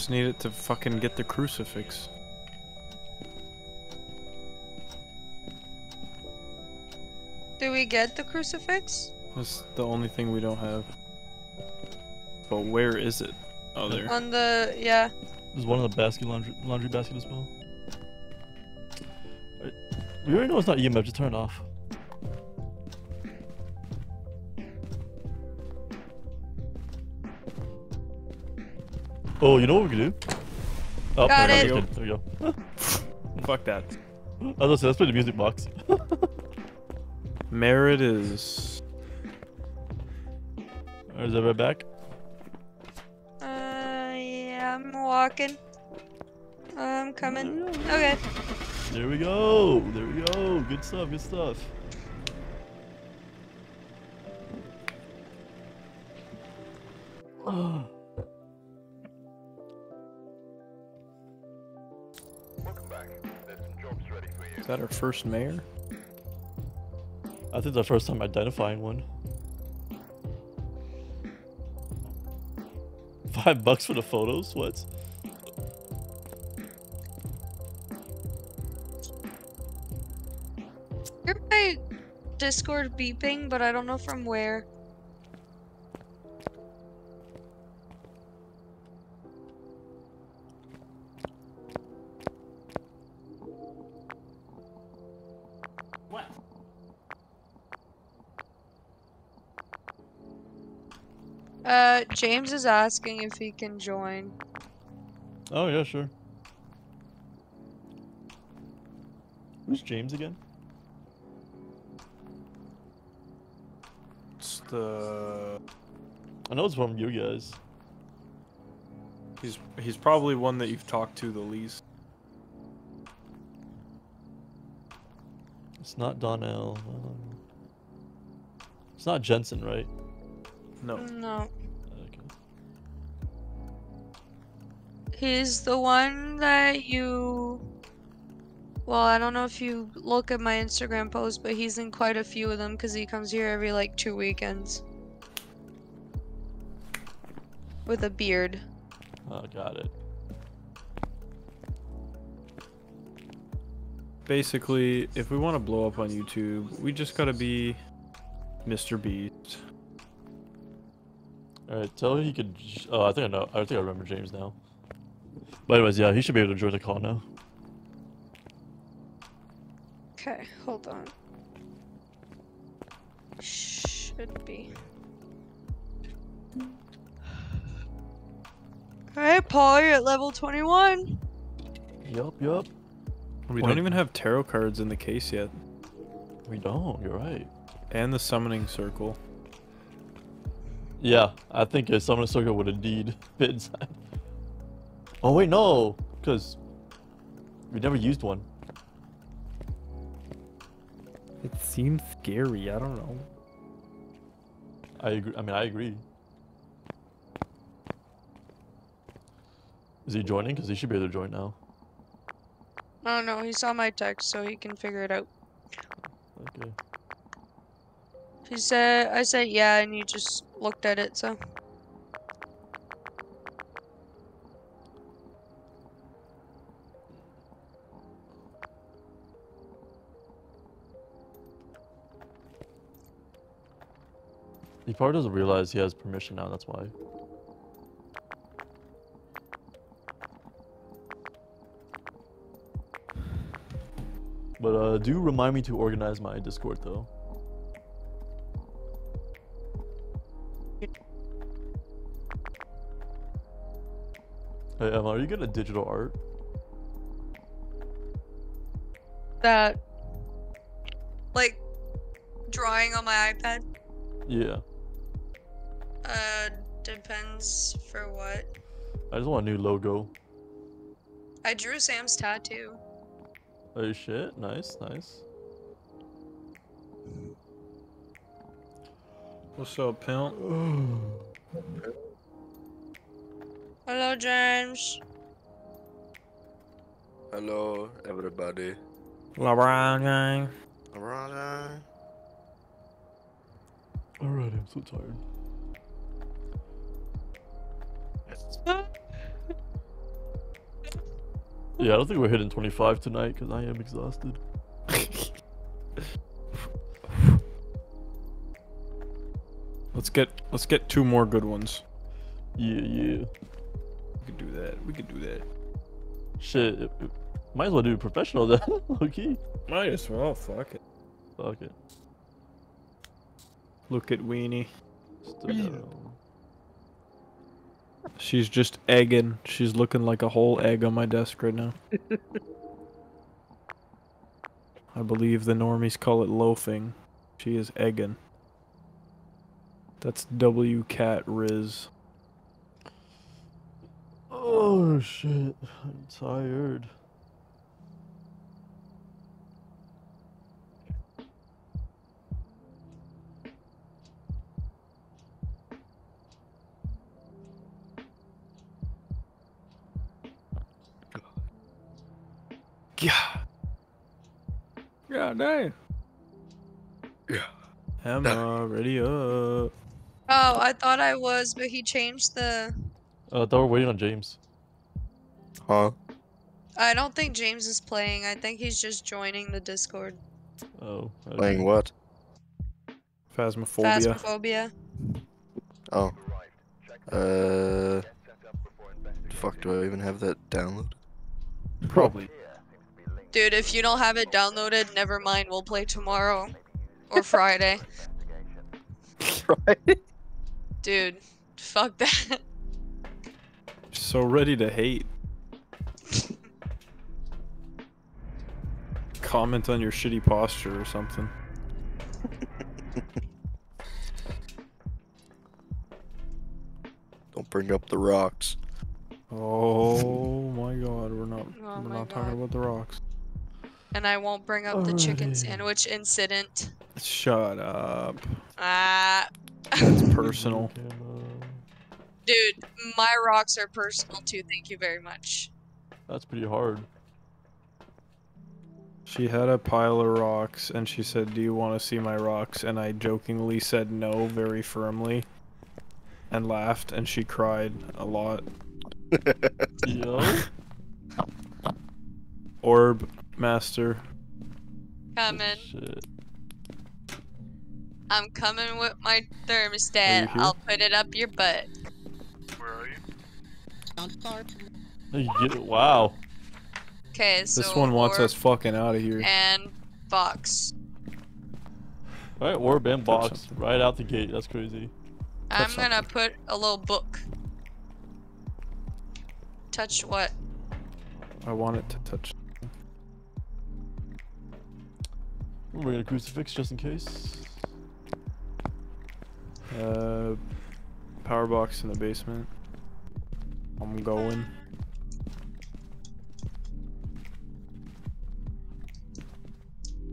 Just need it to fucking get the crucifix. Do we get the crucifix? That's the only thing we don't have. But where is it? Oh, there. On the yeah. There's one in the basket, laundry, laundry basket as well. We already know it's not EMF, just turn it off. Oh, you know what we can do? Oh, Got there, it. we go. There we go. Fuck that. I was gonna say, let's play the music box. Merit is. Alright, is that right back? Uh, yeah, I'm walking. I'm coming. Okay. There we go. There we go. Good stuff. Good stuff. First mare? I think the first time identifying one. Five bucks for the photos? What? Hear my Discord beeping, but I don't know from where. James is asking if he can join. Oh yeah, sure. Who's James again? It's the. I know it's from you guys. He's he's probably one that you've talked to the least. It's not Donnell. Um, it's not Jensen, right? No. No. He's the one that you. Well, I don't know if you look at my Instagram post, but he's in quite a few of them because he comes here every like two weekends. With a beard. Oh, got it. Basically, if we want to blow up on YouTube, we just gotta be Mr. Beast. Alright, tell him he could. Oh, I think I know. I think I remember James now. But anyways, yeah, he should be able to join the call now. Okay, hold on. Should be. Alright, Paul, you're at level 21. Yup, yup. We Wait. don't even have tarot cards in the case yet, We don't. You're right. and the summoning circle. Yeah, I think a summon circle would indeed fit inside. Oh wait, no, because we never used one. It seems scary. I don't know. I agree. I mean, I agree. Is he joining? Because he should be able to join now. Oh no, he saw my text, so he can figure it out. Okay. He said, I said yeah, and you just looked at it, so. He probably doesn't realize he has permission now. That's why. But uh, do remind me to organize my Discord though. Hey Emma, are you good at digital art? That. Like, drawing on my iPad? Yeah. Uh, depends for what. I just want a new logo. I drew Sam's tattoo. Oh shit! Nice, nice. What's up, pimp? Hello, James. Hello, everybody. LeBron gang. Alright. Alright, I'm so tired. Yeah, I don't think we're hitting 25 tonight because I am exhausted. let's get let's get two more good ones. Yeah, yeah. We could do that. We could do that. Shit. it- it- might as well do professional then. okay. Might as well. Fuck it. Fuck it. Look at Weenie. Still. She's just egging. She's looking like a whole egg on my desk right now. I believe the normies call it loafing. She is egging. That's W cat Riz. Oh shit. I'm tired. Yeah, damn. Yeah. I'm already up. Oh, I thought I was, but he changed the. Uh, I thought we're waiting on James. Huh? I don't think James is playing. I think he's just joining the Discord. Oh. okay. Playing what? Phasmophobia. Phasmophobia. Oh. Uh. Fuck, do I even have that download? Probably. Dude, if you don't have it downloaded, never mind. We'll play tomorrow or Friday. Right? Dude, fuck that. So ready to hate. Comment on your shitty posture or something. Don't bring up the rocks. Oh my god, we're not Oh we're my not talking about the rocks. And I won't bring up the chicken sandwich incident. Shut up. Ah, It's personal. Dude, my rocks are personal too. Thank you very much. That's pretty hard. She had a pile of rocks and she said, "Do you want to see my rocks?" And I jokingly said no very firmly and laughed and she cried a lot. Yo. Orb master. Coming. Oh, shit. I'm coming with my thermostat. I'll put it up your butt. Where are you? Hey, you get- Wow. Okay, so This one wants us fucking out of here. and box. Alright, orb and Touch box right out the gate. That's crazy. I'm Touch gonna put a little book. Touch what? I want it to touch. We're bringing a crucifix just in case. Uh, power box in the basement. I'm going.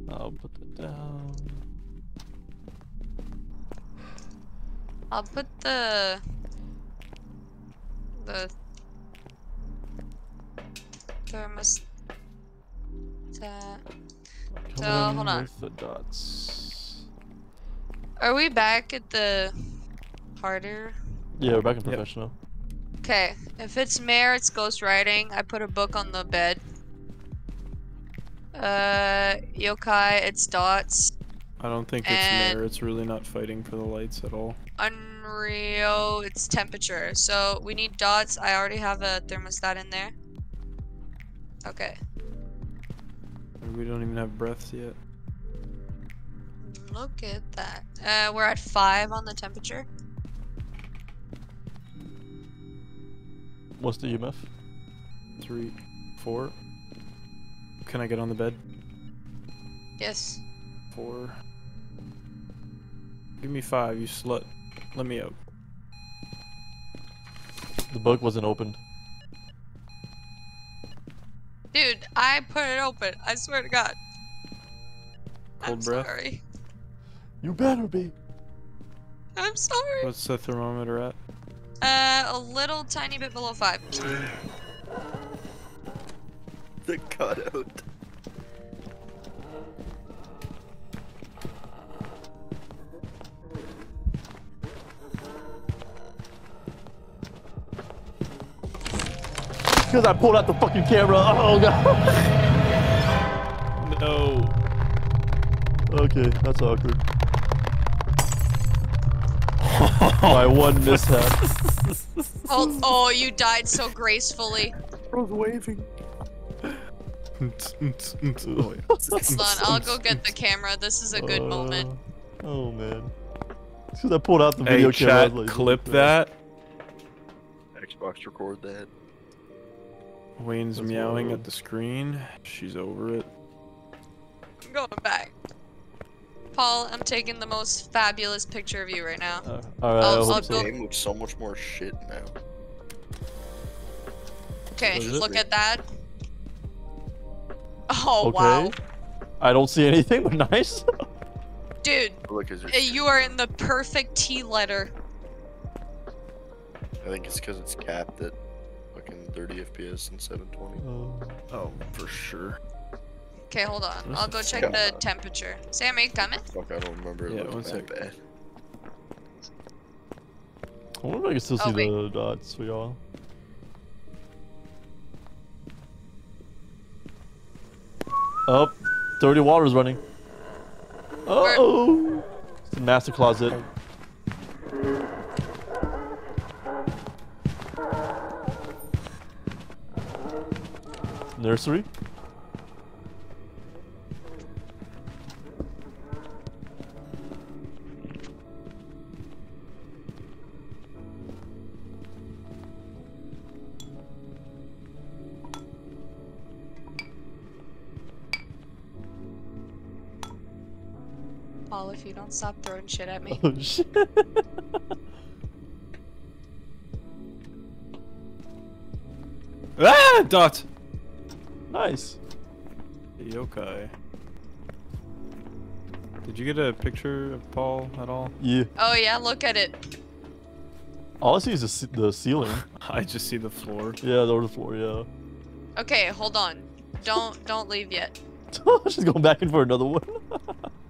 I'll put that down. I'll put the the thermostat. Coming So, in hold on. the dots. Are we back at the harder? Yeah, we're back in Yep. professional. Okay, if it's mare, it's ghost writing. I put a book on the bed. Uh, yokai, it's dots. I don't think it's And- Mare. It's really not fighting for the lights at all. Onryo, it's temperature. So we need dots. I already have a thermostat in there. Okay. And We don't even have breaths yet. Look at that. Uh, we're at five on the temperature. What's the EMF? Three, four. Can I get on the bed? Yes. Four. Give me five, you slut. Let me out. The book wasn't opened. Dude, I put it open. I swear to God. I'm Cold breath? sorry. You better be. I'm sorry. What's the thermometer at? Uh, a little tiny bit below five. The cutout. Because I pulled out the fucking camera. Oh god. No. Okay, that's awkward. My one mishap. Oh, oh, you died so gracefully. I was waving. oh, yeah. Hold on, I'll go get the camera. This is a good moment. Uh, Oh man. Because I pulled out the Hey, video camera. I chat, like, clip "Oh, that. Xbox record that. Wayne's meowing at the screen. She's over it. I'm going back. Paul, I'm taking the most fabulous picture of you right now. Uh, all right, I'll, I'll go... game looks so much more shit now. Okay, look at that. Oh, okay. wow. I don't see anything, but nice. Dude, look, eh, you are in the perfect T letter. I think it's because it's capped It. Thirty FPS and 720. Oh, oh for sure. Okay, hold on. I'll go check the temperature. Sam, are you coming? Fuck, I don't remember. It yeah, one sec. Bad. I wonder if I can still oh, see wait. the dots we all. Up, oh, dirty water's running. Uh oh, it's the master closet. Nursery. Paul, if you don't stop throwing shit at me. Oh shit. Ah, dot. Nice. Yokai. Did you get a picture of Paul at all? Yeah. Oh yeah, look at it. All I see is the, the ceiling. I just see the floor. Yeah, the the floor. Yeah. Okay, hold on. Don't don't leave yet. She's going back in for another one.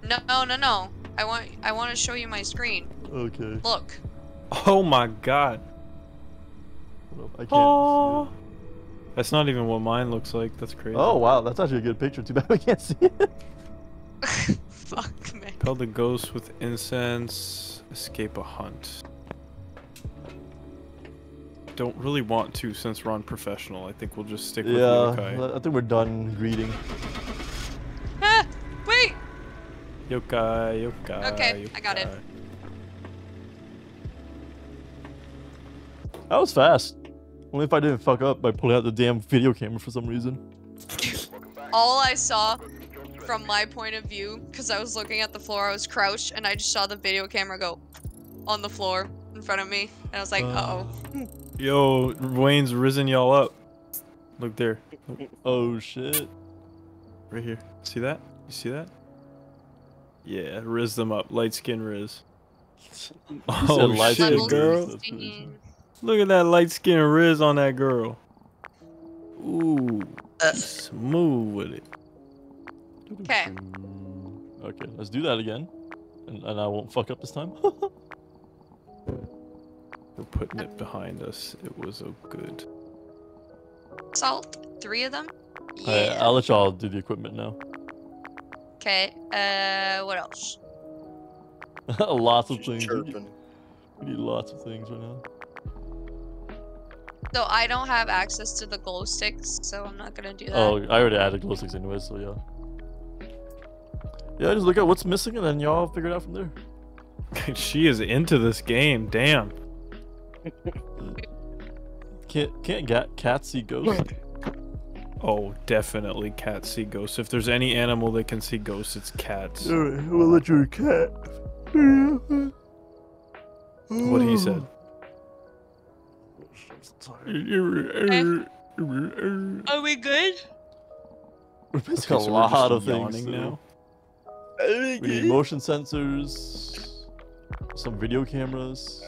No, no, no, no. I want I want to show you my screen. okay. Look. Oh my god. I can't. Oh. See it. That's not even what mine looks like. That's crazy. Oh wow, that's actually a good picture. Too bad we can't see it. Fuck me. Repel the ghost with incense. Escape a hunt. Don't really want to since we're on professional. I think we'll just stick with Yeah, yokai. I think we're done greeting. Ah, wait. Yokai, yokai. Okay, I got it. That was fast. Only if I didn't fuck up by pulling out the damn video camera for some reason. All I saw from my point of view, because I was looking at the floor, I was crouched, and I just saw the video camera go on the floor in front of me, and I was like, uh oh. Yo, Wayne's risen y'all up. Look there. Oh shit. Right here. See that? You see that? Yeah, riz them up. Light skin riz. Oh light shit, skin Level girl. Riz. 16. Look at that light skin riz on that girl. Ooh. Smooth with it. Okay. Okay, let's do that again. And, and I won't fuck up this time. We're putting it behind us. It was so good. Salt. Three of them? Alright, Yeah. I'll let y'all do the equipment now. Okay. Uh, what else? lots of She's things. We need, we need lots of things right now. So I don't have access to the glow sticks, so I'm not gonna do that. Oh, I already added glow sticks anyway, so yeah. Yeah, just look at what's missing and then y'all figure it out from there. she is into this game. Damn. Can't can't get cats see ghosts? Oh, definitely cats see ghosts. If there's any animal that can see ghosts, it's cats. Alright, we'll let your cat. What he said. Are we good? We're missing Okay, a we're lot of things now. We need motion sensors, some video cameras,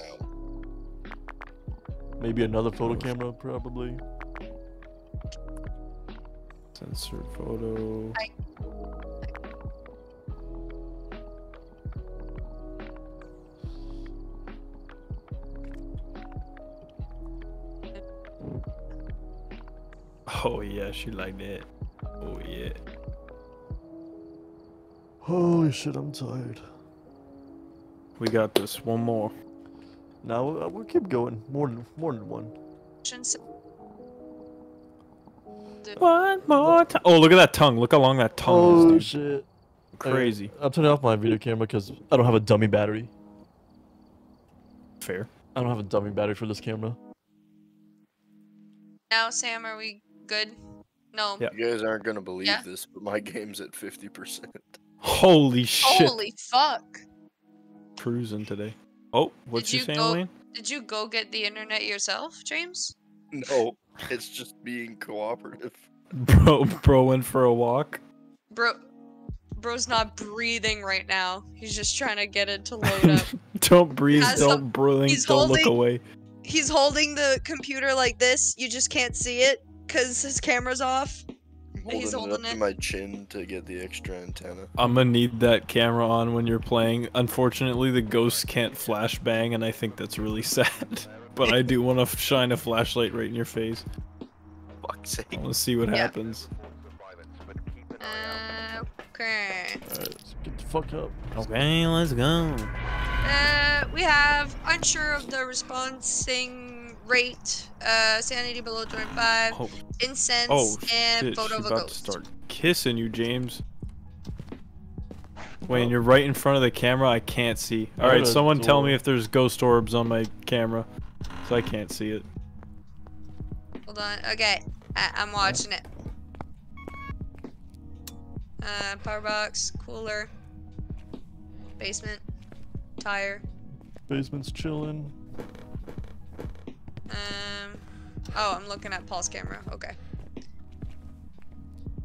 maybe another photo camera, probably. Sensor photo. Oh yeah, she like that. Oh yeah. Holy shit, I'm tired. We got this. One more. Now we'll, uh, we'll keep going. More than more than one. One more time. Oh, look at that tongue. Look how long that tongue Oh is, Oh shit. Crazy. I'm turning off my video camera because I don't have a dummy battery. Fair. I don't have a dummy battery for this camera. Now, Sam, are we good? No. Yeah. You guys aren't gonna believe Yeah. this, but my game's at 50%. Holy shit. Holy fuck! Cruising today. Oh, what's Did you you saying, go- Wayne? Did you go get the internet yourself, James? No, it's just being cooperative. Bro, bro went for a walk. Bro, bro's not breathing right now. He's just trying to get it to load up. don't breathe. Has Don't some- blink. Don't look away. He's holding the computer like this. You just can't see it because his camera's off. He's Holding it up holding to it. my chin to get the extra antenna. I'm gonna need that camera on when you're playing. Unfortunately, the ghosts can't flashbang, and I think that's really sad. but I do want to shine a flashlight right in your face. Fuck's sake. I want to see what Yeah. happens. Uh, okay. Alright, let's get the fuck up. Okay, let's go. Uh, we have unsure of the responding rate. Uh, sanity below 25. Oh, Incense oh and shit! photo She's of a about to start kissing you, James. Wayne, you're right in front of the camera. I can't see. All right, What a someone tell me if there's ghost orbs on my camera, so I can't see it. Hold on. Okay, I- I'm watching it. Uh, power box, cooler, basement, tire. Basement's chilling. Um. Oh, I'm looking at Paul's camera. Okay.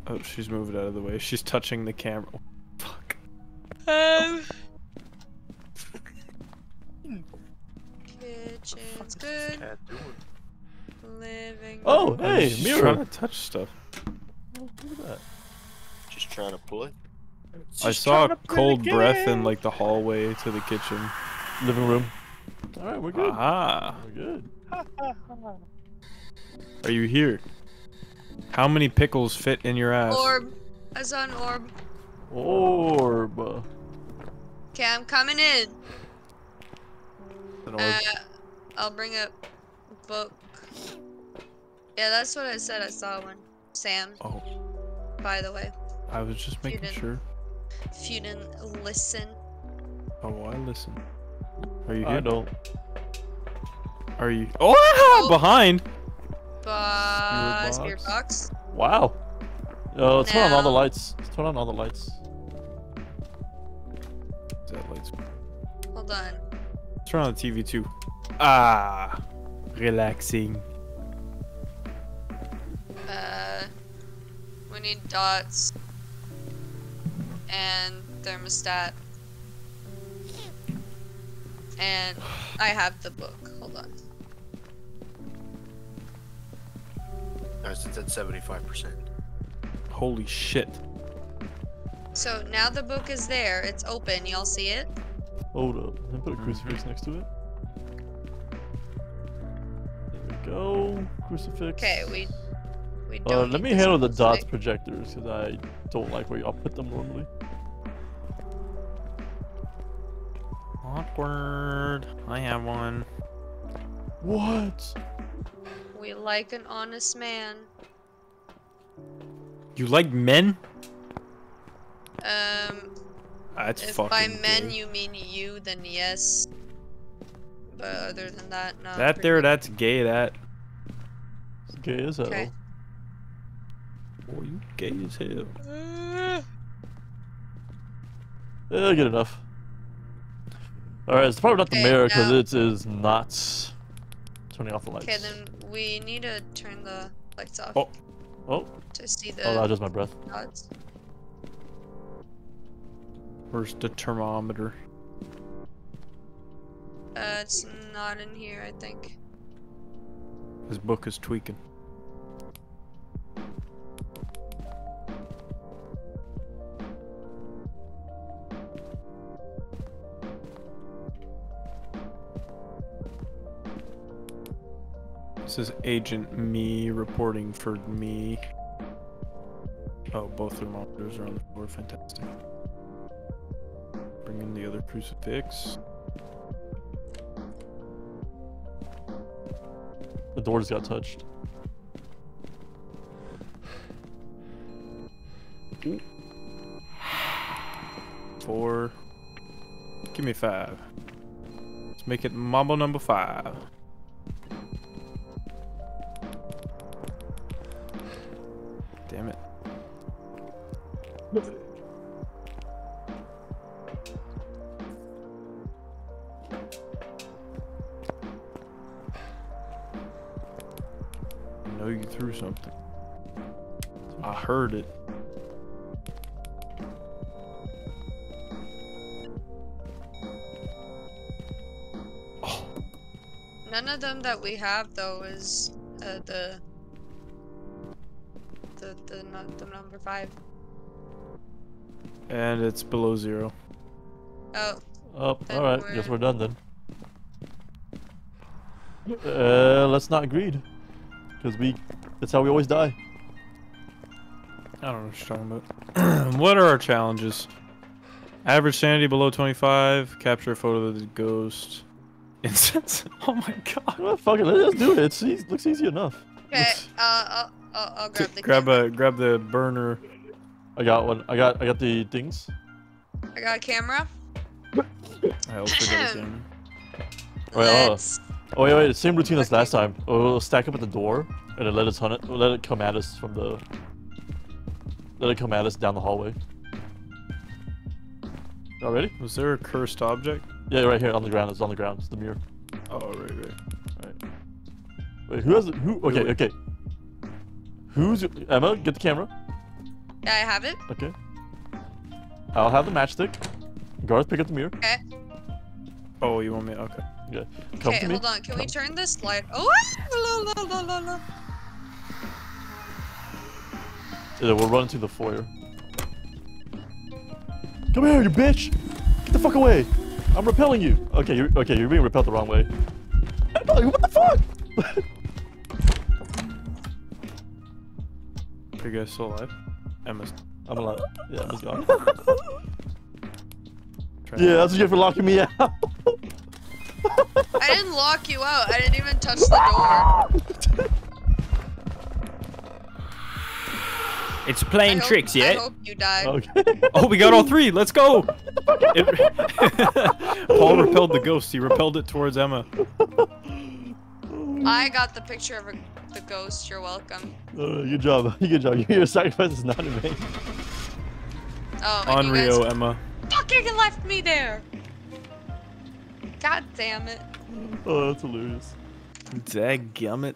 Oh, she's moved out of the way. She's touching the camera. Oh, fuck. Um. Kitchen's good. Living. Oh, room. hey, she's mirror. trying to touch stuff. Oh, look at that. Just trying to pull it. I saw a cold breath in like the hallway to the kitchen. Living room. Alright, we're good. Ah, We're good. Are you here? How many pickles fit in your ass? Orb. I saw an orb. Orb. Okay, I'm coming in. An orb. Uh, I'll bring up book. Yeah, that's what I said. I saw one. Sam, oh, by the way, I was just making didn't- sure. if you didn't listen. Oh, I listen. Are you I here? don't. Are you? Oh, behind. But Spirit spirit box. box. Wow. Yo, let's turn on all the lights. Let's turn on all the lights. That lights? Hold on. Turn on the TV too. Ah, relaxing. Uh, we need dots and thermostat. And I have the book. Hold on. Guys, it's at 75%. Holy shit. So now the book is there. It's open. Y'all see it? Hold up. Then put a crucifix next to it. There we go. Crucifix. Okay, we we Uh, don't. let me handle the crucifix. dots projectors because I don't like where y'all put them normally. Awkward. I have one. What? We like an honest man. You like men? Um, That's if fucking. by men gay. you mean you, then yes. But other than that, no. That there, much- that's gay. That. It's gay as hell. Okay. Boy, you gay as hell. Yeah, good enough. Alright, it's probably not the Okay, Mare because now- it is not turning off the lights. Okay, then we need to turn the lights off Oh. Oh, to see the oh, that was just my breath. dots. Where's the thermometer? Uh, it's not in here, I think. His book is tweaking. This is Agent Me reporting for me. Oh, both thermometers are on the floor. Fantastic. Bring in the other crucifix. The doors got touched. Four. Give me five. Let's make it mambo number five. Damn it. I know you threw something. I heard it. None of them that we have though is uh, the the the the number five. And it's below zero. Oh. Oh, alright. Guess we're done then. Uh, let's not greed. Because we... That's how we always die. I don't know what you're talking about. what are our challenges? Average sanity below 25. Capture a photo of the ghost. Incense. Oh my god. Well, fuck it. Let's do it. It looks easy enough. okay. Uh, I'll, I'll, I'll grab the grab camera. a grab the burner. I got one. I got I got the things. I got a camera. I also got a camera. Wait, oh. Uh, Let's. Oh wait, wait. Same routine as last time. Oh, we'll stack up at the door and then let us hunt it. Let it come at us from the. Let it come at us down the hallway. Y'all ready? Was there a cursed object? Yeah, right here on the ground. It's on the ground. It's the mirror. Oh right, right. Right. Wait, who has the, who? Okay, okay. Who's Emma? Get the camera. Yeah, I have it. Okay. I'll have the matchstick. Garth, pick up the mirror. Okay. Oh, you want me? Okay. Yeah. Come Okay, to me. hold on. Can we turn this light? Oh, ah, la, la, la, la, la. Yeah, we'll run to the foyer. Come here, you bitch! Get the fuck away! I'm repelling you. Okay, you're okay. You're being repelled the wrong way. What the fuck? Are you guys still alive? Emma's. I'm alive. Yeah, Emma's gone. Yeah, that's what you get for locking me out. I didn't lock you out. I didn't even touch the door. It's playing hope- tricks, I yeah. hope you died. okay. Oh, we got all three. Let's go. It- Paul repelled the ghost. He repelled it towards Emma. I got the picture of a, the ghost. You're welcome. Uh, good job. Good job. Your sacrifice is not in vain. Oh, and you Onryo, guys Emma. fucking left me there. God damn it. Oh, that's hilarious. Dadgummit.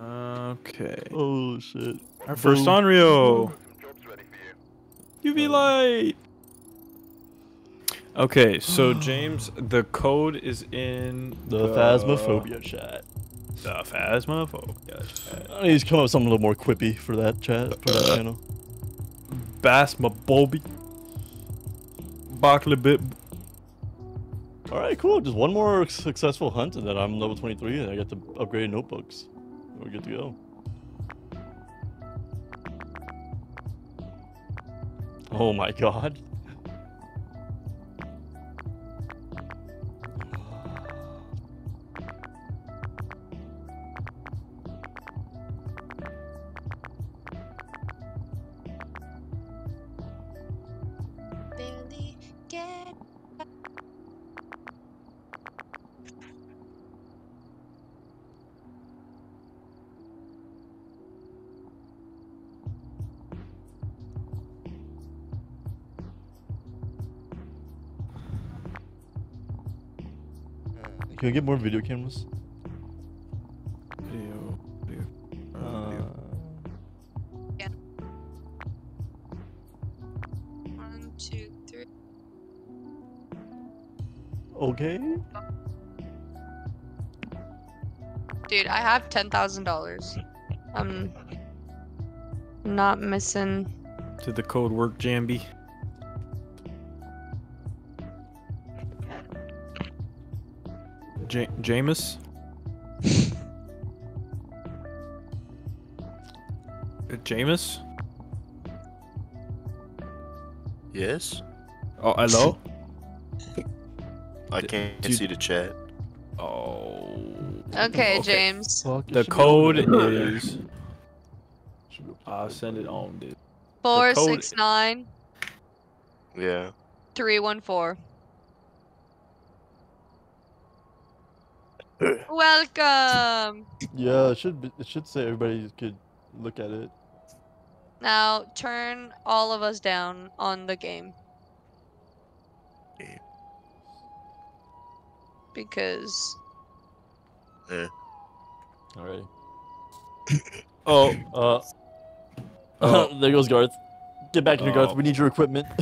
Okay. Oh shit. Our first Boom. Onryo. Job's ready for you. UV light. Okay, so James, the code is in The phasmophobia chat. The phasmophobia chat. I need to come up with something a little more quippy for that chat for that channel. Basmabobi. Barkley bit. All right, cool. Just one more successful hunt, and then I'm level 23, and I get to upgrade notebooks. We're good to go. Oh my god. Can we get more video cameras? Video, video, uh, Uh, video. one, two, three. okay. Dude, I have ten thousand dollars. I'm not missing. Did the code work, Jambi? J- Jameis? Jameis? Yes? Oh, hello? I can't Dude. see the chat. Oh. Okay. James. The code is. I'll send it on, dude. Four six nine. Yeah. Three one four. Welcome. Yeah, it should be, it should say everybody could look at it. Now turn all of us down on the game. Game. Because Yeah. Alright. Oh. Uh. Oh. there goes Garth. Get back here, Garth. Oh. We need your equipment.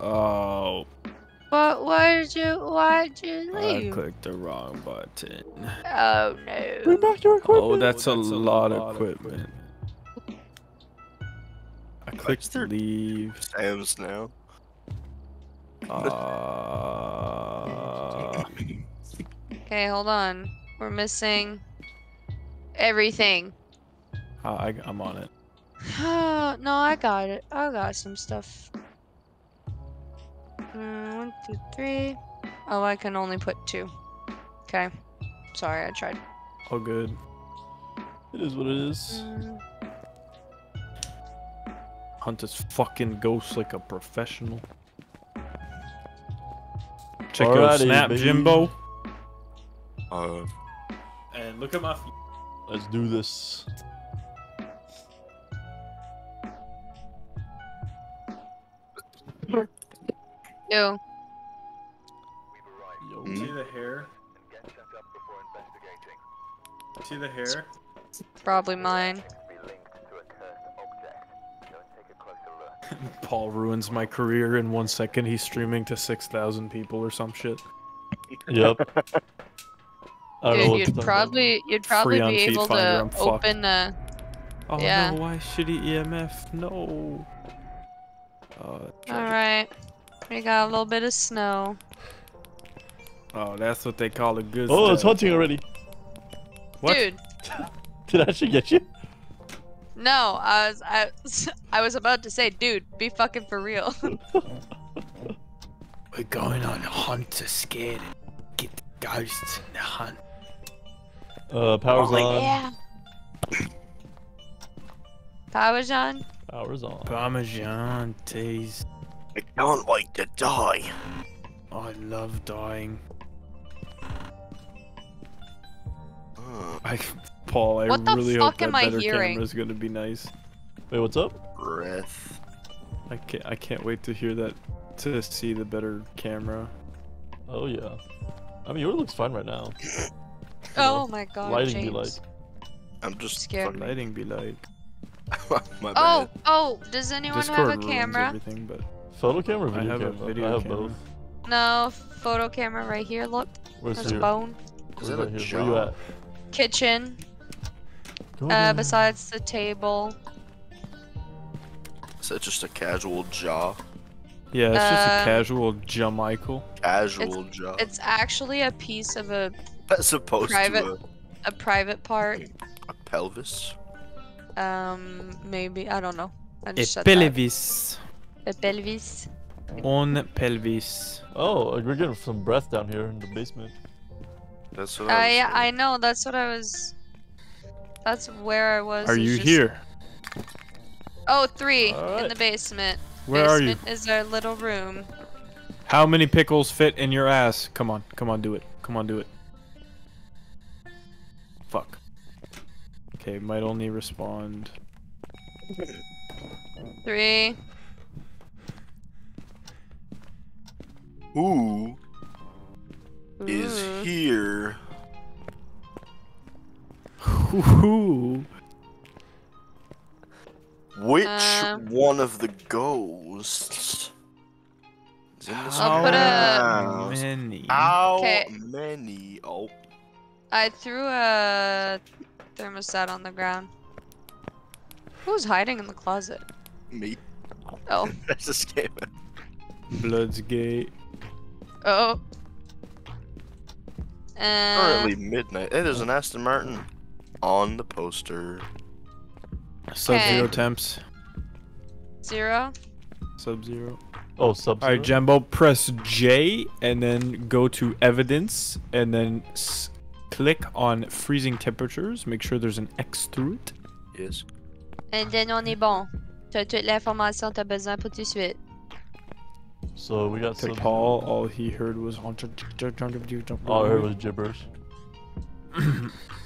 Oh. But why did you why did you leave? I leave? clicked the wrong button. Oh no. Bring back your equipment. Oh, that's, a, lot, of equipment. I clicked there- leave. Sam's now. Uh, Okay, hold on. We're missing everything. I, I'm on it. no, I got it. I got some stuff. Mm, one, two, three. Oh, I can only put two. Okay. Sorry, I tried. Oh, good. It is what it is. Mm, Hunt this fucking ghost like a professional. Check your Alrighty, snap, baby. Jimbo. Uh, And look at my feet. Let's do this. We've arrived. Yo. Mm. See the hair? Get set up before investigating. See the hair? Probably mine. Be linked to a cursed object. Go and take a closer look. Paul ruins my career in one second. He's streaming to 6,000 people or some shit. Yep. I don't Dude, what you'd talk about. probably you'd probably on be able Finder, to open uh Oh Yeah. no, why shitty EMF? No. Uh, Alright. We got a little bit of snow. oh, that's what they call a good Oh, it's hunting already. What? Dude, Did I actually get you? no, I was I, I was about to say, dude, be fucking for real. We're going on a hunt to scare and get the ghosts in the hunt. Uh, power's Oh, on. yeah. Parmesan? Power's on. Parmesan teas. I can't wait to die. I love dying. Uh, I, Paul, I What really hope that better hearing? camera is gonna be nice. Wait, what's up? breath. I can't. I can't wait to hear that. To see the better camera. Oh yeah. I mean, yours looks fine right now. Oh my god, Lighting James. be like. I'm just Scared fucking- me. Lighting be like. My Oh, bad. oh, does anyone Discord have a ruins camera? everything, but Photo camera or I video have a camera? video I have camera. both. No, photo camera right here, look. Where's There's a bone. Is Where's that a right here? Where you jaw? at? Kitchen, Go uh, there. besides the table. Is that just a casual jaw? yeah, it's just a casual casual Jamichael. Casual jaw. It's actually a piece of a, As opposed private- to a private part. a, a pelvis. Um, maybe, I don't know. I just said pelvis. that. A pelvis. On pelvis. Oh, we're getting some breath down here in the basement. That's what I was I know, that's what I was... That's where I was. Are you just- here? Oh, three in the basement. Where are you? basement is our little room. How many pickles fit in your ass? Come on, come on, do it. Come on, do it. Fuck. Okay, might only respond. Three. Who is Ooh. here? Ooh. Which Um, one of the ghosts? is in this I'll put a- house? many. How Okay. many? Oh, I threw a thermostat on the ground. Who's hiding in the closet? me. Oh. That's a scam. in. Blood's gate. Oh. Uh, Currently midnight. Hey, there's an Aston Martin on the poster. Sub-zero temps. Zero. Sub-zero. Oh, sub. All right, Jumbo, press J and then go to evidence and then s- click on freezing temperatures. Make sure there's an X through it. Yes. And then on est bon. T'as toute l'information que t'as besoin pour tout de suite. So we got To some. Paul, all he heard was. All I heard was gibberish.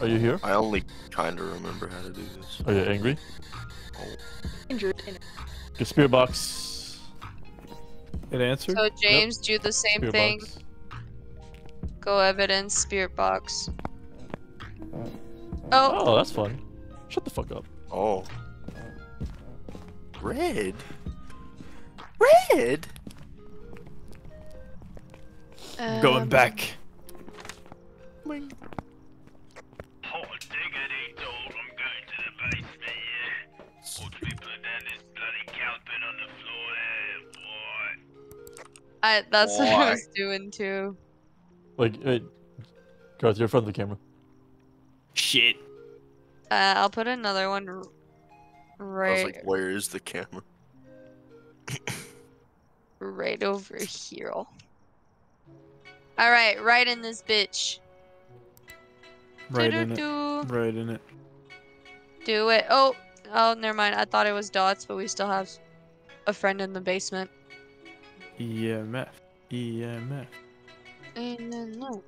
Are you here? I only kind of remember how to do this. Are you angry? Injured. in- Get spirit box. It answered. So James, do the same Spirit thing. box. Go evidence, spirit box. Oh, Oh, that's fun. Shut the fuck up. Oh. Red. Red. Going um, back. Hot diggity dog, I'm going to the basement, yeah. All the people are down this bloody carpet on the floor there, boy. I, that's what I was doing too. Like, wait. Garth, you're in front of the camera. Shit. Uh, I'll put another one r- I was right, like, where is the camera? right over here. All right, right in this bitch. Right in it. Right in it. Do it. Oh, oh, never mind. I thought it was dots, but we still have a friend in the basement. EMF. EMF. And then no.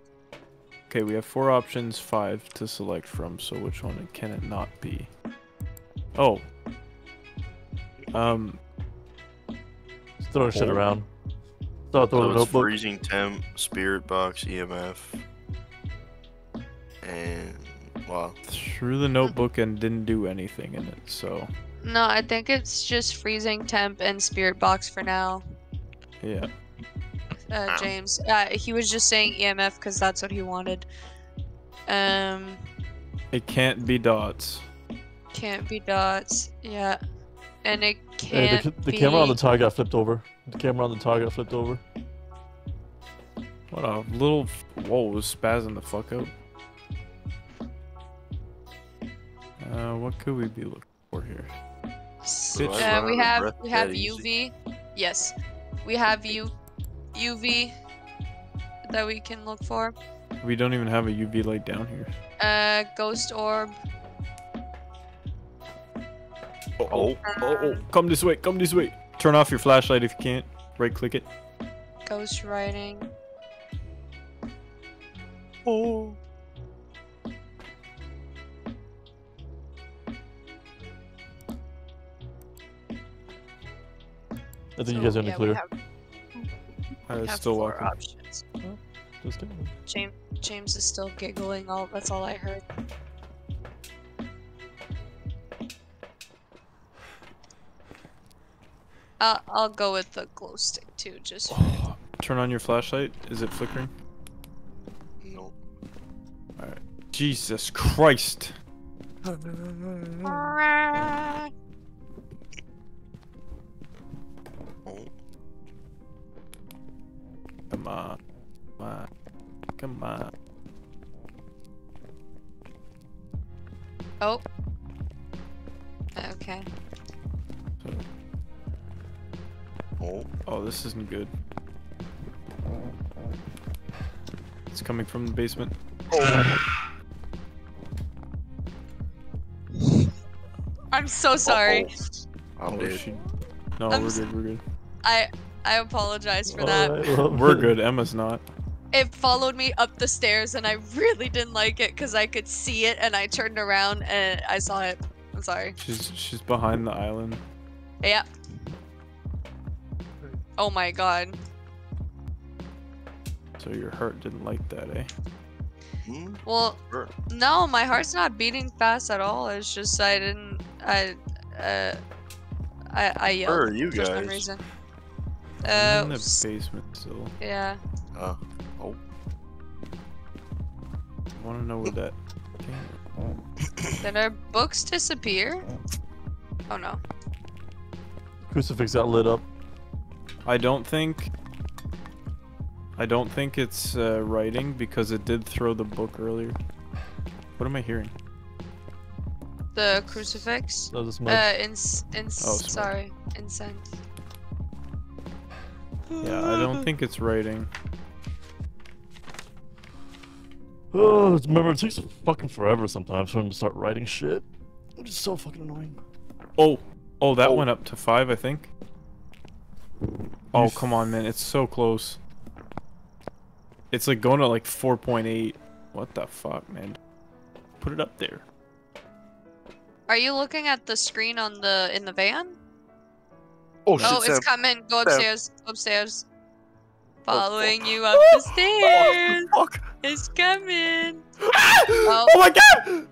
Okay, we have four options, five to select from. So which one can it not be? Oh. Um. Just throwing shit around. Start So throwing it's notebook. freezing temp, spirit box, EMF, and wow. Threw the notebook and didn't do anything in it. So No, I think it's just freezing temp and spirit box for now. yeah. Uh, James. Uh, he was just saying EMF because that's what he wanted. Um, It can't be dots. can't be dots. Yeah, and it Hey, can't the, ca- the be. camera on the tire got flipped over. The camera on the tire got flipped over. What a little. Whoa, was spazzing the fuck out. Uh, what could we be looking for here? S- Uh, we have we have that easy. UV. Yes, we have U UV that we can look for. We don't even have a UV light down here. Uh, ghost orb. Oh, oh, oh, oh, come this way, come this way. Turn off your flashlight if you can't. Right click it. Ghost writing. Oh. I think you guys are in the yeah, we clear. have, I we was have still four walking. options. Oh, just kidding. James James is still giggling. All that's all I heard. Uh, I'll go with the glow stick too. Just Turn on your flashlight. Is it flickering? No. Jesus Christ. Oh. Come on. Come on. Come on. oh. Okay. Oh. Oh, this isn't good. It's coming from the basement. I'm so sorry. I'm oh, dead. she... No, I'm we're good, we're good. I I apologize for that. Alright, We're good. Emma's not. It followed me up the stairs and I really didn't like it because I could see it and I turned around and I saw it. I'm sorry. She's she's behind the island. Yeah. Oh my god. So your heart didn't like that, eh? Hmm? Well, Sure. no, my heart's not beating fast at all. It's just I didn't. I. Uh. I I yelled Where are you for some guys? reason. I'm Uh. in the basement still. yeah. Uh, oh. I want to know where that came Did our books disappear? Oh no. Crucifix got lit up. I don't think. I don't think it's uh, writing because it did throw the book earlier. What am I hearing? The crucifix. No, this mug. Uh, ins, ins, Oh, smudge. sorry, incense. Yeah, I don't think it's writing. Oh, remember, it takes fucking forever sometimes for him to start writing shit. Which is so fucking annoying. Oh, oh, that Oh. went up to five, I think. Oh, You come on, man. It's so close. It's like going to like 4.8. What the fuck, man? Put it up there. Are you looking at the screen on the in the van? Oh, oh shit, Oh, it's Sam. coming. Go upstairs. Go upstairs. Oh, Following fuck. you up the stairs. Fuck. It's coming. Oh. oh, my god!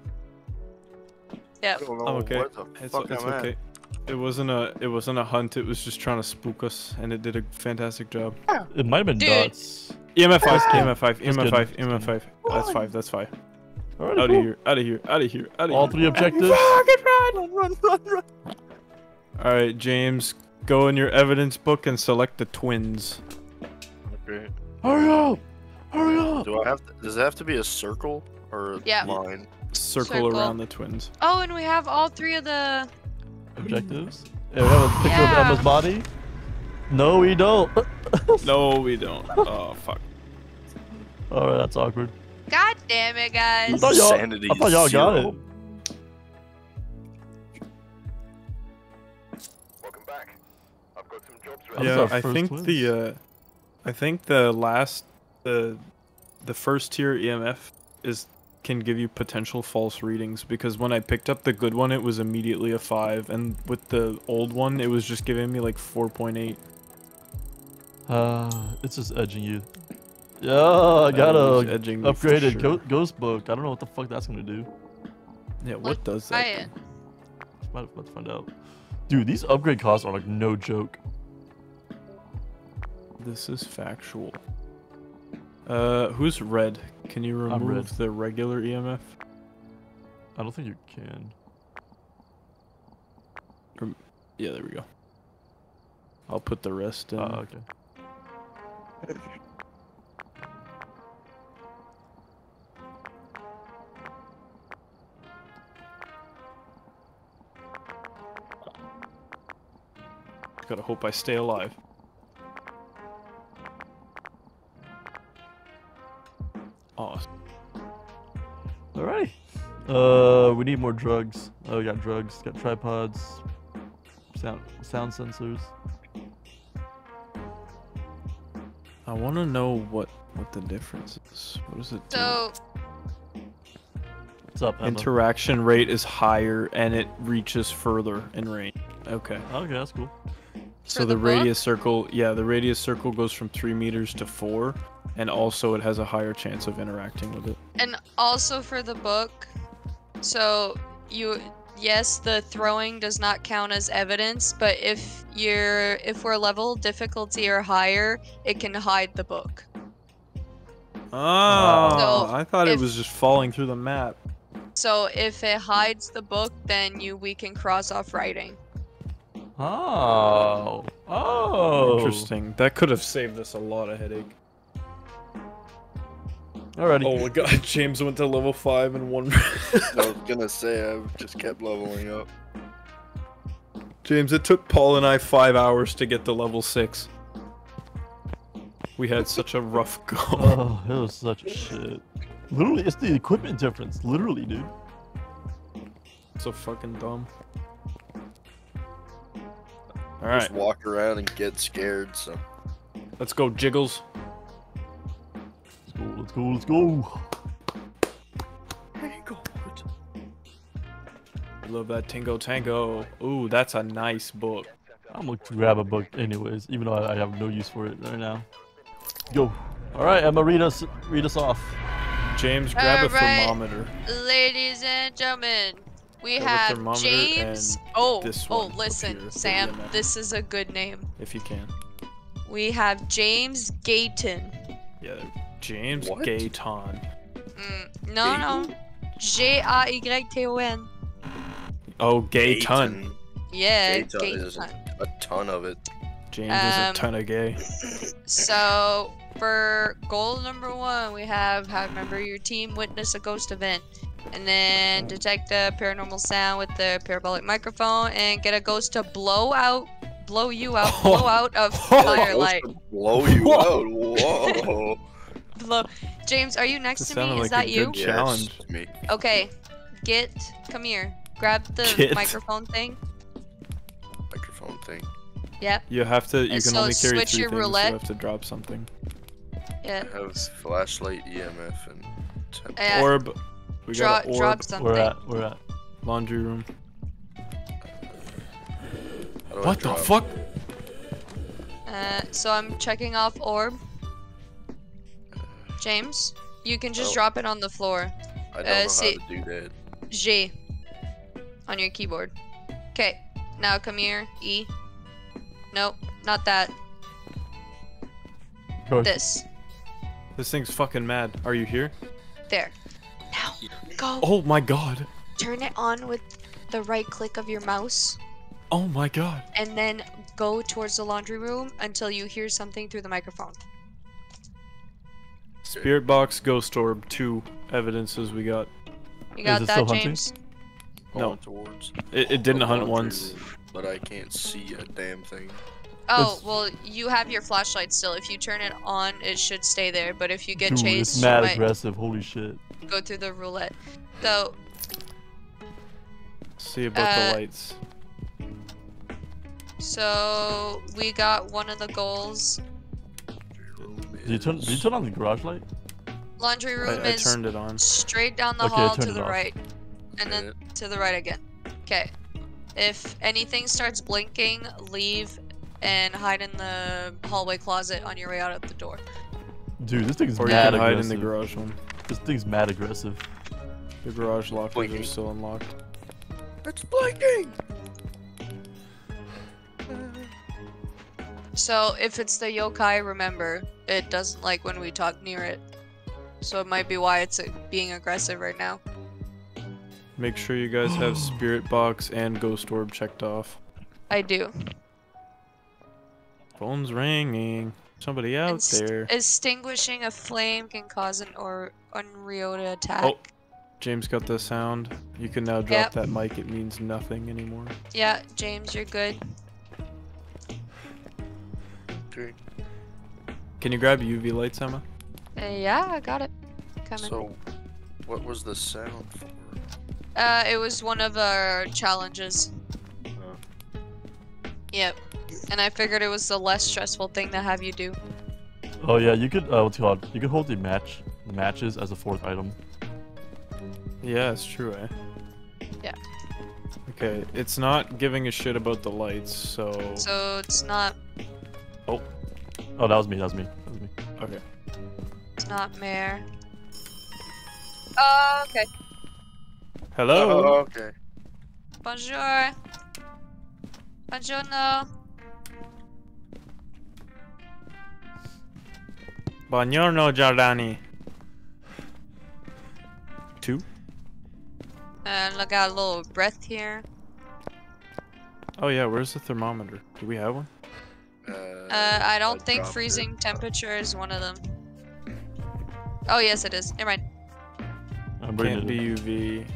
Yep. I don't know I'm okay. where the It's, fuck it's I'm at. Okay. It wasn't a it wasn't a hunt. It was just trying to spook us, and it did a fantastic job. Oh. It might have been Dude. dots. EMF five, EMF five, That's EMF five, EMF five. That's five. That's five. Alright, Out of here! Out of here! Out of here! Out of here. All three objectives. Run, run, run, run. All right, James, go in your evidence book and select the twins. Okay. Hurry up! Hurry up! Do I have to, does it have to be a circle or a Yeah. line? Circle, Circle. around the twins. Oh, and we have all three of the. Objectives? Yeah, we have a picture Yeah. of Emma's body. No, we don't. No, we don't. Oh fuck. Alright, that's awkward. God damn it, I guys! thought y'all, Sanity I thought y'all got it. Welcome back. I've got some jobs ready. Yeah, I think twins. the uh, I think the last the the first tier EMF is can give you potential false readings because when I picked up the good one, it was immediately a five, and with the old one, it was just giving me like four point eight. Uh, it's just edging you. Yeah, I got was a edging upgraded sure. go- ghost book. I don't know what the fuck that's gonna do. Yeah, what Look, does Try that? it. do? Might have to find out. Dude, these upgrade costs are like no joke. This is factual. Uh, who's red? Can you remove the regular EMF? I don't think you can. Yeah, there we go. I'll put the rest in. Uh, okay. Gotta hope I stay alive. Awesome. Alright. Uh, we need more drugs. Oh, we got drugs. Got tripods. Sound sound sensors. I want to know what what the difference is. What does it do? So, What's up, Emma? Interaction rate is higher and it reaches further in range. Okay. okay, that's cool. So For the, the radius circle, yeah, the radius circle goes from three meters to four, and also it has a higher chance of interacting with it. and also for the book, so you, yes, the throwing does not count as evidence, but if you're, if we're level difficulty or higher, it can hide the book. Oh, So, I thought it was just falling through the map. So if it hides the book, then you we can cross off writing. Oh. Oh. Interesting. That could have saved us a lot of headache. Alrighty. Oh my god, James went to level five in one. I was gonna say I just kept leveling up. James, it took Paul and I five hours to get to level six. We had such a rough go. Oh, it was such shit. Literally, it's the equipment difference. Literally, dude. so fucking dumb. Just Alright, walk around and get scared. So let's go, Jiggles. Let's go. Let's go. Let's go. I love that Tingo Tango. Ooh, that's a nice book. I'm gonna grab a book anyways, even though I, I have no use for it right now. Go. All right, Emma, read us read us off. James, grab a Alright. thermometer. Ladies and gentlemen, we Grab have James. and Oh, this oh, one listen, Sam, EMF. this is a good name. If you can. We have James Gayton. Yeah, James What? Gayton. Mm, no, no. J R Y T O N. Oh, Gayton. Gayton. Yeah, Gayton is- Gayton. A ton of it. James is a Um, ton of gay. So for goal number one, we have have member of your team witness a ghost event. And then detect a paranormal sound with the parabolic microphone and get a ghost to blow out, blow you out, blow out of firelight. Blow you out. Whoa. Blow. James, are you next This to me? Is like a that you? good Challenge. me. Okay, get, come here. Grab the Get. microphone thing. Microphone thing. Yep, You have to. You And can so only carry switch three your things. roulette. So you have to drop something. yeah. I have flashlight, EMF, and. Uh, orb. We Drop, got orb. drop something. We're at, we're at. Laundry room. How do I What the fuck? Uh, so I'm checking off orb. James, you can just Oh. drop it on the floor. I don't uh, know see- how to do that. G on your keyboard. Okay, now come here. E. Nope, not that. Go. This. This thing's fucking mad. Are you here? There. Now, go. Oh my god. Turn it on with the right click of your mouse, Oh my god. and then go towards the laundry room until you hear something through the microphone. Spirit box, ghost orb, two evidences we got. You got it that, still hunting? James? No. Towards. It, it didn't hunt once. But I can't see a damn thing. Oh, It's- well, you have your flashlight still. If you turn it on, it should stay there. But if you get Dude, chased, it's you mad might aggressive. Holy shit. go through the roulette. So, See about Uh, the lights. so we got one of the goals. Did you turn? Did you turn on the garage light? Laundry room I is turned it on. straight down the Okay, hall to the off. right, and then to the right again. Okay. If anything starts blinking, leave and hide in the hallway closet on your way out of the door. Dude, this thing's Or you mad can hide in the garage one. This thing's mad aggressive. The garage lockers are still unlocked. It's blinking! So if it's the yokai, remember, it doesn't like when we talk near it. So it might be why it's uh, being aggressive right now. Make sure you guys have spirit box and ghost orb checked off. I do. Phone's ringing. Somebody out Inst- there. Extinguishing a flame can cause an or unreal to attack. Oh, James got the sound. You can now drop Yep. that mic. It means nothing anymore. Yeah, James, you're good. Okay. Can you grab UV lights, Emma? Uh, yeah, I got it. Coming. So, what was the sound for? Uh, it was one of our challenges. Yep. And I figured it was the less stressful thing to have you do. Oh yeah, you could. Uh, what's it called? You could hold the match matches as a fourth item. Yeah, it's true, eh? Yeah. Okay, it's not giving a shit about the lights, so... So it's not Oh, Oh, that was me. That was me. That was me. Okay. it's not Mare. Oh, okay. Hello? Oh, okay. Bonjour. Buongiorno. Buongiorno, Giordani. Two? Uh, and I got a little breath here. Oh yeah, where's the thermometer? Do we have one? Uh, Uh, I don't think dropped it. freezing temperature is one of them. Oh, yes, it is. Never mind. I'm bringing Can't it be UV.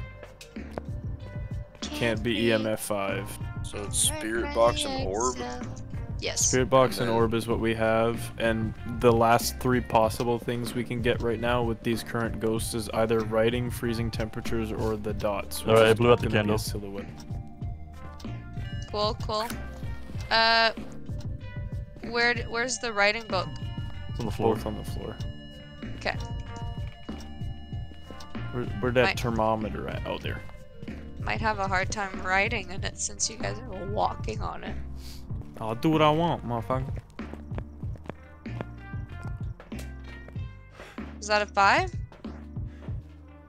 Can't be EMF 5. So it's spirit box and orb. Yes. Spirit box and then- orb is what we have, and the last three possible things we can get right now with these current ghosts is either writing, freezing temperatures, or the dots. Alright, I blew out the gonna be a candle. Silhouette. Cool, cool. Uh, where where's the writing book? It's on the floor. It's on the floor. Okay. Where, where'd that Right. thermometer at? Oh, there. Might have a hard time writing in it since you guys are walking on it. I'll do what I want, motherfucker. Is that a five?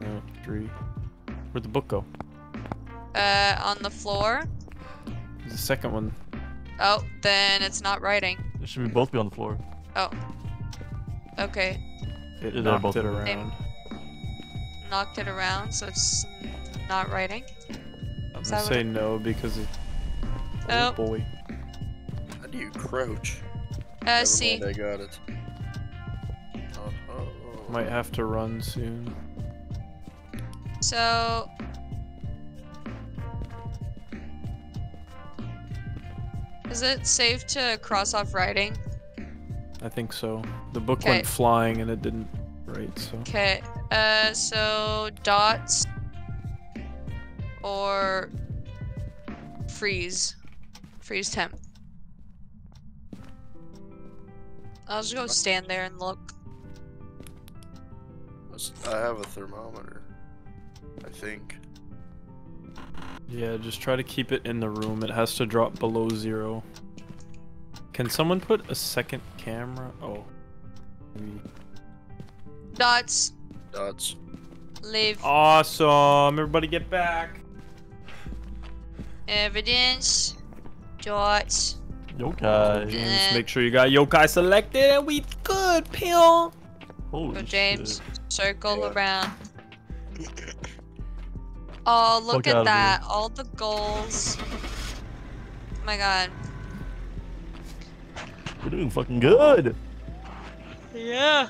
No, three. Where'd the book go? Uh, on the floor. The second one. Oh, then it's not writing. It should be both be on the floor. Oh. Okay. It Yeah, they're knocked both it on the- around. Knocked it around, so it's not writing. I'm Is gonna say it- no because it. Oh. Oh boy. How do you crouch? Uh, Never see. mind, I got it. Uh-huh. Might have to run soon. So. Is it safe to cross off writing? I think so. The book Okay. went flying and it didn't write, so. Okay. Uh, so dots or freeze, freeze temp. I'll just go stand there and look. I have a thermometer. I think. Yeah, just try to keep it in the room. It has to drop below zero. Can someone put a second camera? Oh. Maybe. Dots, Dots. leave Awesome! Everybody get back! evidence. Dots. Yokai. James, Eh. make sure you got yokai selected and we good, pill! Holy Go James. shit. Circle Yeah. around. Oh, look Fuck outta at that. All the goals. Oh my god. We're doing fucking good. Yeah.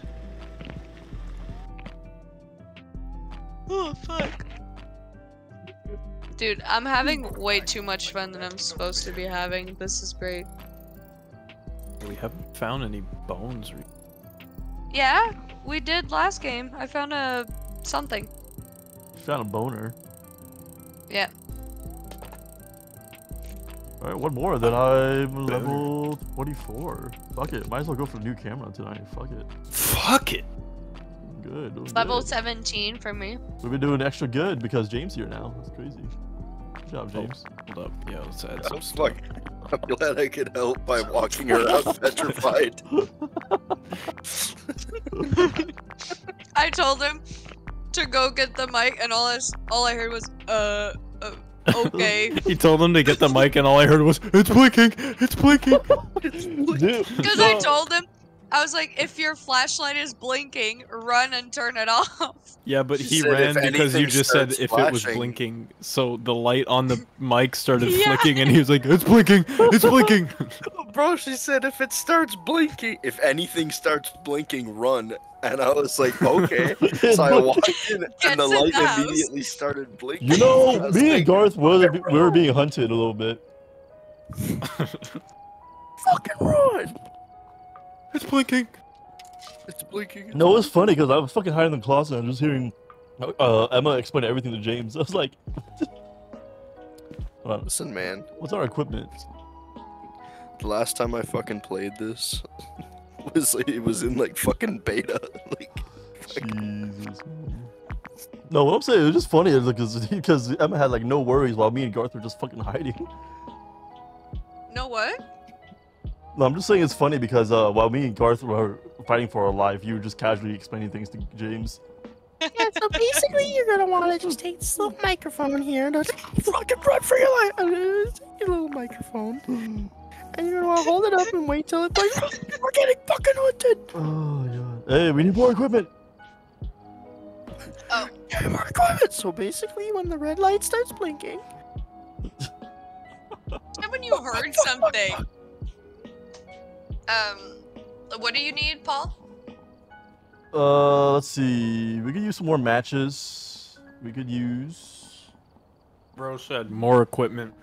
Oh, fuck. Dude, I'm having way too much fun than I'm supposed to be having. This is great. We haven't found any bones. Yeah, we did last game. I found a something. Found a boner. Yeah. Alright, one more, then I'm level 24. Fuck it, might as well go for a new camera tonight. Fuck it. Fuck it! Good. doing Level good. 17 for me. We've been doing extra good because James here now. That's crazy. Good job, oh, James. Hold up. Yeah, let's add I'm some stuff. fuck- I'm glad I could help by walking around petrified. I told him to go get the mic, and all I, s- all I heard was, uh, uh okay. He told him to get the mic and all I heard was, It's blinking! It's blinking! Because I told him, I was like, if your flashlight is blinking, run and turn it off. Yeah, but he ran because you just said starts if it was blinking. So the light on the mic started Yeah. flicking and he was like, It's blinking! It's blinking! Bro, she said if it starts blinking, if anything starts blinking, run. And I was like, okay. so I walked in, Gets and the light the house. immediately started blinking. You know, was me and Garth were, we were being hunted a little bit. fucking run! it's blinking! It's blinking. No, it was funny because I was fucking hiding in the closet and just hearing uh, Emma explain everything to James. I was like, Hold on, Listen, man. what's our equipment? The last time I fucking played this was like, it was in like fucking beta. Like, Jesus. man. No, what I'm saying, it was just funny because because Emma had like no worries while me and Garth were just fucking hiding. No what? No, I'm just saying it's funny because uh, while me and Garth were fighting for our life, you were just casually explaining things to James. Yeah, so basically, you're gonna want to just take this little microphone here and just fucking run for your life. Uh, Take your little microphone, and you're gonna want to hold it up and wait till it's like we're getting fucking hunted. Oh god. Hey, we need more equipment. Oh, Get more equipment. So basically, when the red light starts blinking, and when you heard something. Um, what do you need, Paul? Uh, let's see. We could use some more matches. We could use. Bro said more equipment.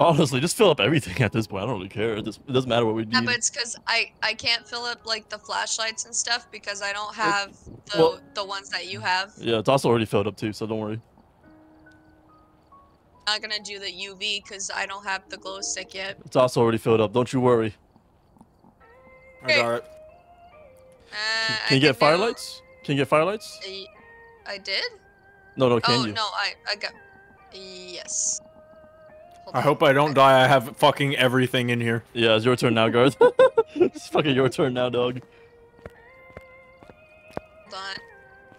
Honestly, just fill up everything at this point. I don't really care. It, just, it doesn't matter what we do. Yeah, need. but it's because I I can't fill up like the flashlights and stuff because I don't have the well- the ones that you have. Yeah, it's also already filled up too, so don't worry. I'm not gonna do the UV because I don't have the glow stick yet. It's also already filled up. Don't you worry. I got it. Uh, Can you get firelights? Can you get firelights? I, I did. No, no, can oh you? no, I I got. Yes. Hold I hope I don't die. I have fucking everything in here. Yeah, it's your turn now, Garth. it's fucking your turn now, dog. Hold on.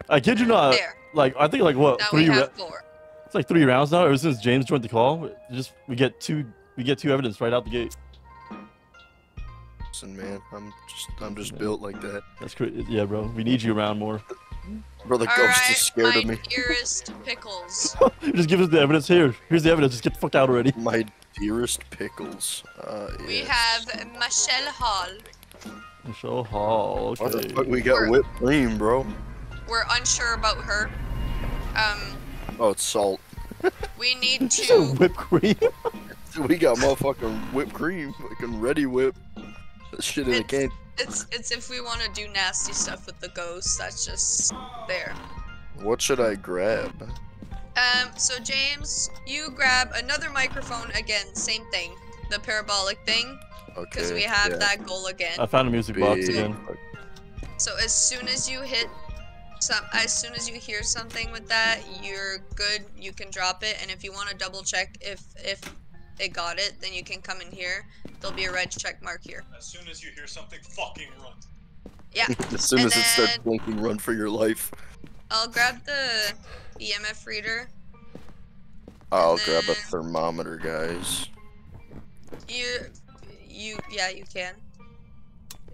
I kid you not. There. Like I think like what Now three? we ra- have four. it's like three rounds now. Ever since James joined the call, just we get two. We get two evidence right out the gate. listen, man. I'm just, I'm just built like that. That's crazy. Yeah, bro. We need you around more. Bro, the All ghost right, is scared my of me. dearest pickles. just give us the evidence here. Here's the evidence. Just get the fuck out already. My dearest pickles. Uh, We have Michelle Hall. Michelle Hall. What the Okay. fuck? We got whipped cream, bro. We're unsure about her. Um, Oh, it's salt. we need to. whipped cream. We got motherfucking whipped cream, fucking Reddi-wip. That shit in a can. It's it's if we want to do nasty stuff with the ghosts. That's just there. What should I grab? Um, so James, you grab another microphone again, same thing, the parabolic thing, because Okay. we have yeah. that goal again. I found a music box Big. again. So as soon as you hit some, as soon as you hear something with that, you're good. You can drop it, and if you want to double check if if it got it, then you can come in here. There'll be a red check mark here. As soon as you hear something, fucking run. Yeah. as soon and as it starts blinking, run for your life. I'll grab the EMF reader. I'll grab a thermometer, guys. You, you, yeah, you can.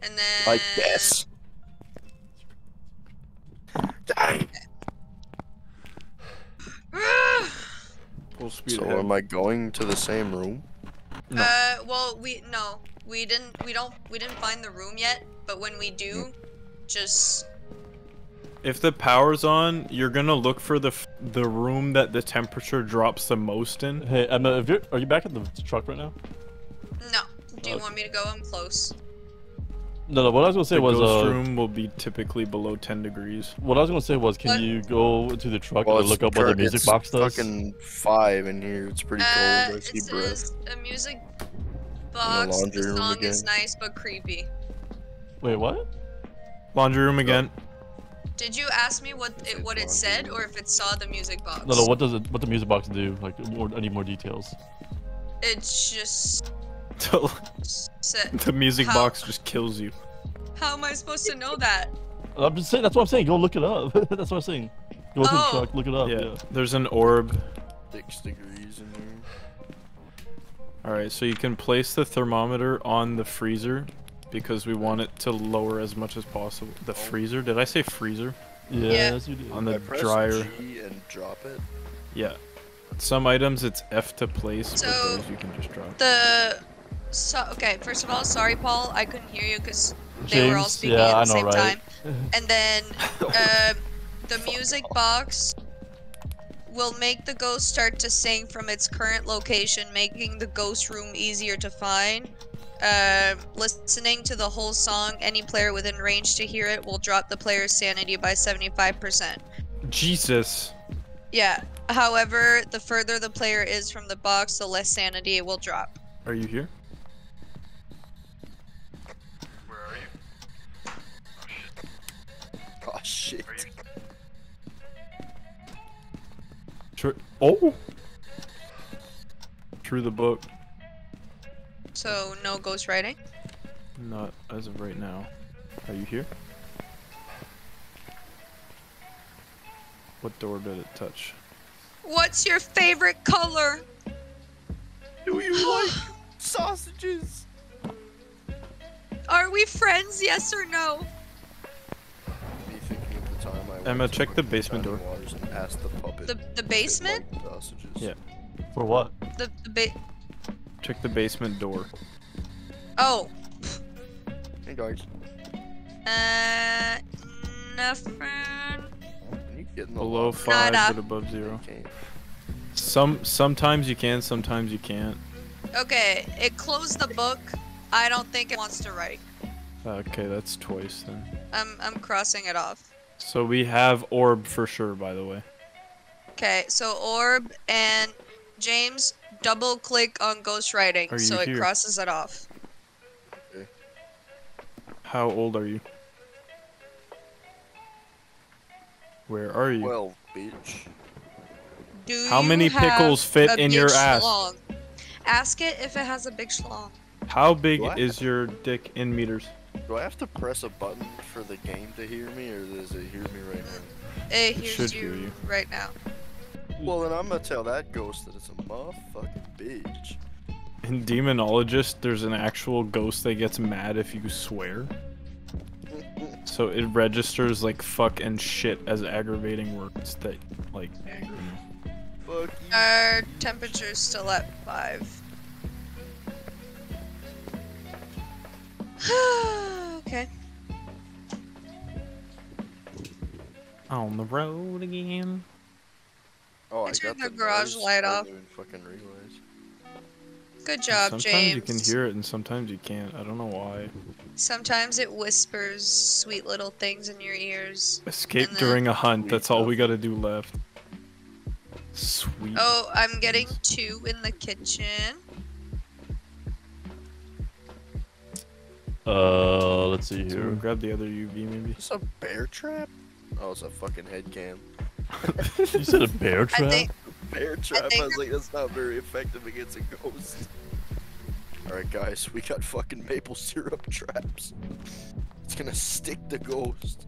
And then. I guess. Full speed So ahead. am I going to the same room? Uh, well, we no, we didn't. We don't. We didn't find the room yet. But when we do, just If the power's on, you're gonna look for the f- the room that the temperature drops the most in. Hey, Emma, if you're, are you back at the truck right now? no. Do you Okay. want me to go? I'm close. No, no. What I was gonna say the was, ghost uh, room will be typically below 10 degrees. what I was gonna say was, can What? you go to the truck Well, and look up what the cur- music it's box does? fucking five in here. It's pretty cold. Uh, I see breath. says a music box. laundry The room song is nice but creepy. Wait, what? Laundry room again. Did you ask me what it what it said or if it saw the music box? No, no. What does it? What the music box do? Like, more, I need more details. It's just said. the music How- box just kills you. How am I supposed to know that? I'm just saying. That's what I'm saying. Go look it up. that's what I'm saying. Go to Oh. the truck, look it up. Yeah. Yeah. There's an orb. Six degrees in here. Alright, so you can place the thermometer on the freezer because we want it to lower as much as possible. The oh. freezer? Did I say freezer? Yeah, Yeah. yes, you do. On I the press dryer. G and drop it. Yeah. Some items it's F to place, So- but those you can just drop. The so okay. First of all, sorry, Paul. I couldn't hear you because they were all James, speaking yeah, at I the know, same right? time. And then um, the music box will make the ghost start to sing from its current location, making the ghost room easier to find. Um, listening to the whole song, any player within range to hear it will drop the player's sanity by 75%. Jesus. Yeah. However, the further the player is from the box, the less sanity it will drop. Are you here? Where are you? Oh shit. Are you? Sure. Oh! Through the book. So no ghost writing. Not as of right now. Are you here? What door did it touch? What's your favorite color? Do you like sausages? Are we friends? Yes or no? Emma, check the basement door. Waters and asked the puppet. The the basement? Yeah. For what? The the ba- Check the basement door. Oh. Hey guys, Uh. Nothing. can you get in the Below five, Nada. but above zero. Okay. Some sometimes you can, sometimes you can't. Okay. It closed the book. I don't think it wants to write. Okay, that's twice then. I'm I'm crossing it off. So we have orb for sure, by the way. Okay. So orb and James double click on ghost writing so you it crosses it off. How old are you? Where are you? Well, bitch. Do How many have pickles fit a in your ass? schlong? Ask it if it has a big schlong. How big What? is your dick in meters? Do I have to press a button for the game to hear me, or does it hear me right now? It It hears should you, hear you. right now. Well, then I'm gonna tell that ghost that it's a motherfucking bitch. In Demonologist, there's an actual ghost that gets mad if you swear. So it registers like fuck and shit as aggravating words that like anger you. You. Our temperature's still at five. okay. On the road again. Oh, I I, turned got the garage light off. didn't fucking realize. Good job, sometimes James. Sometimes you can hear it and sometimes you can't. I don't know why. Sometimes it whispers sweet little things in your ears. Escape during a hunt. That's all we gotta do left. Sweet. Oh, I'm getting two in the kitchen. Uh, let's see So here. grab the other UV maybe. Is this a bear trap? Oh, it's a fucking head cam. You said a bear I trap? think Bear trap. I, think- was like, that's not very effective against a ghost. Alright, guys, we got fucking maple syrup traps. It's gonna stick the ghost.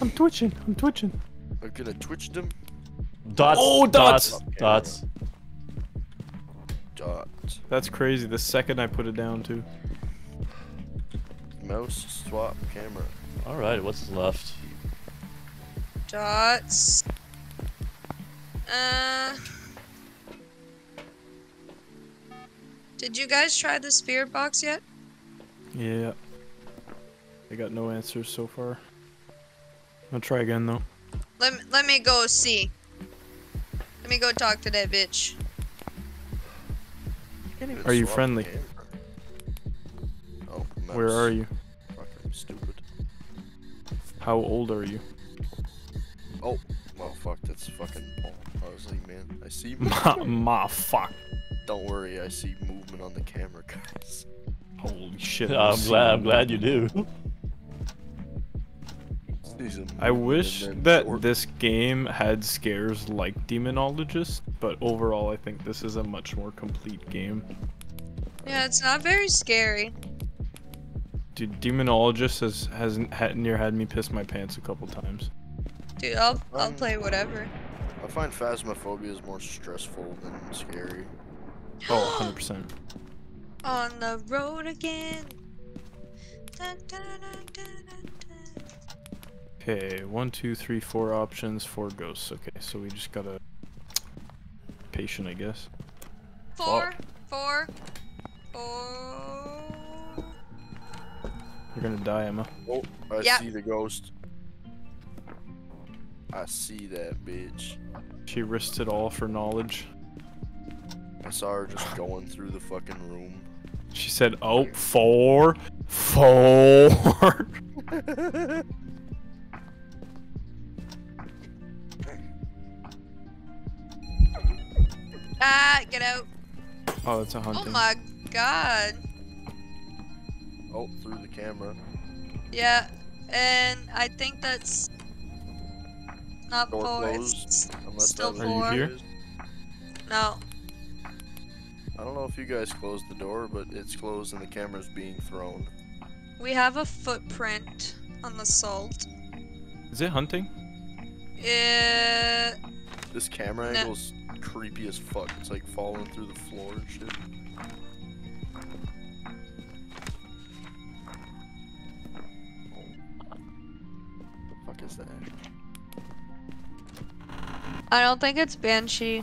I'm twitching. I'm twitching. I'm gonna twitch them. Dots. Oh, dots! Dots. Dot. That's crazy. The second I put it down too. Mouse swap camera. All right, what's left? dots. Uh. Did you guys try the spirit box yet? Yeah. I got no answers so far. I'll try again though. Let me, let me go see. Let me go talk to that bitch. Can't even Are you friendly? Oh, Where are you? Fucking stupid. How old are you? Oh, well, fuck, that's fucking Paul. I was like, man, I see. Ma, movement. ma fuck. Don't worry, I see movement on the camera, guys. Holy shit. I'm see glad. I'm you. glad you do. See some I wish that short- this game had scares like Demonologist, but overall I think this is a much more complete game. Yeah, it's not very scary. Dude, Demonologist has has had, near had me piss my pants a couple times. Dude, I'll I'll Um, play whatever. I find phasmophobia is more stressful than scary. Oh, 100%. On the road again. Dun, dun, dun, dun, dun, dun. Okay, one, two, three, four options, four ghosts. Okay, so we just gotta patient, I guess. Four, four, four. You're gonna die, Emma. Oh, I Yep. see the ghost. I see that bitch. She risked it all for knowledge. I saw her just going through the fucking room. She said, "Oh, four, four." Ah, get out. oh, that's a Oh my god. Oh, through the camera. Yeah, and I think that's not Door four. closed. It's still that Are you four. here? No. I don't know if you guys closed the door, but it's closed and the camera's being thrown. We have a footprint on the salt. Is it hunting? Uh, This camera No. angle's creepy as fuck. It's like falling through the floor and shit. Fuck is that? I don't think it's Banshee.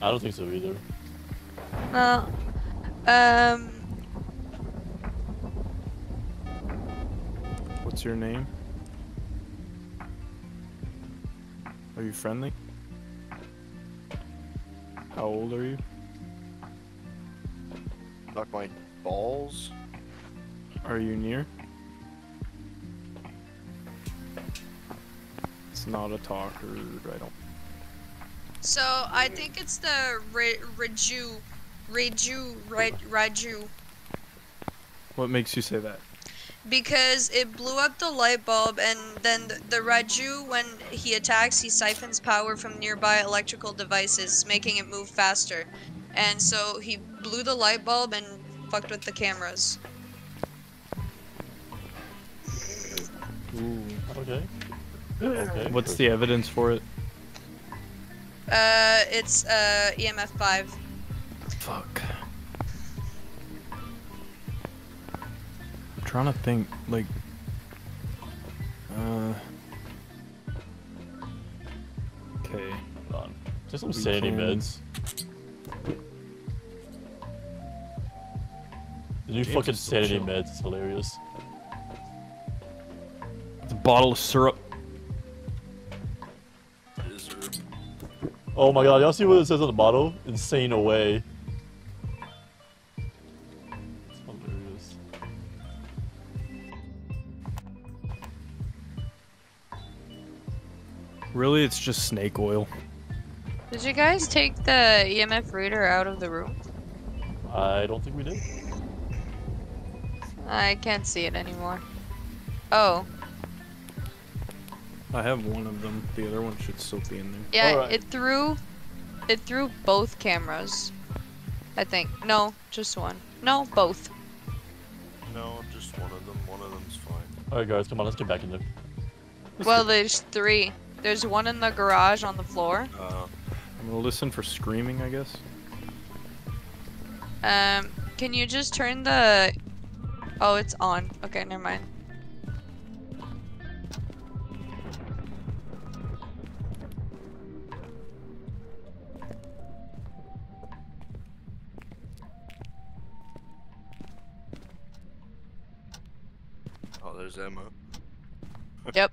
I don't think so either. No. Um, What's your name? Are you friendly? How old are you? Knock my balls? Are you near? It's not a talker, I don't. so I think it's the Ra- Raiju, Raiju, Raiju, What makes you say that? because it blew up the light bulb, and then the, the Raiju, when he attacks, he siphons power from nearby electrical devices, making it move faster. And so he blew the light bulb and fucked with the cameras. Okay. Okay. What's the evidence for it? Uh, it's uh EMF five. Fuck. I'm trying to think, like. Uh. Okay. Hold on. Just some sanity can- meds. The new James fucking sanity chill. meds is hilarious. The bottle of syrup. Oh my god, y'all see what it says on the bottle? Insane away. It's hilarious. Really, it's just snake oil. Did you guys take the EMF reader out of the room? I don't think we did. I can't see it anymore. Oh, I have one of them. The other one should still be in there. yeah, Alright. it threw it threw both cameras. I think. No, just one. No, both. No, just one of them. One of them's fine. Alright guys, come on, let's get back in there. Well, there's three. There's one in the garage on the floor. Uh, I'm gonna listen for screaming, I guess. Um, can you just turn the... Oh, it's on. Okay, never mind. There's Emma. Yep.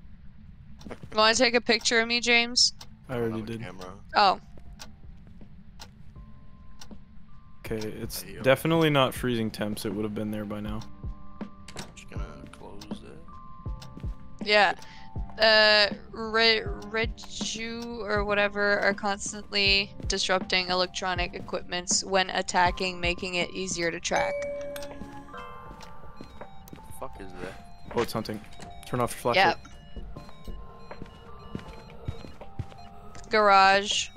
You want to take a picture of me, James? I already On did. Camera. Oh, Okay, it's Hey, definitely not freezing temps. It would have been there by now. Just gonna close it. yeah. Uh, Re- Raiju or whatever are constantly disrupting electronic equipments when attacking, making it easier to track. The fuck is that? Oh, it's hunting. Turn off your flashlight. Yep. Garage.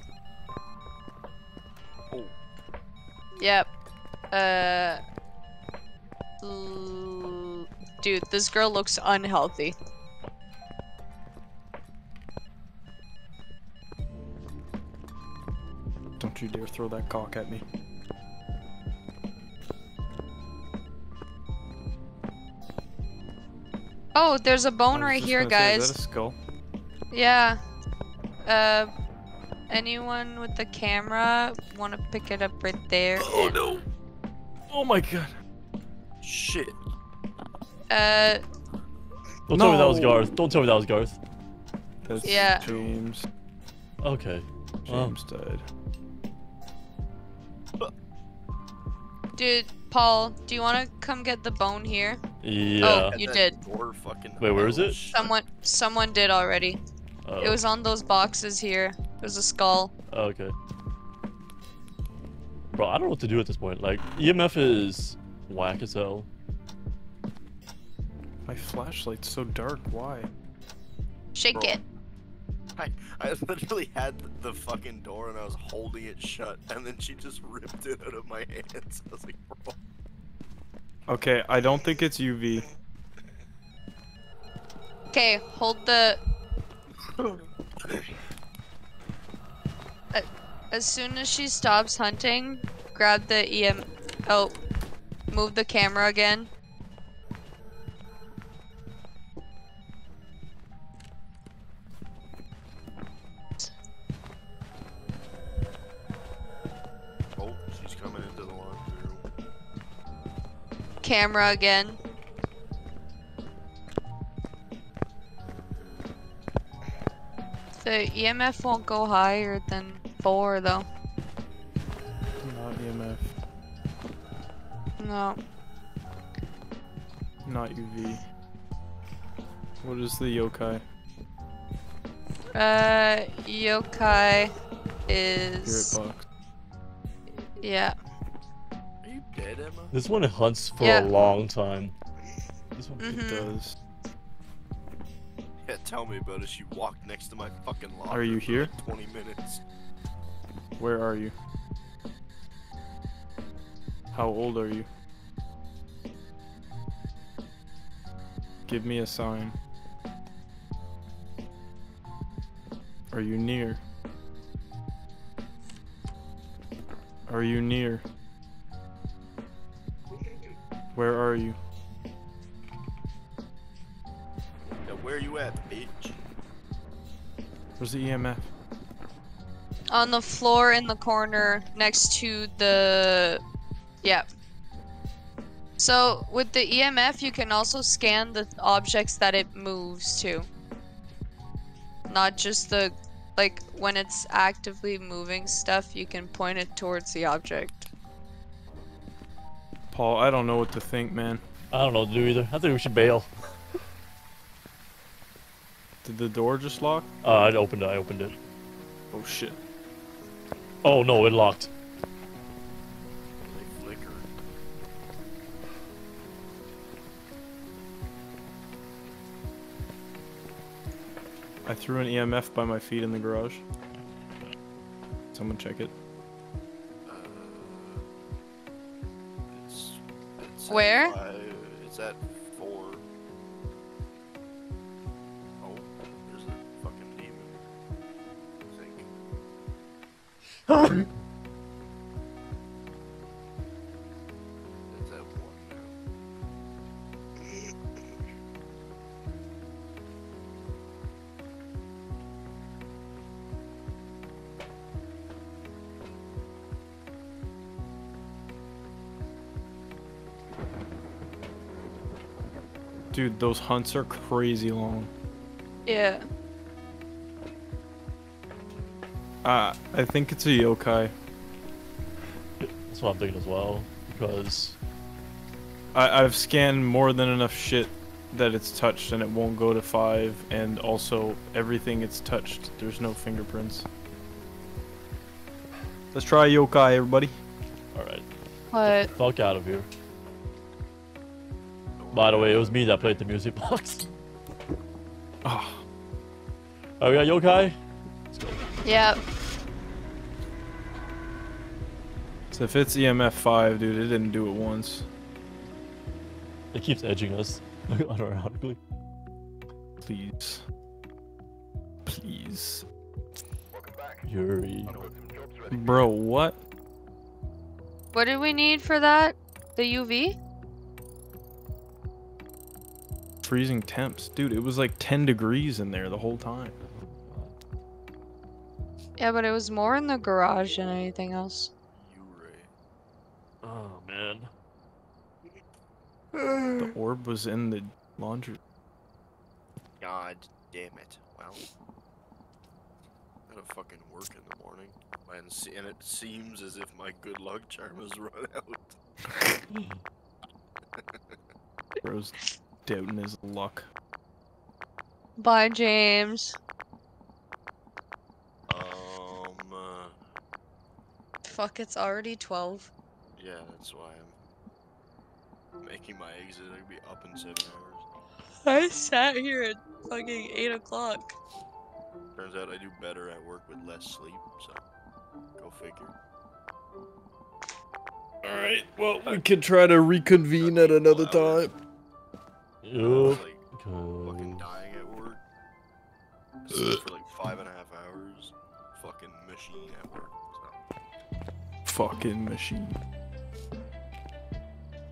Oh. Yep. Uh. Dude, this girl looks unhealthy. Don't you dare throw that cock at me. Oh, there's a bone right here, gonna say, is guys. that a skull? Yeah. Uh, anyone with the camera want to pick it up right there? Oh no! Oh my god! Shit. Uh, Don't tell me that was No. Garth. Don't tell me that was Garth. That's Yeah. James. Okay. James died. dude, Paul, do you want to come get the bone here? Yeah. Oh, you did. Door fucking Wait, where is it? Someone, someone did already. Oh. It was on those boxes here. There's a skull. Oh, okay. Bro, I don't know what to do at this point. Like, EMF is whack as hell. My flashlight's so dark. Why? Shake Bro. it. I, I literally had the fucking door and I was holding it shut, and then she just ripped it out of my hands. I was like, bro. Okay, I don't think it's UV. Okay, hold the. As soon as she stops hunting, grab the EM. Oh, move the camera again. Camera again. The EMF won't go higher than four, though. Not EMF. No. Not UV. What is the yokai? Uh, yokai is... Spirit box. Yeah. This one hunts for Yeah. a long time. This one Mhm. it does. Yeah, tell me about it. She walked next to my fucking locker. Are you for here? like 20 minutes. Where are you? How old are you? Give me a sign. Are you near? Are you near? Where are you? Yeah, where you at, bitch? Where's the EMF? On the floor in the corner next to the. Yeah. So with the EMF, you can also scan the objects that it moves to. Not just the, like when it's actively moving stuff, you can point it towards the object. Paul, I don't know what to think, man. I don't know, to do either. I think we should bail. Did the door just lock? Uh, I opened it. I opened it. Oh shit. Oh no, it locked. They flicker. I threw an EMF by my feet in the garage. Someone check it. Where? Uh, five- it's at four. Oh, there's a fucking demon. I think. Dude, those hunts are crazy long. Yeah. Uh, I think it's a yokai. That's what I'm thinking as well. Because I, I've scanned more than enough shit that it's touched and it won't go to five, and also everything it's touched, there's no fingerprints. Let's try yokai, everybody. Alright. What? Fuck out of here. By the way, it was me that played the music box. Oh, Oh, we got yokai? Yep. so if it's EMF five, dude, it didn't do it once. It keeps edging us unironically. Please. Please. Yurei. Bro, what? What did we need for that? The UV? Freezing temps. Dude, it was like 10 degrees in there the whole time. Yeah, but it was more in the garage than anything else. You right. Oh man. The orb was in the laundry. God damn it. Well. Gotta fucking work in the morning. And, se- and it seems as if my good luck charm has run out. Bro's doubting his luck. Bye, James. Um, uh, Fuck, it's already 12. yeah, that's why I'm making my exit. I'll be up in seven hours. I sat here at fucking 8 o'clock. Turns out I do better at work with less sleep, so go figure. Alright, well, we can try to reconvene at another time. I was like fucking dying at work. Slept for like five and a half hours. Fucking machine at work. So. Fucking machine.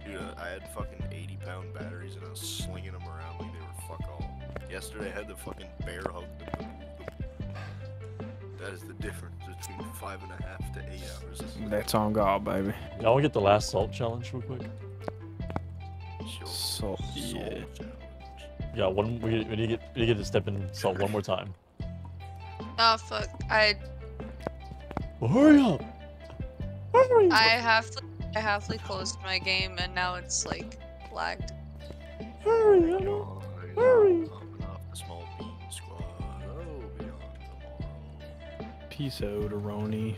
Dude, uh, I had fucking 80 pound batteries and I was slinging them around like they were fuck all. Yesterday I had to fucking bear hug them. to. That is the difference between five and a half to eight hours. That's on God, baby. Y'all get the last salt challenge real quick? So, yeah. Yeah, one we, we need to get we need to get to step in salt one more time. Oh, fuck. I Well, hurry up! Hurry! I have I halfly closed my game and now it's like lagged. Hurry! I know. Hurry! Small bean squad. Oh, beyond tomorrow. Peace out, Aroni.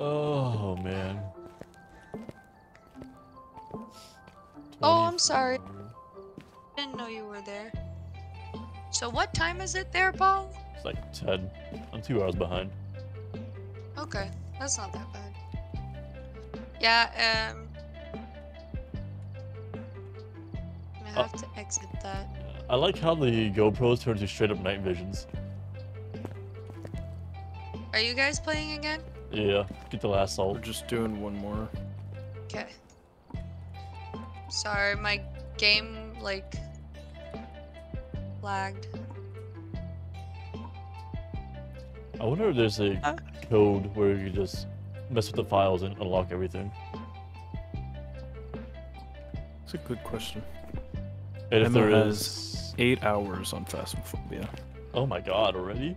Oh man. Oh, I'm sorry. I Didn't know you were there. So what time is it there, Paul? It's like ten. I'm two hours behind. Okay, that's not that bad. Yeah, um I have to exit that. I like how the GoPros turn to straight up night visions. Are you guys playing again? Yeah, get the last salt. We're just doing one more. Okay. Sorry, my game like lagged. I wonder if there's a Uh. code where you just mess with the files and unlock everything. It's a good question. And if Emma there has eight hours on Phasmophobia. oh my god, already?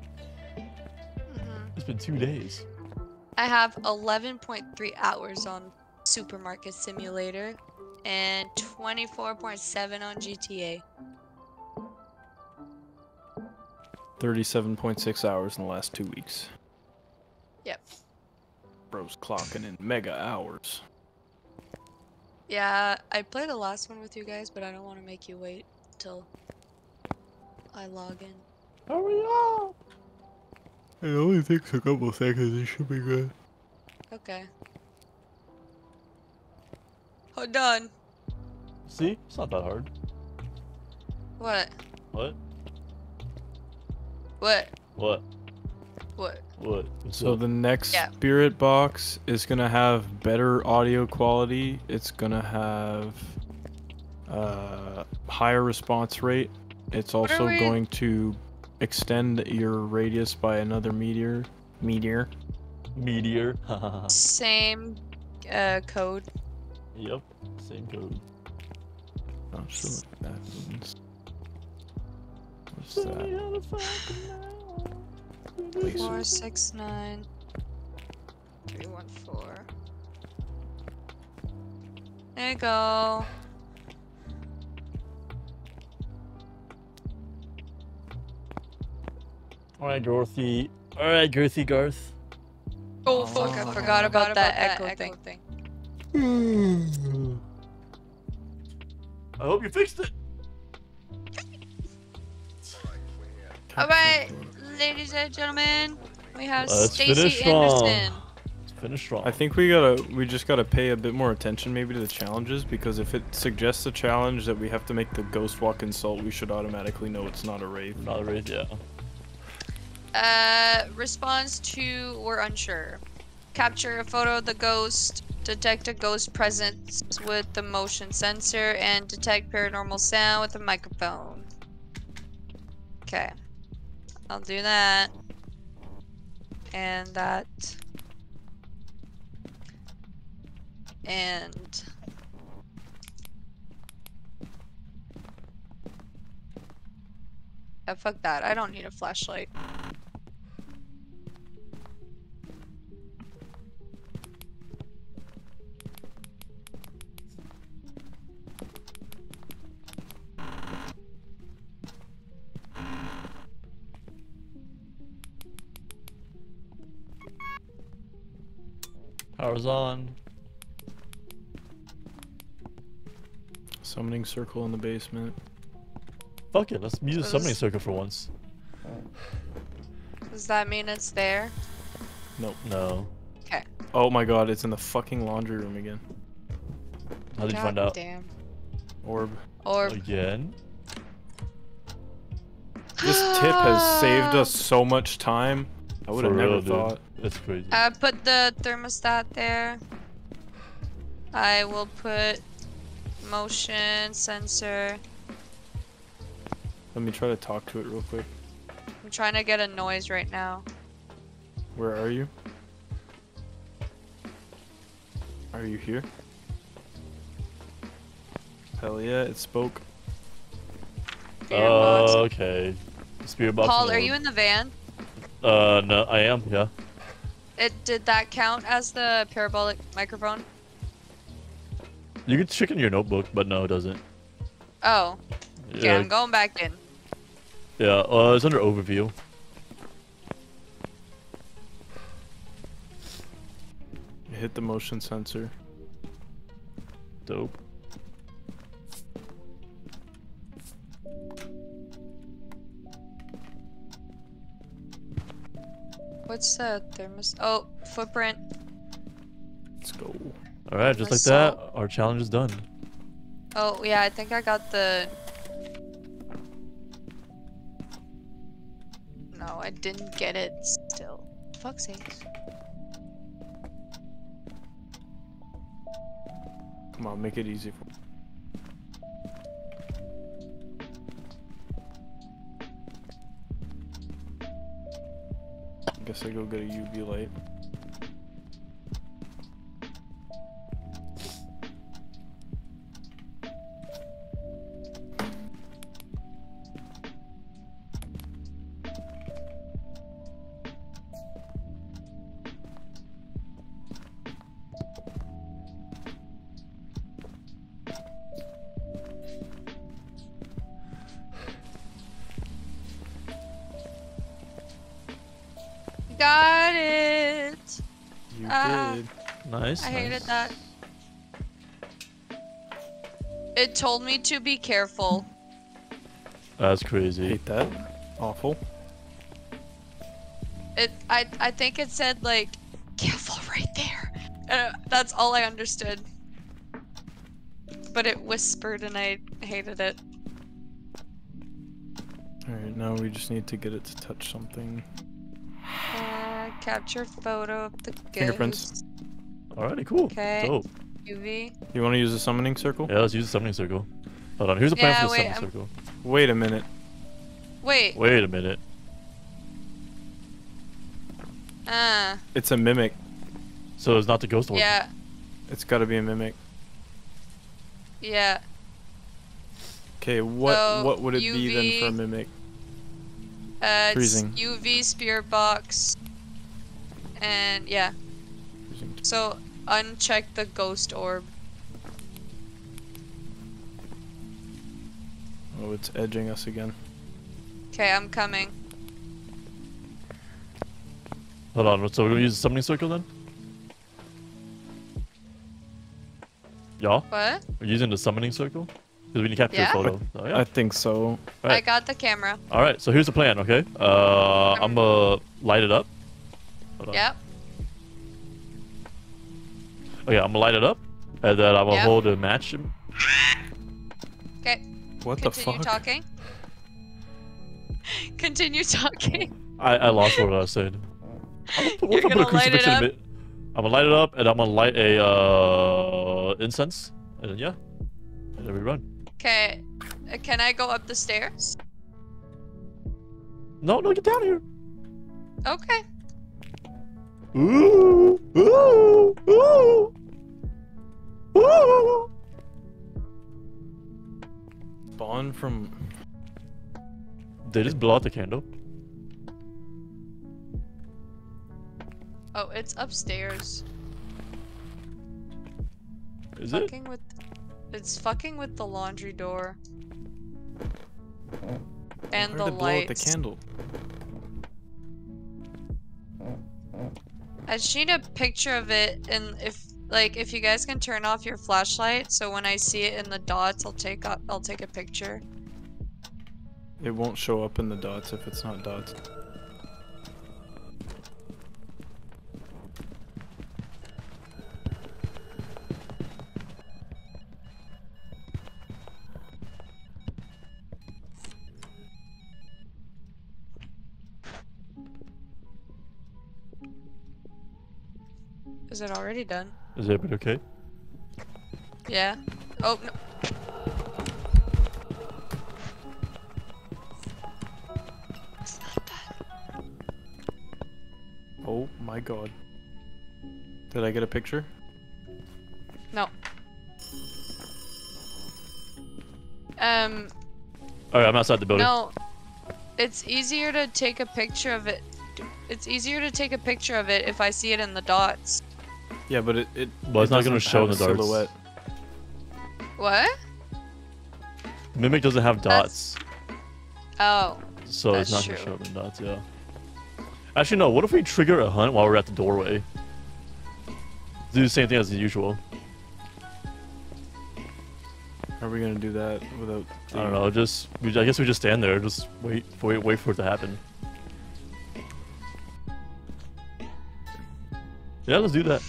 Mm-hmm. It's been two days. I have 11.3 hours on Supermarket Simulator and 24.7 on GTA. 37.6 hours in the last two weeks. Yep. Bro's clocking in mega hours. Yeah, I played the last one with you guys, but I don't want to make you wait till I log in. Hurry up! It only takes a couple seconds, it should be good. Okay. Hold done. See? It's not that hard. What? What? What? What? What? What? What's So up? the next Yeah. spirit box is gonna have better audio quality. It's gonna have uh, higher response rate. It's also we- going to extend your radius by another meteor. Meteor. Meteor. Same uh, code. yep. Same code. Not sure what that means. What's that? Please. Four six nine three one four. There you go. Alright, Dorothy. Alright, Girthy Garth. Oh fuck! I forgot about that echo thing. I hope you fixed it. All right, ladies and gentlemen, we have Let's Stacy finish strong. Anderson. Let's finish strong. I think we gotta, we just gotta pay a bit more attention maybe to the challenges because if it suggests a challenge that we have to make the ghost walk insult, we should automatically know it's not a Wraith. Not a Wraith, yeah. Uh, response to we're unsure. Capture a photo of the ghost. Detect a ghost presence with the motion sensor and detect paranormal sound with a microphone. Okay. I'll do that. And that. And. Yeah, fuck that. I don't need a flashlight. Power's on. Summoning circle in the basement. Fuck it, let's use a summoning circle for once. Does that mean it's there? Nope. No. Okay. Oh my god, it's in the fucking laundry room again. How did you find out? Damn. Orb. Or Again? This tip has saved us so much time. I would have never dude. thought. That's crazy. I put the thermostat there. I will put motion sensor. Let me try to talk to it real quick. I'm trying to get a noise right now. Where are you? Are you here? Hell yeah, it spoke. Spirit box. Oh, okay. Spirit box. Paul, are you in the van? Uh, no, I am, yeah. It did that count as the parabolic microphone? You can check in your notebook, but no, it doesn't. Oh. Okay, Yeah, I'm going back in. yeah uh, it's under overview. Hit the motion sensor. Dope. What's the thermos? Oh, footprint. Let's go. Alright, just I like saw- that, our challenge is done. Oh, yeah, I think I got the. No, I didn't get it still. Fuck's sakes. Come on, make it easy for I guess I go get a UV light. Nice. I hated nice. that. It told me to be careful. That's crazy. Hate that. Awful. It I I think it said like careful right there. Uh, that's all I understood. But it whispered and I hated it. Alright, now we just need to get it to touch something. Uh, capture photo of the ghost. Fingerprints. Alrighty, cool. Okay. Dope. UV. You want to use a summoning circle? Yeah, let's use the summoning circle. Hold on, here's the plan Yeah, for the wait, summoning I'm- circle. Wait a minute. Wait. Wait a minute. Uh. It's a mimic. So it's not the ghost orb. Yeah. It's got to be a mimic. Yeah. Okay, what So, what would it be then for a mimic? Uh, it's Freezing. UV spirit box. And yeah. So uncheck the ghost orb. Oh, it's edging us again. Okay, I'm coming. Hold on, so we're gonna use the summoning circle then? Y'all? What? We're using the summoning circle? Because we need to capture Yeah? a photo. Oh, yeah. I think so. I got the camera. Alright, so here's the plan, okay? Uh, I'm gonna light it up. Hold on. Yep. Okay, I'm gonna light it up, and then I'm gonna Yep. hold a match. Okay. What the fuck? Continue fuck? talking. Continue talking. I, I lost what I was saying. I'm gonna, put- You're if I put a gonna light it up? a? I'm gonna light it up, and I'm gonna light a uh, incense, and then yeah, and then we run. Okay. Uh, Can I go up the stairs? No, no, get down here. Okay. Ooh, ooh, ooh, ooh. Spawn from. They just blow out the candle. Oh, it's upstairs. Is it? with it's fucking with the laundry door. And Where the to blow out the lights. candle? I just need a picture of it and if like if you guys can turn off your flashlight so when I see it in the dots I'll take I'll take a picture. It won't show up in the dots if it's not dots. Is it already done? Is it everybody okay? Yeah. Oh no. It's not done. Oh my god. Did I get a picture? No. Um Alright, I'm outside the building. No. It's easier to take a picture of it. It's easier to take a picture of it if I see it in the dots. Yeah, but it. it Well, it's it not gonna show in the a darts. silhouette. What? Mimic doesn't have dots, Oh. so it's not gonna show true. up in dots. Yeah. Actually, no. What if we trigger a hunt while we're at the doorway? Do the same thing as the usual. How are we gonna do that without? I don't know. Just we, I guess we just stand there, just wait, wait, wait for it to happen. Yeah, let's do that.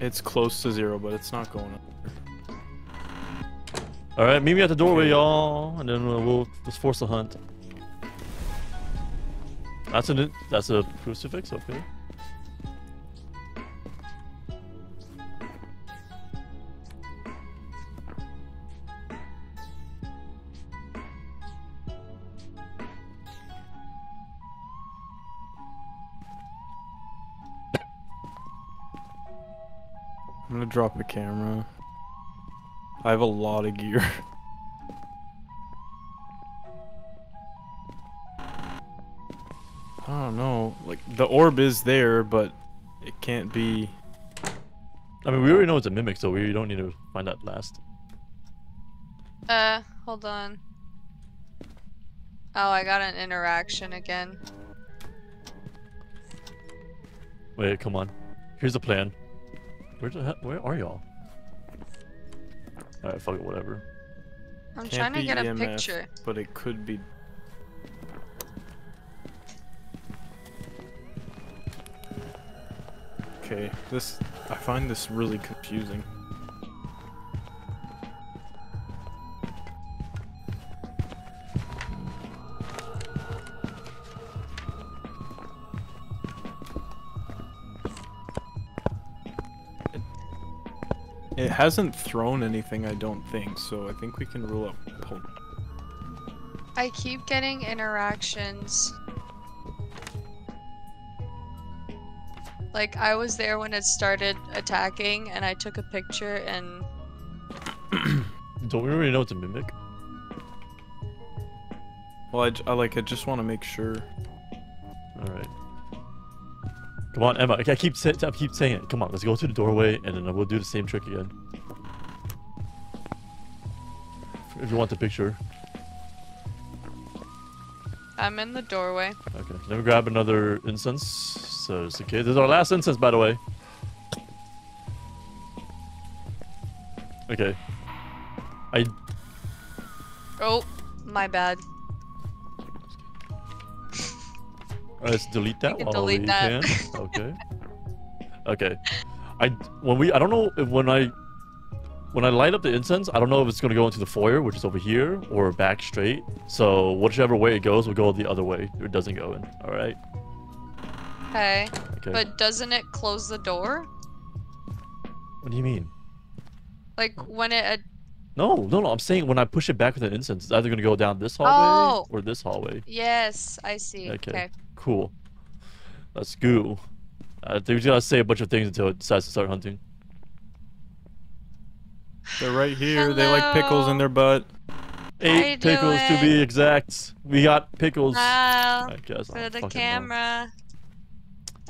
It's close to zero, but it's not going up. All right, meet me at the doorway, y'all, and then uh, we'll just force the hunt. That's an that's a crucifix, okay. I'm gonna drop a camera. I have a lot of gear. I don't know. Like the orb is there, but it can't be. I mean, we already know it's a mimic, so we don't need to find out last. Uh, hold on. Oh, I got an interaction again. Wait, come on. Here's the plan. Where the hell, where are y'all? Alright, fuck it, whatever. I'm Can't trying to be get a EMF, picture. But it could be. Okay, this I find this really confusing. It hasn't thrown anything, I don't think, so I think we can rule out pol- I keep getting interactions. Like, I was there when it started attacking, and I took a picture, and Don't we already know it's a mimic? Well, I like. I just want to make sure. Alright. Come on, Emma. I keep, I keep saying it. Come on, let's go to the doorway, and then we'll do the same trick again. If you want the picture. I'm in the doorway. Okay, let me grab another incense. So it's okay. This is our last incense, by the way. Okay. I Oh, my bad. Uh, let's delete that can delete we that. can. Okay. Okay. I when we I don't know if when I when I light up the incense, I don't know if it's gonna go into the foyer, which is over here, or back straight. So whichever way it goes, will go the other way. It doesn't go in. All right. Okay. Okay. But doesn't it close the door? What do you mean? Like, when it... No, no, no. I'm saying when I push it back with an incense, it's either gonna go down this hallway Oh. or this hallway. Yes, I see. Okay. Okay. Cool. Let's go. I think he's gonna say a bunch of things until it decides to start hunting. They're right here. They like pickles in their butt. Eight pickles to be exact. We got pickles. Smile I guess for I'm the fucking wrong. camera.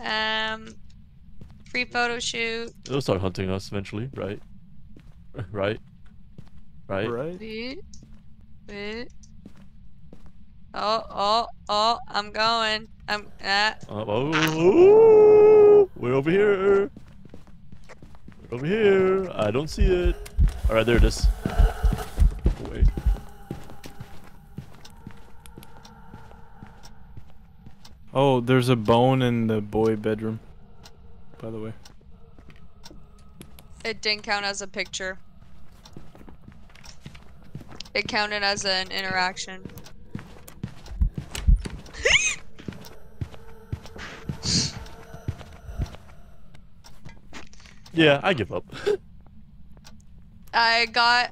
Um, free photo shoot. They'll start hunting us eventually, right? Right? Right? Right. Wait, wait. Oh, oh, oh! I'm going. I'm ah. Uh, oh, oh, we're over here. We're over here. I don't see it. All right, there it is. Wait. Oh, there's a bone in the boy bedroom. By the way. It didn't count as a picture. It counted as an interaction. Yeah, I give up. I got,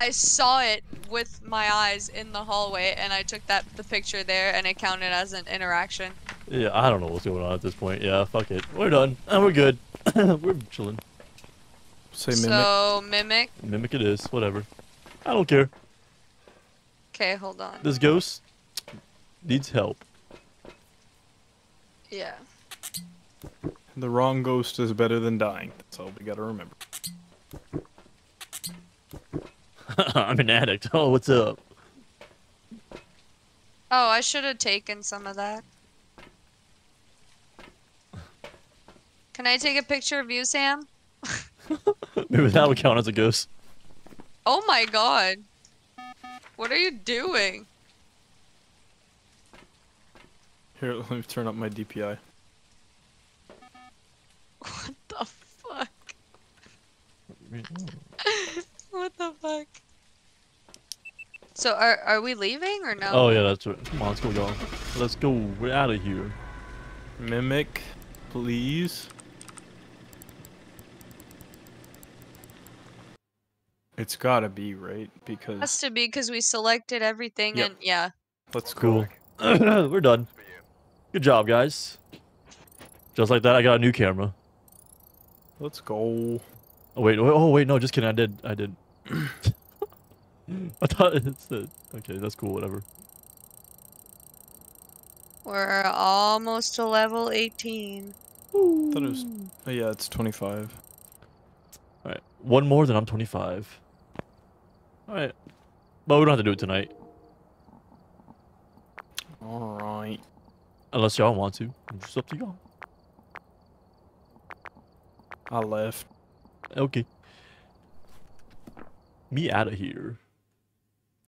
I saw it with my eyes in the hallway, and I took that the picture there, and it counted as an interaction. Yeah, I don't know what's going on at this point. Yeah, fuck it. We're done. And we're good. we're chilling. Say mimic. So mimic. Mimic it is. Whatever. I don't care. Okay, hold on. This ghost needs help. Yeah. The wrong ghost is better than dying. That's all we gotta remember. I'm an addict. Oh, what's up? Oh, I should have taken some of that. Can I take a picture of you, Sam? Maybe that would count as a ghost. Oh my god. What are you doing? Here, let me turn up my DPI. What the fuck? what the fuck? So are are we leaving or no? Oh yeah, that's right. Come on, let's go, y'all. Let's go. We're out of here. Mimic, please. It's gotta be right because it Has to be because we selected everything Yep. and yeah. let's Cool. We're done. Good job, guys. Just like that, I got a new camera. Let's go. Oh wait, wait, oh wait, no, just kidding. I did, I did. I thought it said. Okay, that's cool. Whatever. We're almost to level 18. thought it was. Oh yeah, it's 25. All right, one more, then I'm 25. All right, but we don't have to do it tonight, All right. Unless y'all want to. It's just up to y'all. I left. Okay. Me out of here.